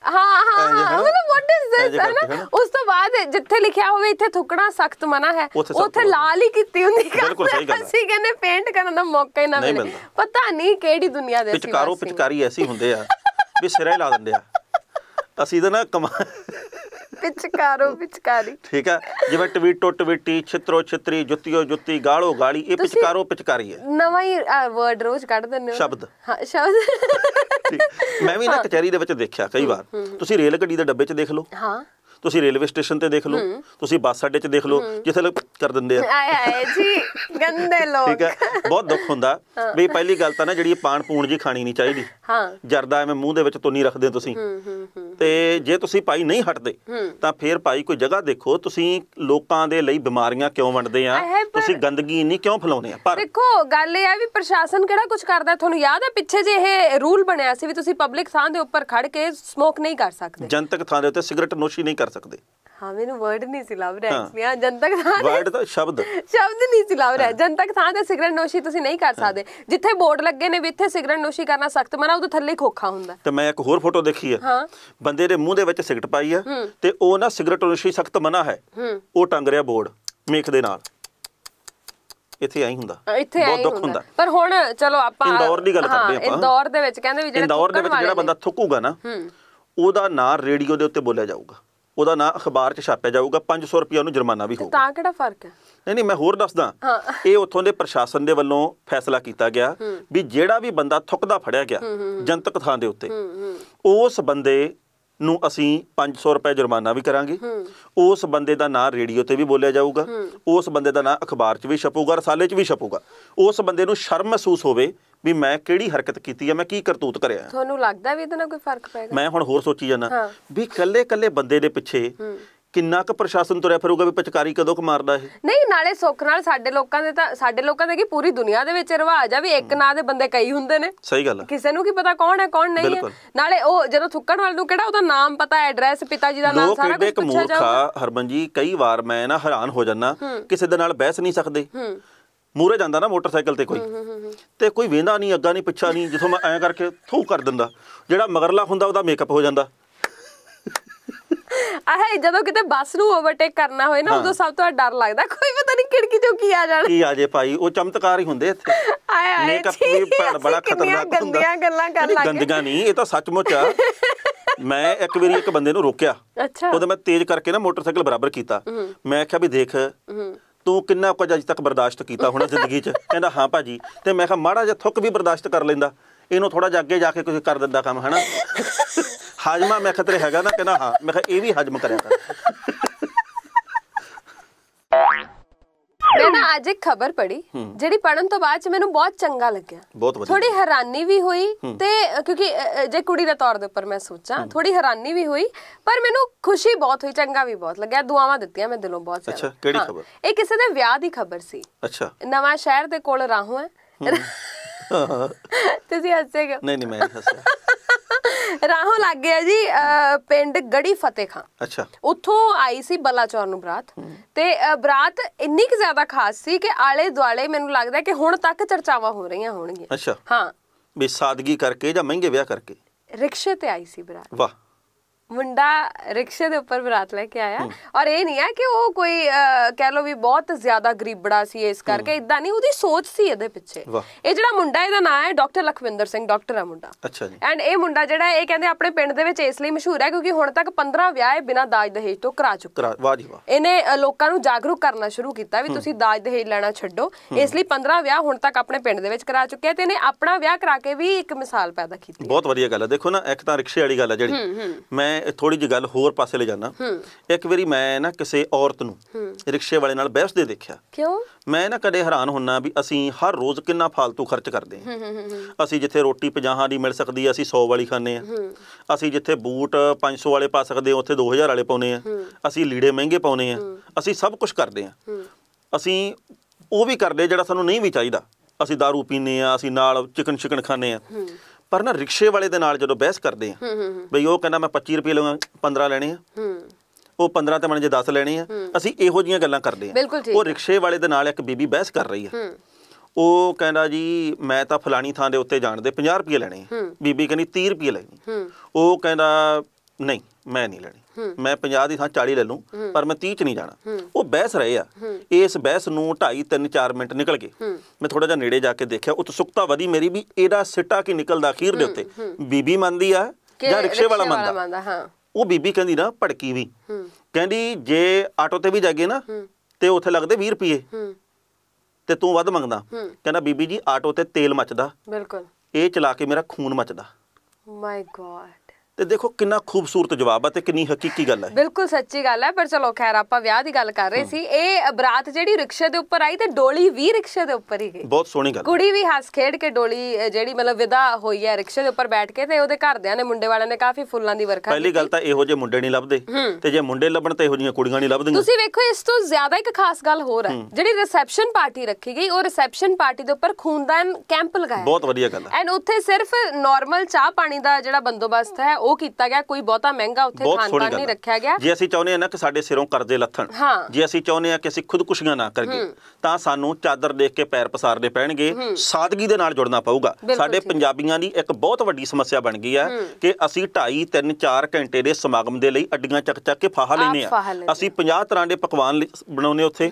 ਹਾਂ ਹਾਂ ਹਾਂ? ਮਤਲਬ ਵਾਟ ਇਜ਼ ਦਿਸ ਹਨਾ ਹਨਾ? ਉਸ ਤੋਂ ਬਾਅਦ ਜਿੱਥੇ ਲਿਖਿਆ ਹੋਵੇ ਇੱਥੇ ਥੁੱਕਣਾ ਸਖਤ ਮਨਾ ਹੈ ਉੱਥੇ। ਲਾਲ ਹੀ ਕੀਤੀ ਹੁੰਦੀ। ਬਿਲਕੁਲ ਸਹੀ ਗੱਲ ਹੈ। ਅਸੀਂ ਕਹਿੰਦੇ ਪੇਂਟ ਕਰਨ ਦਾ ਮੌਕਾ ਹੀ ਨਾ ਮਿਲੇ। ਪਤਾ ਨਹੀਂ ਕਿਹੜੀ ਦੁਨੀਆ ਦੇ ਅਸੀਂ ਪਿਚਕਾਰੋ ਹਾਂ। ਪਿਚਕਾਰੀ ਐਸੀ ਹੁੰਦੇ ਆ ਵੀ ਸਿਰੇ ਲਾ ਦਿੰਦੇ ਆ ਅਸੀਂ ਤਾਂ ਨਾ ਕਮਾ ਪਿਚਕਾਰੋ ਪਿਚਕਾਰੀ। ਠੀਕ ਆ ਜਿਵੇਂ ਟਵੀਟੋ ਟਵੀਟੀ ਛਿੱਤਰੋ ਛਿੱਤਰੀ ਜੁੱਤੀਓ ਜੁੱਤੀ ਗਾਲੋ ਗਾਲੀ ਇਹ ਪਿਚਕਾਰੋ ਪਿਚਕਾਰੀ ਹੈ। ਨਵਾਂ ਹੀ ਵਰਡ ਰੋਜ਼ ਕੱਢ ਦਿੰਦੇ ਹੋ। ਸ਼ਬਦ। ਹਾਂ ਸ਼ਬਦ। ਮੈਂ ਵੀ ਨਾ ਕਚਹਿਰੀ ਦੇ ਵਿੱਚ ਦੇਖਿਆ ਕਈ ਵਾਰ। ਤੁਸੀਂ ਰੇਲ ਗੱਡੀ ਦੇ ਡੱਬੇ 'ਚ ਦੇਖ ਲਓ। ਹਾਂ। ਤੁਸੀਂ ਰੇਲਵੇ ਸਟੇਸ਼ਨ ਤੇ ਦੇਖ ਲਓ ਤੁਸੀਂ ਬੱਸ ਅੱਡੇ 'ਚ ਦੇਖ ਲਓ ਜਿੱਥੇ ਲੋਕ ਕਰ ਦਿੰਦੇ ਆ। ਆਏ ਹਾਏ ਜੀ ਗੰਦੇ ਲੋਕ ਠੀਕ ਹੈ ਬਹੁਤ ਦੁੱਖ ਹੁੰਦਾ। ਵੀ ਪਹਿਲੀ ਗੱਲ ਤਾਂ ਨਾ ਜਿਹੜੀ ਪਾਣ ਪੂਣ ਜੀ ਖਾਣੀ ਨਹੀਂ ਚਾਹੀਦੀ। ਹਾਂ। ਜਰਦਾ ਐਵੇਂ ਮੂੰਹ ਦੇ ਵਿੱਚ ਤੁੰਨੀ ਰੱਖਦੇ ਤੁਸੀਂ। ਤੇ ਜੇ ਤੁਸੀਂ ਭਾਈ ਨਹੀਂ ਹਟਦੇ ਤਾਂ ਫਿਰ ਭਾਈ ਕੋਈ ਜਗ੍ਹਾ ਦੇਖੋ ਤੁਸੀਂ ਲੋਕਾਂ ਦੇ ਲਈ ਬਿਮਾਰੀਆਂ ਕਿਉਂ ਵੰਡਦੇ ਆ? ਤੁਸੀਂ ਗੰਦਗੀ ਇੰਨੀ ਕਿਉਂ ਫੈਲਾਉਂਦੇ ਆ? ਪਰ ਦੇਖੋ ਗੱਲ ਇਹ ਹੈ ਵੀ ਪ੍ਰਸ਼ਾਸਨ ਕਿਹੜਾ ਕੁਝ ਕਰਦਾ? ਤੁਹਾਨੂੰ ਯਾਦ ਹੈ ਪਿੱਛੇ ਜੇ ਇਹ ਰੂਲ ਬਣਿਆ ਸੀ ਵੀ ਤੁਸੀਂ ਪਬਲਿਕ ਥਾਂ ਦੇ ਉੱਪਰ ਖੜ ਕੇ ਸਮੋਕ ਨਹੀਂ ਕਰ ਸਕਦੇ? ਜਨਤਕ ਥਾਂ ਦੇ ਉੱਤੇ ਸਿਗਰਟ ਨੋਸ਼ੀ ਨਹੀਂ ਕਰ ਸਕਦੇ। ਹਾਂ ਮੈਨੂੰ ਵਰਡ ਨਹੀਂ ਸੀ ਲੱਭ ਰਿਹਾ ਹਾਂ। ਐਕਚੁਅਲੀ ਹਾਂ ਜਨਤਕ ਥਾਂ ਤੇ ਵਰਡ ਦਾ ਸ਼ਬਦ। ਸ਼ਬਦ ਨਹੀਂ ਸੀ ਲੱਭ ਰਿਹਾ ਜਨਤਕ ਥਾਂ ਤੇ ਸਿਗਰਟ ਨੋਸ਼ੀ ਤੁਸੀਂ ਨਹੀਂ ਕਰ ਸਕਦੇ। ਜਿੱਥੇ ਬੋਰਡ ਲੱਗੇ ਨੇ ਵੀ ਇੱਥੇ ਸਿਗਰਟ ਨੋਸ਼ੀ ਕਰਨਾ ਸਖਤ ਮਨਾ ਉਹਦੇ ਥੱਲੇ ਹੀ ਖੋਖਾ ਹੁੰਦਾ। ਤੇ ਮੈਂ ਇੱਕ ਹੋਰ ਫੋਟੋ ਦੇਖੀ ਹਾਂ। ਬੰਦੇ ਦੇ ਮੂੰਹ ਦੇ ਵਿੱਚ ਸਿਗਰਟ ਪਾਈ ਆ ਤੇ ਉਹ ਨਾ ਸਿਗਰਟ ਨੋਸ਼ੀ ਸਖਤ ਮਨਾ ਹੈ। ਉਹ ਟੰਗ ਰਿਹਾ ਬੋਰਡ ਮੇਖ ਦੇ ਨਾਲ। ਇੱਥੇ ਆਈ ਹੁੰਦਾ। ਇੱਥੇ ਬਹੁਤ ਦੁੱਖ ਹੁੰਦਾ। ਪਰ ਹੁਣ ਚਲੋ ਆਪਾਂ ਇੰਦੌਰ ਦੀ ਗੱਲ ਹਾਂ, ਕਰਦੇ ਆਪਾਂ। ਇੰਦੌਰ ਦੇ ਵਿੱਚ ਕਹਿੰਦੇ ਵੀ ਜਿਹੜੇ ਇੰਦੌਰ ਦੇ ਵਿੱਚ ਜਿਹੜਾ ਬੰਦਾ ਥੁੱਕੂਗਾ ਨਾ ਉਹਦਾ ਨਾਂ ਰੇਡੀਓ ਦੇ ਉੱਤੇ ਬੋਲਿਆ ਜਾਊਗਾ। ਉਹਦਾ ਨਾਂ ਅਖਬਾਰ 'ਚ ਛਾਪਿਆ ਜਾਊਗਾ 500 ਰੁਪਏ ਉਹਨੂੰ ਜੁਰਮਾਨਾ ਵੀ ਹੋਊਗਾ। ਤਾਂ ਕਿਹੜਾ ਫ਼ਰਕ ਹੈ? ਨਹੀਂ ਨਹੀਂ ਮੈਂ ਹੋਰ ਦੱਸਦਾ। ਇਹ ਉੱਥੋਂ ਦੇ ਪ੍ਰਸ਼ਾਸਨ ਦੇ ਵੱਲੋਂ ਫੈਸਲਾ ਕੀਤਾ ਗਿਆ ਵੀ ਜਿਹੜਾ ਵੀ ਬੰਦਾ ਥੁੱਕਦਾ ਫੜਿਆ ਗਿਆ ਜਨਤਕ ਥਾਂ ਦੇ ਉੱਤੇ ਉਸ ਬੰਦੇ ਨੂੰ ਅਸੀਂ 500 ਰੁਪਏ ਜੁਰਮਾਨਾ ਵੀ ਕਰਾਂਗੇ। ਉਸ ਬੰਦੇ ਦਾ ਨਾਂ ਰੇਡੀਓ ਤੇ ਵੀ ਬੋਲਿਆ ਜਾਊਗਾ। ਉਸ ਬੰਦੇ ਦਾ ਨਾਂ ਅਖਬਾਰ 'ਚ ਵੀ ਛਪੂਗਾ ਰਸਾਲੇ 'ਚ ਵੀ ਛਪੂਗਾ। ਉਸ ਬੰਦੇ ਨੂੰ ਸ਼ਰਮ ਮਹਿਸੂਸ ਹੋਵੇ ਵੀ ਮੈਂ ਕਿਹੜੀ ਹਰਕਤ ਕੀਤੀ ਹੈ ਮੈਂ ਕੀ ਕਰਤੂਤ ਕਰਿਆ ਤੁਹਾਨੂੰ ਲੱਗਦਾ ਵੀ ਇਹਦੇ ਨਾਲ ਕੋਈ ਫ਼ਰਕ ਪਏਗਾ? ਮੈਂ ਹੁਣ ਹੋਰ ਸੋਚੀ ਜਾਂਦਾ। ਵੀ ਕੱਲੇ ਕੱਲੇ ਬੰਦੇ ਦੇ ਪਿੱਛੇ ਕਿੰਨਾ ਕੁ ਪ੍ਰਸ਼ਾਸਨ ਤੁਰਿਆ ਫਿਰੂਗਾ ਵੀ ਪਿਚਕਾਰੀ ਕਦੋਂ ਕੁ ਮਾਰਦਾ ਇਹ? ਨਹੀਂ ਨਾਲੇ ਸੁੱਖ ਨਾਲ ਸਾਡੇ ਲੋਕਾਂ ਦੇ ਤਾਂ ਸਾਡੇ ਲੋਕਾਂ ਦੇ ਕੀ ਪੂਰੀ ਦੁਨੀਆ ਦੇ ਵਿੱਚ ਰਿਵਾਜ ਆ ਵੀ ਇੱਕ ਨਾਂ ਦੇ ਬੰਦੇ ਕਈ ਹੁੰਦੇ ਨੇ। ਸਹੀ ਗੱਲ ਕਿਸੇ ਨੂੰ ਕੀ ਪਤਾ ਕੌਣ ਹੈ ਕੌਣ ਨਹੀਂ ਹੈ। ਨਾਲੇ ਉਹ ਜਦੋਂ ਥੁੱਕਣ ਵਾਲੇ ਨੂੰ ਕਿਹੜਾ ਉਹਦਾ ਨਾਮ ਪਤਾ ਐਡਰੈਸ ਪਿਤਾ ਜੀ ਦਾ ਨਾਮ ਸਾਰਾ ਕੁਝ ਪੁੱਛਿਆ ਜਾਊਗਾ। ਹਰਮਨ ਜੀ ਕਈ ਵਾਰ ਮੈਂ ਨਾ ਹੈਰਾਨ ਹੋ ਜਾਂਦਾ ਕਿਸੇ ਦੇ ਨਾਲ ਬਹਿਸ ਨਹੀਂ ਸਕਦੇ। ਮੂਰੇ ਜਾਂਦਾ ਨਾ ਮੋਟਰਸਾਈਕਲ ਤੇ ਕੋਈ। ਤੇ ਕੋਈ ਵੇਂਦਾ ਨਹੀਂ ਅੱਗਾ ਨਹੀਂ ਪਿੱਛਾ ਨਹੀਂ ਜਿੱਥੋਂ ਮੈਂ ਐਂ ਕਰਕੇ ਥੂ ਕਰ ਦਿੰਦਾ। ਜਿਹੜਾ ਮਗਰਲਾ ਹੁੰਦਾ ਉਹਦਾ ਮੇਕਅਪ ਹੋ ਜਾਂਦਾ। ਆਹ ਜਦੋਂ ਕਿਤੇ ਬੱਸ ਨੂੰ ਓਵਰਟੇਕ ਕਰਨਾ ਹੋਏ ਨਾ ਉਦੋਂ ਸਭ ਤੋਂ ਡਰ ਲੱਗਦਾ। ਕੋਈ ਪਤਾ ਨਹੀਂ ਖਿੜਕੀ ਚੋਂ ਕੀ ਆ ਜਾਣਾ। ਕੀ ਆ ਜੇ ਭਾਈ ਉਹ ਚਮਤਕਾਰ ਹੀ ਹੁੰਦੇ ਇੱਥੇ। ਆਏ ਆਏ ਮੇਕਅਪ ਵੀ ਭੈਣ ਬੜਾ ਖਤਰਨਾਕ ਹੁੰਦਾ। ਗੰਦੀਆਂ ਗੱਲਾਂ ਕਰਨ ਲੱਗ। ਗੰਦੀਆਂ ਨਹੀਂ ਇਹ ਤਾਂ ਸੱਚਮੁੱਚ ਆ। ਮੈਂ ਇੱਕ ਵਾਰੀ ਇੱਕ ਬੰਦੇ ਨੂੰ ਰੋਕਿਆ। ਅੱਛਾ। ਉਹਦਾ ਮੈਂ ਤੇਜ਼ ਕਰਕੇ ਨਾ ਮੋਟਰਸਾਈਕਲ ਬਰਾਬਰ ਕੀਤਾ। ਮੈਂ ਕਿਹਾ ਵੀ ਦੇਖ ਤੂੰ ਕਿੰਨਾ ਕੁਝ ਅਜੇ ਤੱਕ ਬਰਦਾਸ਼ਤ ਕੀਤਾ ਹੋਣਾ ਜ਼ਿੰਦਗੀ 'ਚ? ਕਹਿੰਦਾ ਹਾਂ ਭਾਜੀ। ਤੇ ਮੈਂ ਕਿਹਾ ਮਾੜਾ ਜਿਹਾ ਥੁੱਕ ਵੀ ਬਰਦਾਸ਼ਤ ਕਰ ਲੈਂਦਾ। ਇਹਨੂੰ ਥੋੜਾ ਜਿਹਾ ਅੱਗੇ ਜਾ ਕੇ ਕੁਝ ਕਰ ਦਿੰਦਾ ਕੰਮ ਹਨਾ? ਹਾਜਮਾ ਮੈਂ ਖਤਰੇ ਹੈਗਾ ਨਾ ਕਹਿੰਦਾ ਹਾਂ। ਮੈਂ ਕਿਹਾ ਇਹ ਵੀ ਹਜਮ ਕਰਿਆ ਕਰ। ਮੈਂ ਨਾ ਅੱਜ ਇੱਕ ਖਬਰ ਪੜ੍ਹੀ ਜਿਹੜੀ ਪੜਨ ਤੋਂ ਬਾਅਦ ਚ ਮੈਨੂੰ ਬਹੁਤ ਚੰਗਾ ਲੱਗਿਆ। ਬਹੁਤ ਵਧੀਆ। ਥੋੜੀ ਹੈਰਾਨੀ ਵੀ ਹੋਈ ਤੇ ਕਿਉਂਕਿ ਜੇ ਕੁੜੀ ਦੇ ਤੌਰ ਦੇ ਉੱਪਰ ਮੈਂ ਸੋਚਾਂ ਥੋੜੀ ਹੈਰਾਨੀ ਵੀ ਹੋਈ ਪਰ ਮੈਨੂੰ ਖੁਸ਼ੀ ਬਹੁਤ ਹੋਈ ਚੰਗਾ ਵੀ ਬਹੁਤ ਲੱਗਿਆ। ਦੁਆਵਾਂ ਦਿੱਤੀਆਂ ਮੈਂ ਦਿਲੋਂ ਬਹੁਤ ਅੱਛਾ, ਕਿਹੜੀ ਖਬਰ? ਇਹ ਕਿਸੇ ਦੇ ਵਿਆਹ ਦੀ ਖਬਰ ਸੀ। ਅੱਛਾ। ਨਵਾਂ ਸ਼ਹਿਰ ਦੇ ਕੋਲ ਰਾਹੋਂ ਹੈ। ਤੁਸੀਂ ਹੱਸੇ ਕਿਉਂ? ਨਹੀਂ ਨਹੀਂ ਮੈਂ ਹੱਸਿਆ। ਰਾਹੋਂ ਲੱਗ ਗਿਆ ਜੀ ਪਿੰਡ ਗੜੀ ਫਤਿਹ ਖਾਂ। ਅੱਛਾ। ਉੱਥੋਂ ਆਈ ਸੀ ਬਲਾਚੌਰ ਨੂੰ ਬਰਾਤ। ਤੇ ਬਰਾਤ ਇੰਨੀ ਕੁ ਜ਼ਿਆਦਾ ਖਾਸ ਸੀ ਕਿ ਆਲੇ ਦੁਆਲੇ ਮੈਨੂੰ ਲੱਗਦਾ ਕਿ ਹੁਣ ਤੱਕ ਚਰਚਾਵਾਂ ਹੋ ਰਹੀਆਂ ਹੋਣਗੀਆਂ। ਅੱਛਾ। ਹਾਂ। ਸਾਦਗੀ ਕਰਕੇ ਜਾਂ ਮਹਿੰਗੇ ਵਿਆਹ ਕਰਕੇ? ਰਿਕਸ਼ੇ ਤੇ ਆਈ ਸੀ ਬਰਾਤ। ਵਾਹ। ਮੁੰਡਾ ਰਿਕਸ਼ੇ ਦੇ ਉੱਪਰ ਬਰਾਤ ਲੈ ਕੇ ਆਇਆ ਔਰ ਇਹ ਨਹੀਂ ਹੈ ਕਿ ਉਹ ਕੋਈ ਕਹਿ ਲੋ ਵੀ ਬਹੁਤ ਜ਼ਿਆਦਾ ਗਰੀਬੜਾ ਸੀ ਇਸ ਕਰਕੇ ਇਦਾਂ ਨਹੀਂ ਉਹਦੀ ਸੋਚ ਸੀ ਇਹਦੇ ਪਿੱਛੇ। ਇਹ ਜਿਹੜਾ ਮੁੰਡਾ ਇਹਦਾ ਨਾਮ ਹੈ ਡਾਕਟਰ ਲਖਵਿੰਦਰ ਸਿੰਘ ਡਾਕਟਰ ਆ ਮੁੰਡਾ। ਅੱਛਾ ਜੀ। ਐਂਡ ਇਹ ਮੁੰਡਾ ਜਿਹੜਾ ਇਹ ਕਹਿੰਦੇ ਆਪਣੇ ਪਿੰਡ ਦੇ ਵਿੱਚ ਇਸ ਲਈ ਮਸ਼ਹੂਰ ਹੈ ਕਿਉਂਕਿ ਹੁਣ ਤੱਕ 15 ਵਿਆਹ ਬਿਨਾਂ ਦਾਜ ਦਹੇਜ ਤੋਂ ਕਰਾ ਚੁੱਕਾ ਵਾਹ ਜੀ ਵਾਹ। ਇਹਨੇ ਲੋਕਾਂ ਨੂੰ ਜਾਗਰੂਕ ਕਰਨਾ ਸ਼ੁਰੂ ਕੀਤਾ ਵੀ ਤੁਸੀਂ ਦਾਜ ਦਹੇਜ ਲੈਣਾ ਛੱਡੋ। ਇਸ ਲਈ 15 ਵਿਆਹ ਹੁਣ ਤੱਕ ਆਪਣੇ ਪਿੰਡ ਦੇ ਵਿੱਚ ਕਰਾ ਚੁੱਕਿਆ ਤੇ ਇਹਨੇ ਆਪਣਾ ਵਿਆਹ ਕਰਾ ਕੇ ਵੀ ਇੱਕ ਮਿਸਾਲ ਪੈਦਾ ਕੀਤੀ ਬਹੁਤ ਵਧੀਆ ਗੱਲ ਹੈ। ਦੇਖੋ ਨਾ ਇੱਕ ਤਾਂ ਰਿਕਸ਼ੇ ਵਾਲੀ ਗੱਲ ਹੈ ਜਿਹੜੀ। ਮੈਂ ਥੋੜੀ ਜਿਹੀ ਗੱਲ ਹੋਰ ਪਾਸੇ ਲੈ ਜਾਣਾ ਇੱਕ ਵਾਰੀ ਮੈਂ ਨਾ ਕਿਸੇ ਔਰਤ ਨੂੰ ਰਿਕਸ਼ੇ ਵਾਲੇ ਨਾਲ ਬਹਿਸ ਦੇ ਦੇਖਿਆ। ਕਿਉਂ? ਮੈਂ ਨਾ ਕਦੇ ਹੈਰਾਨ ਹੁੰਨਾ ਵੀ ਅਸੀਂ ਹਰ ਰੋਜ਼ ਕਿੰਨਾ ਫਾਲਤੂ ਖਰਚ ਕਰਦੇ ਹਾਂ। ਅਸੀਂ ਜਿੱਥੇ ਰੋਟੀ 50 ਦੀ ਮਿਲ ਸਕਦੀ ਹੈ ਅਸੀਂ 100 ਵਾਲੀ ਖਾਂਦੇ ਹਾਂ। ਅਸੀਂ ਜਿੱਥੇ ਬੂਟ 500 ਵਾਲੇ ਪਾ ਸਕਦੇ ਹਾਂ ਉੱਥੇ 2000 ਵਾਲੇ ਪਾਉਨੇ ਆ ਅਸੀਂ ਲੀੜੇ ਮਹਿੰਗੇ ਪਾਉਨੇ ਆ ਅਸੀਂ ਸਭ ਕੁਝ ਕਰਦੇ ਹਾਂ। ਅਸੀਂ ਉਹ ਵੀ ਕਰਦੇ ਜਿਹੜਾ ਸਾਨੂੰ ਨਹੀਂ ਵੀ ਚਾਹੀਦਾ। ਅਸੀਂ दारू ਪੀਨੇ ਆ ਅਸੀਂ ਨਾਲ ਚਿਕਨ ਚਿਕਨ ਖਾਂਦੇ ਆ ਪਰ ਨਾ ਰਿਕਸ਼ੇ ਵਾਲੇ ਦੇ ਨਾਲ ਜਦੋਂ ਬਹਿਸ ਕਰਦੇ ਆ ਬਈ ਉਹ ਕਹਿੰਦਾ ਮੈਂ 25 ਰੁਪਏ ਲਵਾਂ 15 ਲੈਣੇ ਆ। ਉਹ 15 ਤੇ ਮਨ ਜੇ 10 ਲੈਣੇ ਆ ਅਸੀਂ ਇਹੋ ਜੀਆਂ ਗੱਲਾਂ ਕਰਦੇ ਆ। ਉਹ ਰਿਕਸ਼ੇ ਵਾਲੇ ਦੇ ਨਾਲ ਇੱਕ ਬੀਬੀ ਬਹਿਸ ਕਰ ਰਹੀ ਆ। ਉਹ ਕਹਿੰਦਾ ਜੀ ਮੈਂ ਤਾਂ ਫਲਾਣੀ ਥਾਂ ਦੇ ਉੱਤੇ ਜਾਣ ਦੇ 50 ਰੁਪਏ ਲੈਣੇ ਬੀਬੀ ਕਹਿੰਦੀ 30 ਰੁਪਏ ਲੈਣੀ ਉਹ ਕਹਿੰਦਾ ਨਹੀਂ ਮੈਂ ਨਹੀਂ ਲੈਣੀ। ਮੈਂ 50 ਦੀ ਥਾਂ 40 ਲੈ ਲੂੰ ਪਰ ਮੈਂ 30 ਚ ਨਹੀਂ ਜਾਣਾ। ਉਹ ਬਹਿਸ ਰਹੇ ਆ। ਇਸ ਬਹਿਸ ਨੂੰ 2.5 3 4 ਮਿੰਟ ਨਿਕਲ ਗਏ। ਮੈਂ ਥੋੜਾ ਜਿਹਾ ਨੇੜੇ ਜਾ ਕੇ ਦੇਖਿਆ ਉਤਸੁਕਤਾ ਵਧੀ ਮੇਰੀ ਵੀ ਇਹਦਾ ਸਿੱਟਾ ਕੀ ਨਿਕਲਦਾ ਅਖੀਰ ਦੇ ਉੱਤੇ। ਬੀਬੀ ਮੰਨਦੀ ਆ ਜਾਂ ਰਿਕਸ਼ੇ ਵਾਲਾ ਮੰਨਦਾ। ਹਾਂ। ਉਹ ਬੀਬੀ ਕਹਿੰਦੀ ਨਾ ਭੜਕੀ ਵੀ। ਕਹਿੰਦੀ ਜੇ ਆਟੋ ਤੇ ਵੀ ਜਾਗੇ ਨਾ ਤੇ ਉੱਥੇ ਲੱਗਦੇ 20 ਰੁਪਏ ਤੇ ਤੂੰ ਵੱਧ ਮੰਗਦਾ। ਕਹਿੰਦਾ ਬੀਬੀ ਜੀ ਆਟੋ ਤੇ ਤੇਲ ਮੱਚਦਾ। ਬਿਲਕੁਲ। ਇਹ ਚਲਾ ਕੇ ਮੇਰਾ ਖੂਨ ਮੱਚਦਾ। ਮਾਈ ਗॉड ਤੇ ਦੇਖੋ ਕਿੰਨਾ ਖੂਬਸੂਰਤ ਜਵਾਬ ਆ ਤੇ ਕਿੰਨੀ ਹਕੀਕੀ ਗੱਲ ਹੈ ਬਿਲਕੁਲ ਸੱਚੀ ਗੱਲ ਹੈ ਪਰ ਚਲੋ ਖੈਰ ਆਪਾਂ ਵਿਆਹ ਦੀ ਗੱਲ ਕਰ ਰਹੇ ਸੀ। ਇਹ ਬਰਾਤ ਜਿਹੜੀ ਰਿਕਸ਼ੇ ਦੇ ਉੱਪਰ ਆਈ ਤੇ ਡੋਲੀ ਵੀ ਰਿਕਸ਼ੇ ਦੇ ਉੱਪਰ ਹੀ ਗਈ। ਬਹੁਤ ਸੋਹਣੀ ਗੱਲ ਕੁੜੀ ਵੀ ਹੱਸ ਖੇਡ ਕੇ ਡੋਲੀ ਜਿਹੜੀ ਮਤਲਬ ਵਿਦਾ ਹੋਈ ਹੈ ਰਿਕਸ਼ੇ ਦੇ ਉੱਪਰ ਬੈਠ ਕੇ ਤੇ ਉਹਦੇ ਘਰਦਿਆਂ ਨੇ ਮੁੰਡੇ ਵਾਲਿਆਂ ਨੇ ਕਾਫੀ ਫੁੱਲਾਂ ਦੀ ਵਰਖਾ ਪਹਿਲੀ ਗੱਲ ਤਾਂ ਇਹੋ ਜਿਹੇ ਮੁੰਡੇ ਨਹੀਂ ਲੱਭਦੇ। ਤੇ ਜੇ ਮੁੰਡੇ ਲੱਭਣ ਤਾਂ ਇਹੋ ਜਿਹੀਆਂ ਕੁੜੀਆਂ ਨਹੀਂ ਲੱਭਦੀਆਂ। ਤੁਸੀਂ ਵੇਖੋ ਇਸ ਤੋਂ ਜ਼ਿਆਦਾ ਇੱਕ ਖਾਸ ਗੱਲ ਹੋਰ ਹੈ। ਜਿਹੜੀ ਰਿਸੈਪਸ਼ਨ ਪਾਰਟੀ ਰੱਖੀ ਗਈ ਉਹ ਰਿਸੈਪਸ਼ਨ ਪਾਰਟੀ ਦੇ ਉੱਪਰ ਖੂਨਦਾਨ ਕੈਂਪ ਲਗਾਇਆ ਬਹੁਤ ਵਧੀਆ ਗੱਲ ਹੈ ਐਂਡ ਉੱਥੇ ਸਿਰਫ ਨਾਰਮਲ ਚਾਹ ਪਾਣੀ ਦਾ ਜਿਹੜਾ ਬੰਦੋਬਸਤ ਹੈ ਉਹ ਕੀਤਾ ਗਿਆ ਕੋਈ ਬਹੁਤਾ ਮਹਿੰਗਾ ਉੱਥੇ ਗੱਲ ਨਹੀਂ। ਰੱਖਿਆ ਗਿਆ। ਜੇ ਅਸੀਂ ਚਾਹੁੰਦੇ ਹਾਂ ਨਾ ਕਿ ਸਾਡੇ ਸਿਰੋਂ ਕਰਜ਼ੇ ਲੱਥਣ। ਜੇ ਅਸੀਂ ਚਾਹੁੰਦੇ ਹਾਂ ਕਿ ਅਸੀਂ ਖੁਦਕੁਸ਼ੀਆਂ ਨਾ ਕਰੀਏ ਤਾਂ ਸਾਨੂੰ ਚਾਦਰ ਦੇਖ ਕੇ ਪੈਰ ਪਸਾਰਨੇ ਪੈਣਗੇ ਸਾਦਗੀ ਦੇ ਨਾਲ ਜੁੜਨਾ ਪਊਗਾ। ਸਾਡੇ। ਪੰਜਾਬੀਆਂ ਦੀ ਇੱਕ ਬਹੁਤ ਵੱਡੀ ਸਮੱਸਿਆ ਬਣ ਗਈ ਹੈ। ਕਿ ਅਸੀਂ 2.5 3 4 ਘੰਟੇ ਦੇ ਸਮਾਗਮ ਦੇ ਲਈ ਅੱਡੀਆਂ ਚੱਕ ਚੱਕ ਕੇ ਫਾਹਾ ਲੈਨੇ ਆ। ਅਸੀਂ 50 ਤਰ੍ਹਾਂ ਦੇ ਪਕਵਾਨ ਬਣਾਉਂਦੇ ਉੱਥੇ।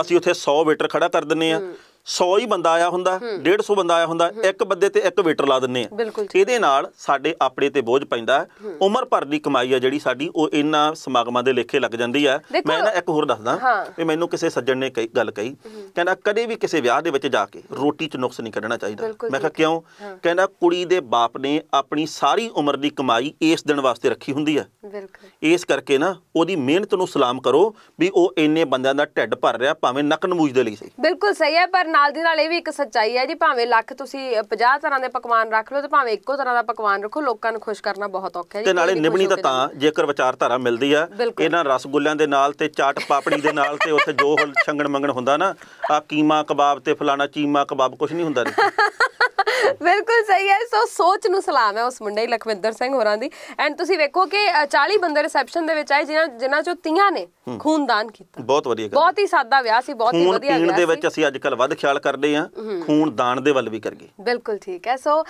ਅਸੀਂ ਉੱਥੇ 100 ਵੇਟਰ ਖੜਾ ਕਰ ਦਿੰਨੇ ਆ। 100 ਹੀ ਬੰਦਾ ਆਇਆ ਹੁੰਦਾ 150 ਬੰਦਾ ਆਇਆ ਹੁੰਦਾ ਇੱਕ ਬੰਦੇ ਤੇ ਇੱਕ ਵੇਟਰ ਲਾ ਦਿੰਨੇ ਆ। ਇਹਦੇ ਨਾਲ ਸਾਡੇ ਆਪਣੇ ਤੇ ਬੋਝ ਪੈਂਦਾ। ਉਮਰ ਭਰ ਦੀ ਕਮਾਈ ਆ ਜਿਹੜੀ ਸਾਡੀ ਉਹ ਇਹਨਾਂ ਸਮਾਗਮਾਂ ਦੇ ਲੇਖੇ ਲੱਗ ਜਾਂਦੀ ਆ। ਮੈਂ ਨਾ ਇੱਕ ਹੋਰ ਦੱਸਦਾ। ਵੀ ਮੈਨੂੰ ਕਿਸੇ ਸੱਜਣ ਨੇ ਕਈ ਗੱਲ ਕਹੀ ਕਹਿੰਦਾ ਕਦੇ ਵੀ ਕਿਸੇ ਵਿਆਹ ਦੇ ਵਿੱਚ ਜਾ ਕੇ ਰੋਟੀ 'ਚ ਨੁਕਸ ਨਹੀਂ ਕੱਢਣਾ ਚਾਹੀਦਾ। ਮੈਂ ਕਿਹਾ। ਕਿਉਂ? ਕਹਿੰਦਾ ਕੁੜੀ ਦੇ ਬਾਪ ਨੇ ਆਪਣੀ ਸਾਰੀ ਉਮਰ ਦੀ ਕਮਾਈ ਇਸ ਦਿਨ ਵਾਸਤੇ ਰੱਖੀ ਹੁੰਦੀ ਆ। ਇਸ ਕਰਕੇ ਨਾ ਉਹਦੀ ਮਿਹਨਤ ਨੂੰ ਸਲਾਮ ਕਰੋ ਵੀ ਉਹ ਇੰਨੇ ਬੰਦਿਆਂ ਦਾ ਢਿੱਡ ਭਰ ਰਿਹਾ ਭਾਵੇਂ ਨੱਕ ਨਮੂਜ ਦੇ ਲਈ ਸਹੀ। ਬਿਲਕੁਲ ਸਹੀ ਹੈ ਪਰ ਨਾਲ ਦੀ ਨਾਲ ਇਹ ਵੀ ਇੱਕ ਸੱਚਾਈ ਹੈ ਜੀ ਭਾਵੇਂ ਲੱਖ ਤੁਸੀਂ 50 ਤਰ੍ਹਾਂ ਦੇ ਪਕਵਾਨ ਰੱਖ ਲਓ ਤੇ ਭਾਵੇਂ ਇੱਕੋ ਤਰ੍ਹਾਂ ਦਾ ਪਕਵਾਨ ਰੱਖੋ ਲੋਕਾਂ ਨੂੰ ਖੁਸ਼ ਕਰਨਾ ਬਹੁਤ ਔਖਾ ਹੈ ਜੀ ਤੇ ਨਾਲੇ ਨਿਭਣੀ ਤਾਂ ਤਾਂ ਜੇਕਰ ਵਿਚਾਰਧਾਰਾ ਮਿਲਦੀ ਆ। ਇਹਨਾਂ ਰਸਗੁੱਲਿਆਂ ਦੇ ਨਾਲ ਤੇ ਚਾਟ ਪਾਪੜੀ ਦੇ ਨਾਲ ਤੇ ਉੱਥੇ ਜੋ ਛੰਗਣ ਮੰਗਣ ਹੁੰਦਾ ਨਾ ਆ ਕੀਮਾ ਕਬਾਬ ਤੇ ਫਲਾਣਾ ਚੀਮਾ ਕਬਾਬ ਕੁਝ ਨਹੀਂ ਹੁੰਦਾ ਬਿਲਕੁਲ ਸਹੀ ਹੈ ਸੋ ਸੋਚ ਨੂੰ ਸਲਾਮ ਹੈ ਉਸ ਮੁੰਡੇ ਲਖਵਿੰਦਰ ਸਿੰਘ ਹੋਰਾਂ ਦੀ। ਐਂਡ ਤੁਸੀਂ ਵੇਖੋ ਕਿ ਅ, 40 ਬੰਦੇ ਰਿਸੈਪਸ਼ਨ ਦੇ ਵਿੱਚ ਆਏ ਜਿਨ੍ਹਾਂ ਜਿਨ੍ਹਾਂ ਚੋਂ ਤੀਆਂ ਨੇ ਖੂਨਦਾਨ ਕੀਤਾ। ਬਹੁਤ ਵਧੀਆ ਬਹੁਤ ਹੀ ਸਾਦਾ ਵਿਆਹ ਸੀ ਬਹੁਤ ਹੀ ਖੂਨ ਵਧੀਆ ਵਿਆਹ ਦੇ ਵਿੱਚ ਸੀ ਅਸੀਂ ਅੱਜ ਕੱਲ ਵੱਧ ਖਿਆਲ ਕਰਦੇ ਆ ਖੂਨ ਦਾਨ ਦੇ ਵੱਲ ਵੀ ਕਰੀਏ ਬਿਲਕੁਲ ਠੀਕ ਹੈ। ਸੋ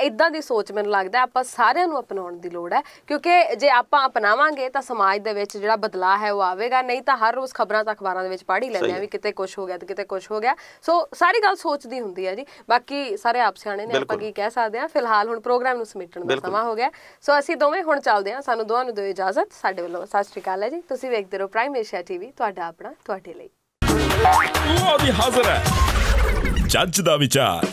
ਇਦਾਂ ਦੀ ਸੋਚ ਮੈਨੂੰ ਲੱਗਦਾ ਆਪਾਂ ਸਾਰਿਆਂ ਨੂੰ ਅਪਣਾਉਣ ਦੀ ਲੋੜ ਹੈ ਕਿਉਂਕਿ ਜੇ ਆਪਾਂ ਅਪਣਾਵਾਂਗੇ ਤਾਂ ਸਮਾਜ ਦੇ ਵਿੱਚ ਜਿਹੜਾ ਬਦਲਾਅ ਹੈ ਉਹ ਆਵੇਗਾ। ਨਹੀਂ ਤਾਂ ਹਰ ਰੋਜ਼ ਖਬਰਾਂ ਤਾਂ ਅਖਬਾਰਾਂ ਦੇ ਵਿੱਚ ਪੜ੍ਹ ਹੀ ਲੈਂਦੇ ਆ। ਵੀ ਕਿਤੇ ਕੁਝ ਹੋ ਗਿਆ ਤੇ ਕਿਤੇ ਕੁਝ ਹੋ ਗਿਆ। ਸੋ ਸਾਰੀ ਗੱਲ ਸੋਚਦੀ ਹੁੰਦੀ ਹੈ ਜੀ। ਬਾਕੀ ਸਾਰੇ ਆਪ ਸਿਆਣੇ ਨੇ ਆਪਾਂ। ਕੀ ਕਹਿ ਸਕਦੇ ਆ ਫਿਲਹਾਲ ਹੁਣ ਪ੍ਰੋਗਰਾਮ ਨੂੰ ਸਮੇਟਣ ਦਾ। ਸਮਾਂ ਹੋ ਗਿਆ। ਸੋ ਅਸੀਂ ਦੋਵੇਂ ਹੁਣ ਚੱਲਦੇ ਹਾਂ। ਸਾਨੂੰ ਦੋਵਾਂ ਨੂੰ ਦਿਓ ਇਜਾਜ਼ਤ। ਸਾਡੇ ਵੱਲੋਂ ਸਤਿ ਸ਼੍ਰੀ ਅਕਾਲ ਹੈ ਜੀ। ਤੁਸੀਂ ਵੇਖਦੇ ਰਹੋ ਪ੍ਰਾਈਮ ਏਸ਼ੀਆ ਟੀਵੀ ਤੁਹਾਡਾ ਆਪਣਾ ਤੁਹਾਡੇ ਲਈ। ਲਓ ਵੀ ਹਾਜ਼ਰ ਹੈ ਜੱਜ ਦਾ ਵਿਚਾਰ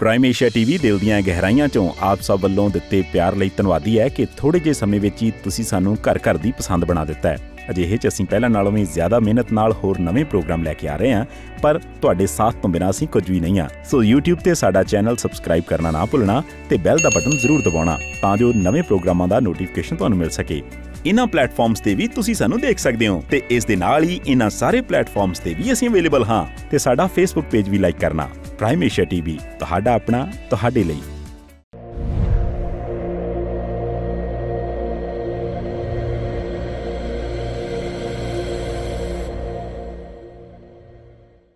ਪ੍ਰਾਈਮ ਏਸ਼ੀਆ ਟੀਵੀ ਦਿਲ ਦੀਆਂ ਗਹਿਰਾਈਆਂ ਚੋਂ ਆਪ ਸਭ ਵੱਲੋਂ ਦਿੱਤੇ ਪਿਆਰ ਲਈ ਧੰਨਵਾਦੀ ਹੈ ਕਿ ਥੋੜੇ ਜਿਹੇ ਸਮੇਂ ਵਿੱਚ ਹੀ ਤੁਸੀਂ ਸਾਨੂੰ ਘਰ ਘਰ ਦੀ ਪਸੰਦ ਬਣਾ ਦਿੱਤਾ ਹੈ। ਅਜਿਹੇ 'ਚ ਅਸੀਂ ਪਹਿਲਾਂ ਨਾਲੋਂ ਵੀ ਜ਼ਿਆਦਾ ਮਿਹਨਤ ਨਾਲ ਹੋਰ ਨਵੇਂ ਪ੍ਰੋਗਰਾਮ ਲੈ ਕੇ ਆ ਰਹੇ ਹਾਂ, ਪਰ ਤੁਹਾਡੇ ਸਾਥ ਤੋਂ ਬਿਨਾਂ ਅਸੀਂ ਕੁਝ ਵੀ ਨਹੀਂ ਹਾਂ। ਸੋ YouTube ਤੇ ਸਾਡਾ ਚੈਨਲ ਸਬਸਕ੍ਰਾਈਬ ਕਰਨਾ ਨਾ ਭੁੱਲਣਾ ਤੇ ਬੈਲ ਦਾ ਬਟਨ ਜ਼ਰੂਰ ਦਬਾਉਣਾ ਤਾਂ ਜੋ ਨਵੇਂ ਪ੍ਰੋਗਰਾਮਾਂ ਦਾ ਨੋਟੀਫਿਕੇਸ਼ਨ ਤੁਹਾਨੂੰ ਮਿਲ ਸਕੇ। ਇਹਨਾਂ ਪਲੇਟਫਾਰਮਸ ਤੇ ਵੀ ਤੁਸੀਂ ਸਾਨੂੰ ਦੇਖ ਸਕਦੇ ਹੋ ਤੇ ਇਸ ਦੇ ਨਾਲ ਹੀ ਇਹਨਾਂ ਸਾਰੇ ਪਲੇਟਫਾਰਮਸ ਤੇ ਵੀ ਅਸੀਂ ਅਵੇਲੇਬਲ ਹਾਂ ਤੇ ਸਾਡਾ ਫੇਸਬੁੱਕ ਪੇਜ ਵੀ ਲਾਈਕ ਕਰਨਾ ਪ੍ਰਾਈਮ ਏਸ਼ੀਆ ਟੀਵੀ ਤੁਹਾਡਾ ਆਪਣਾ, ਤੁਹਾਡੇ ਲਈ।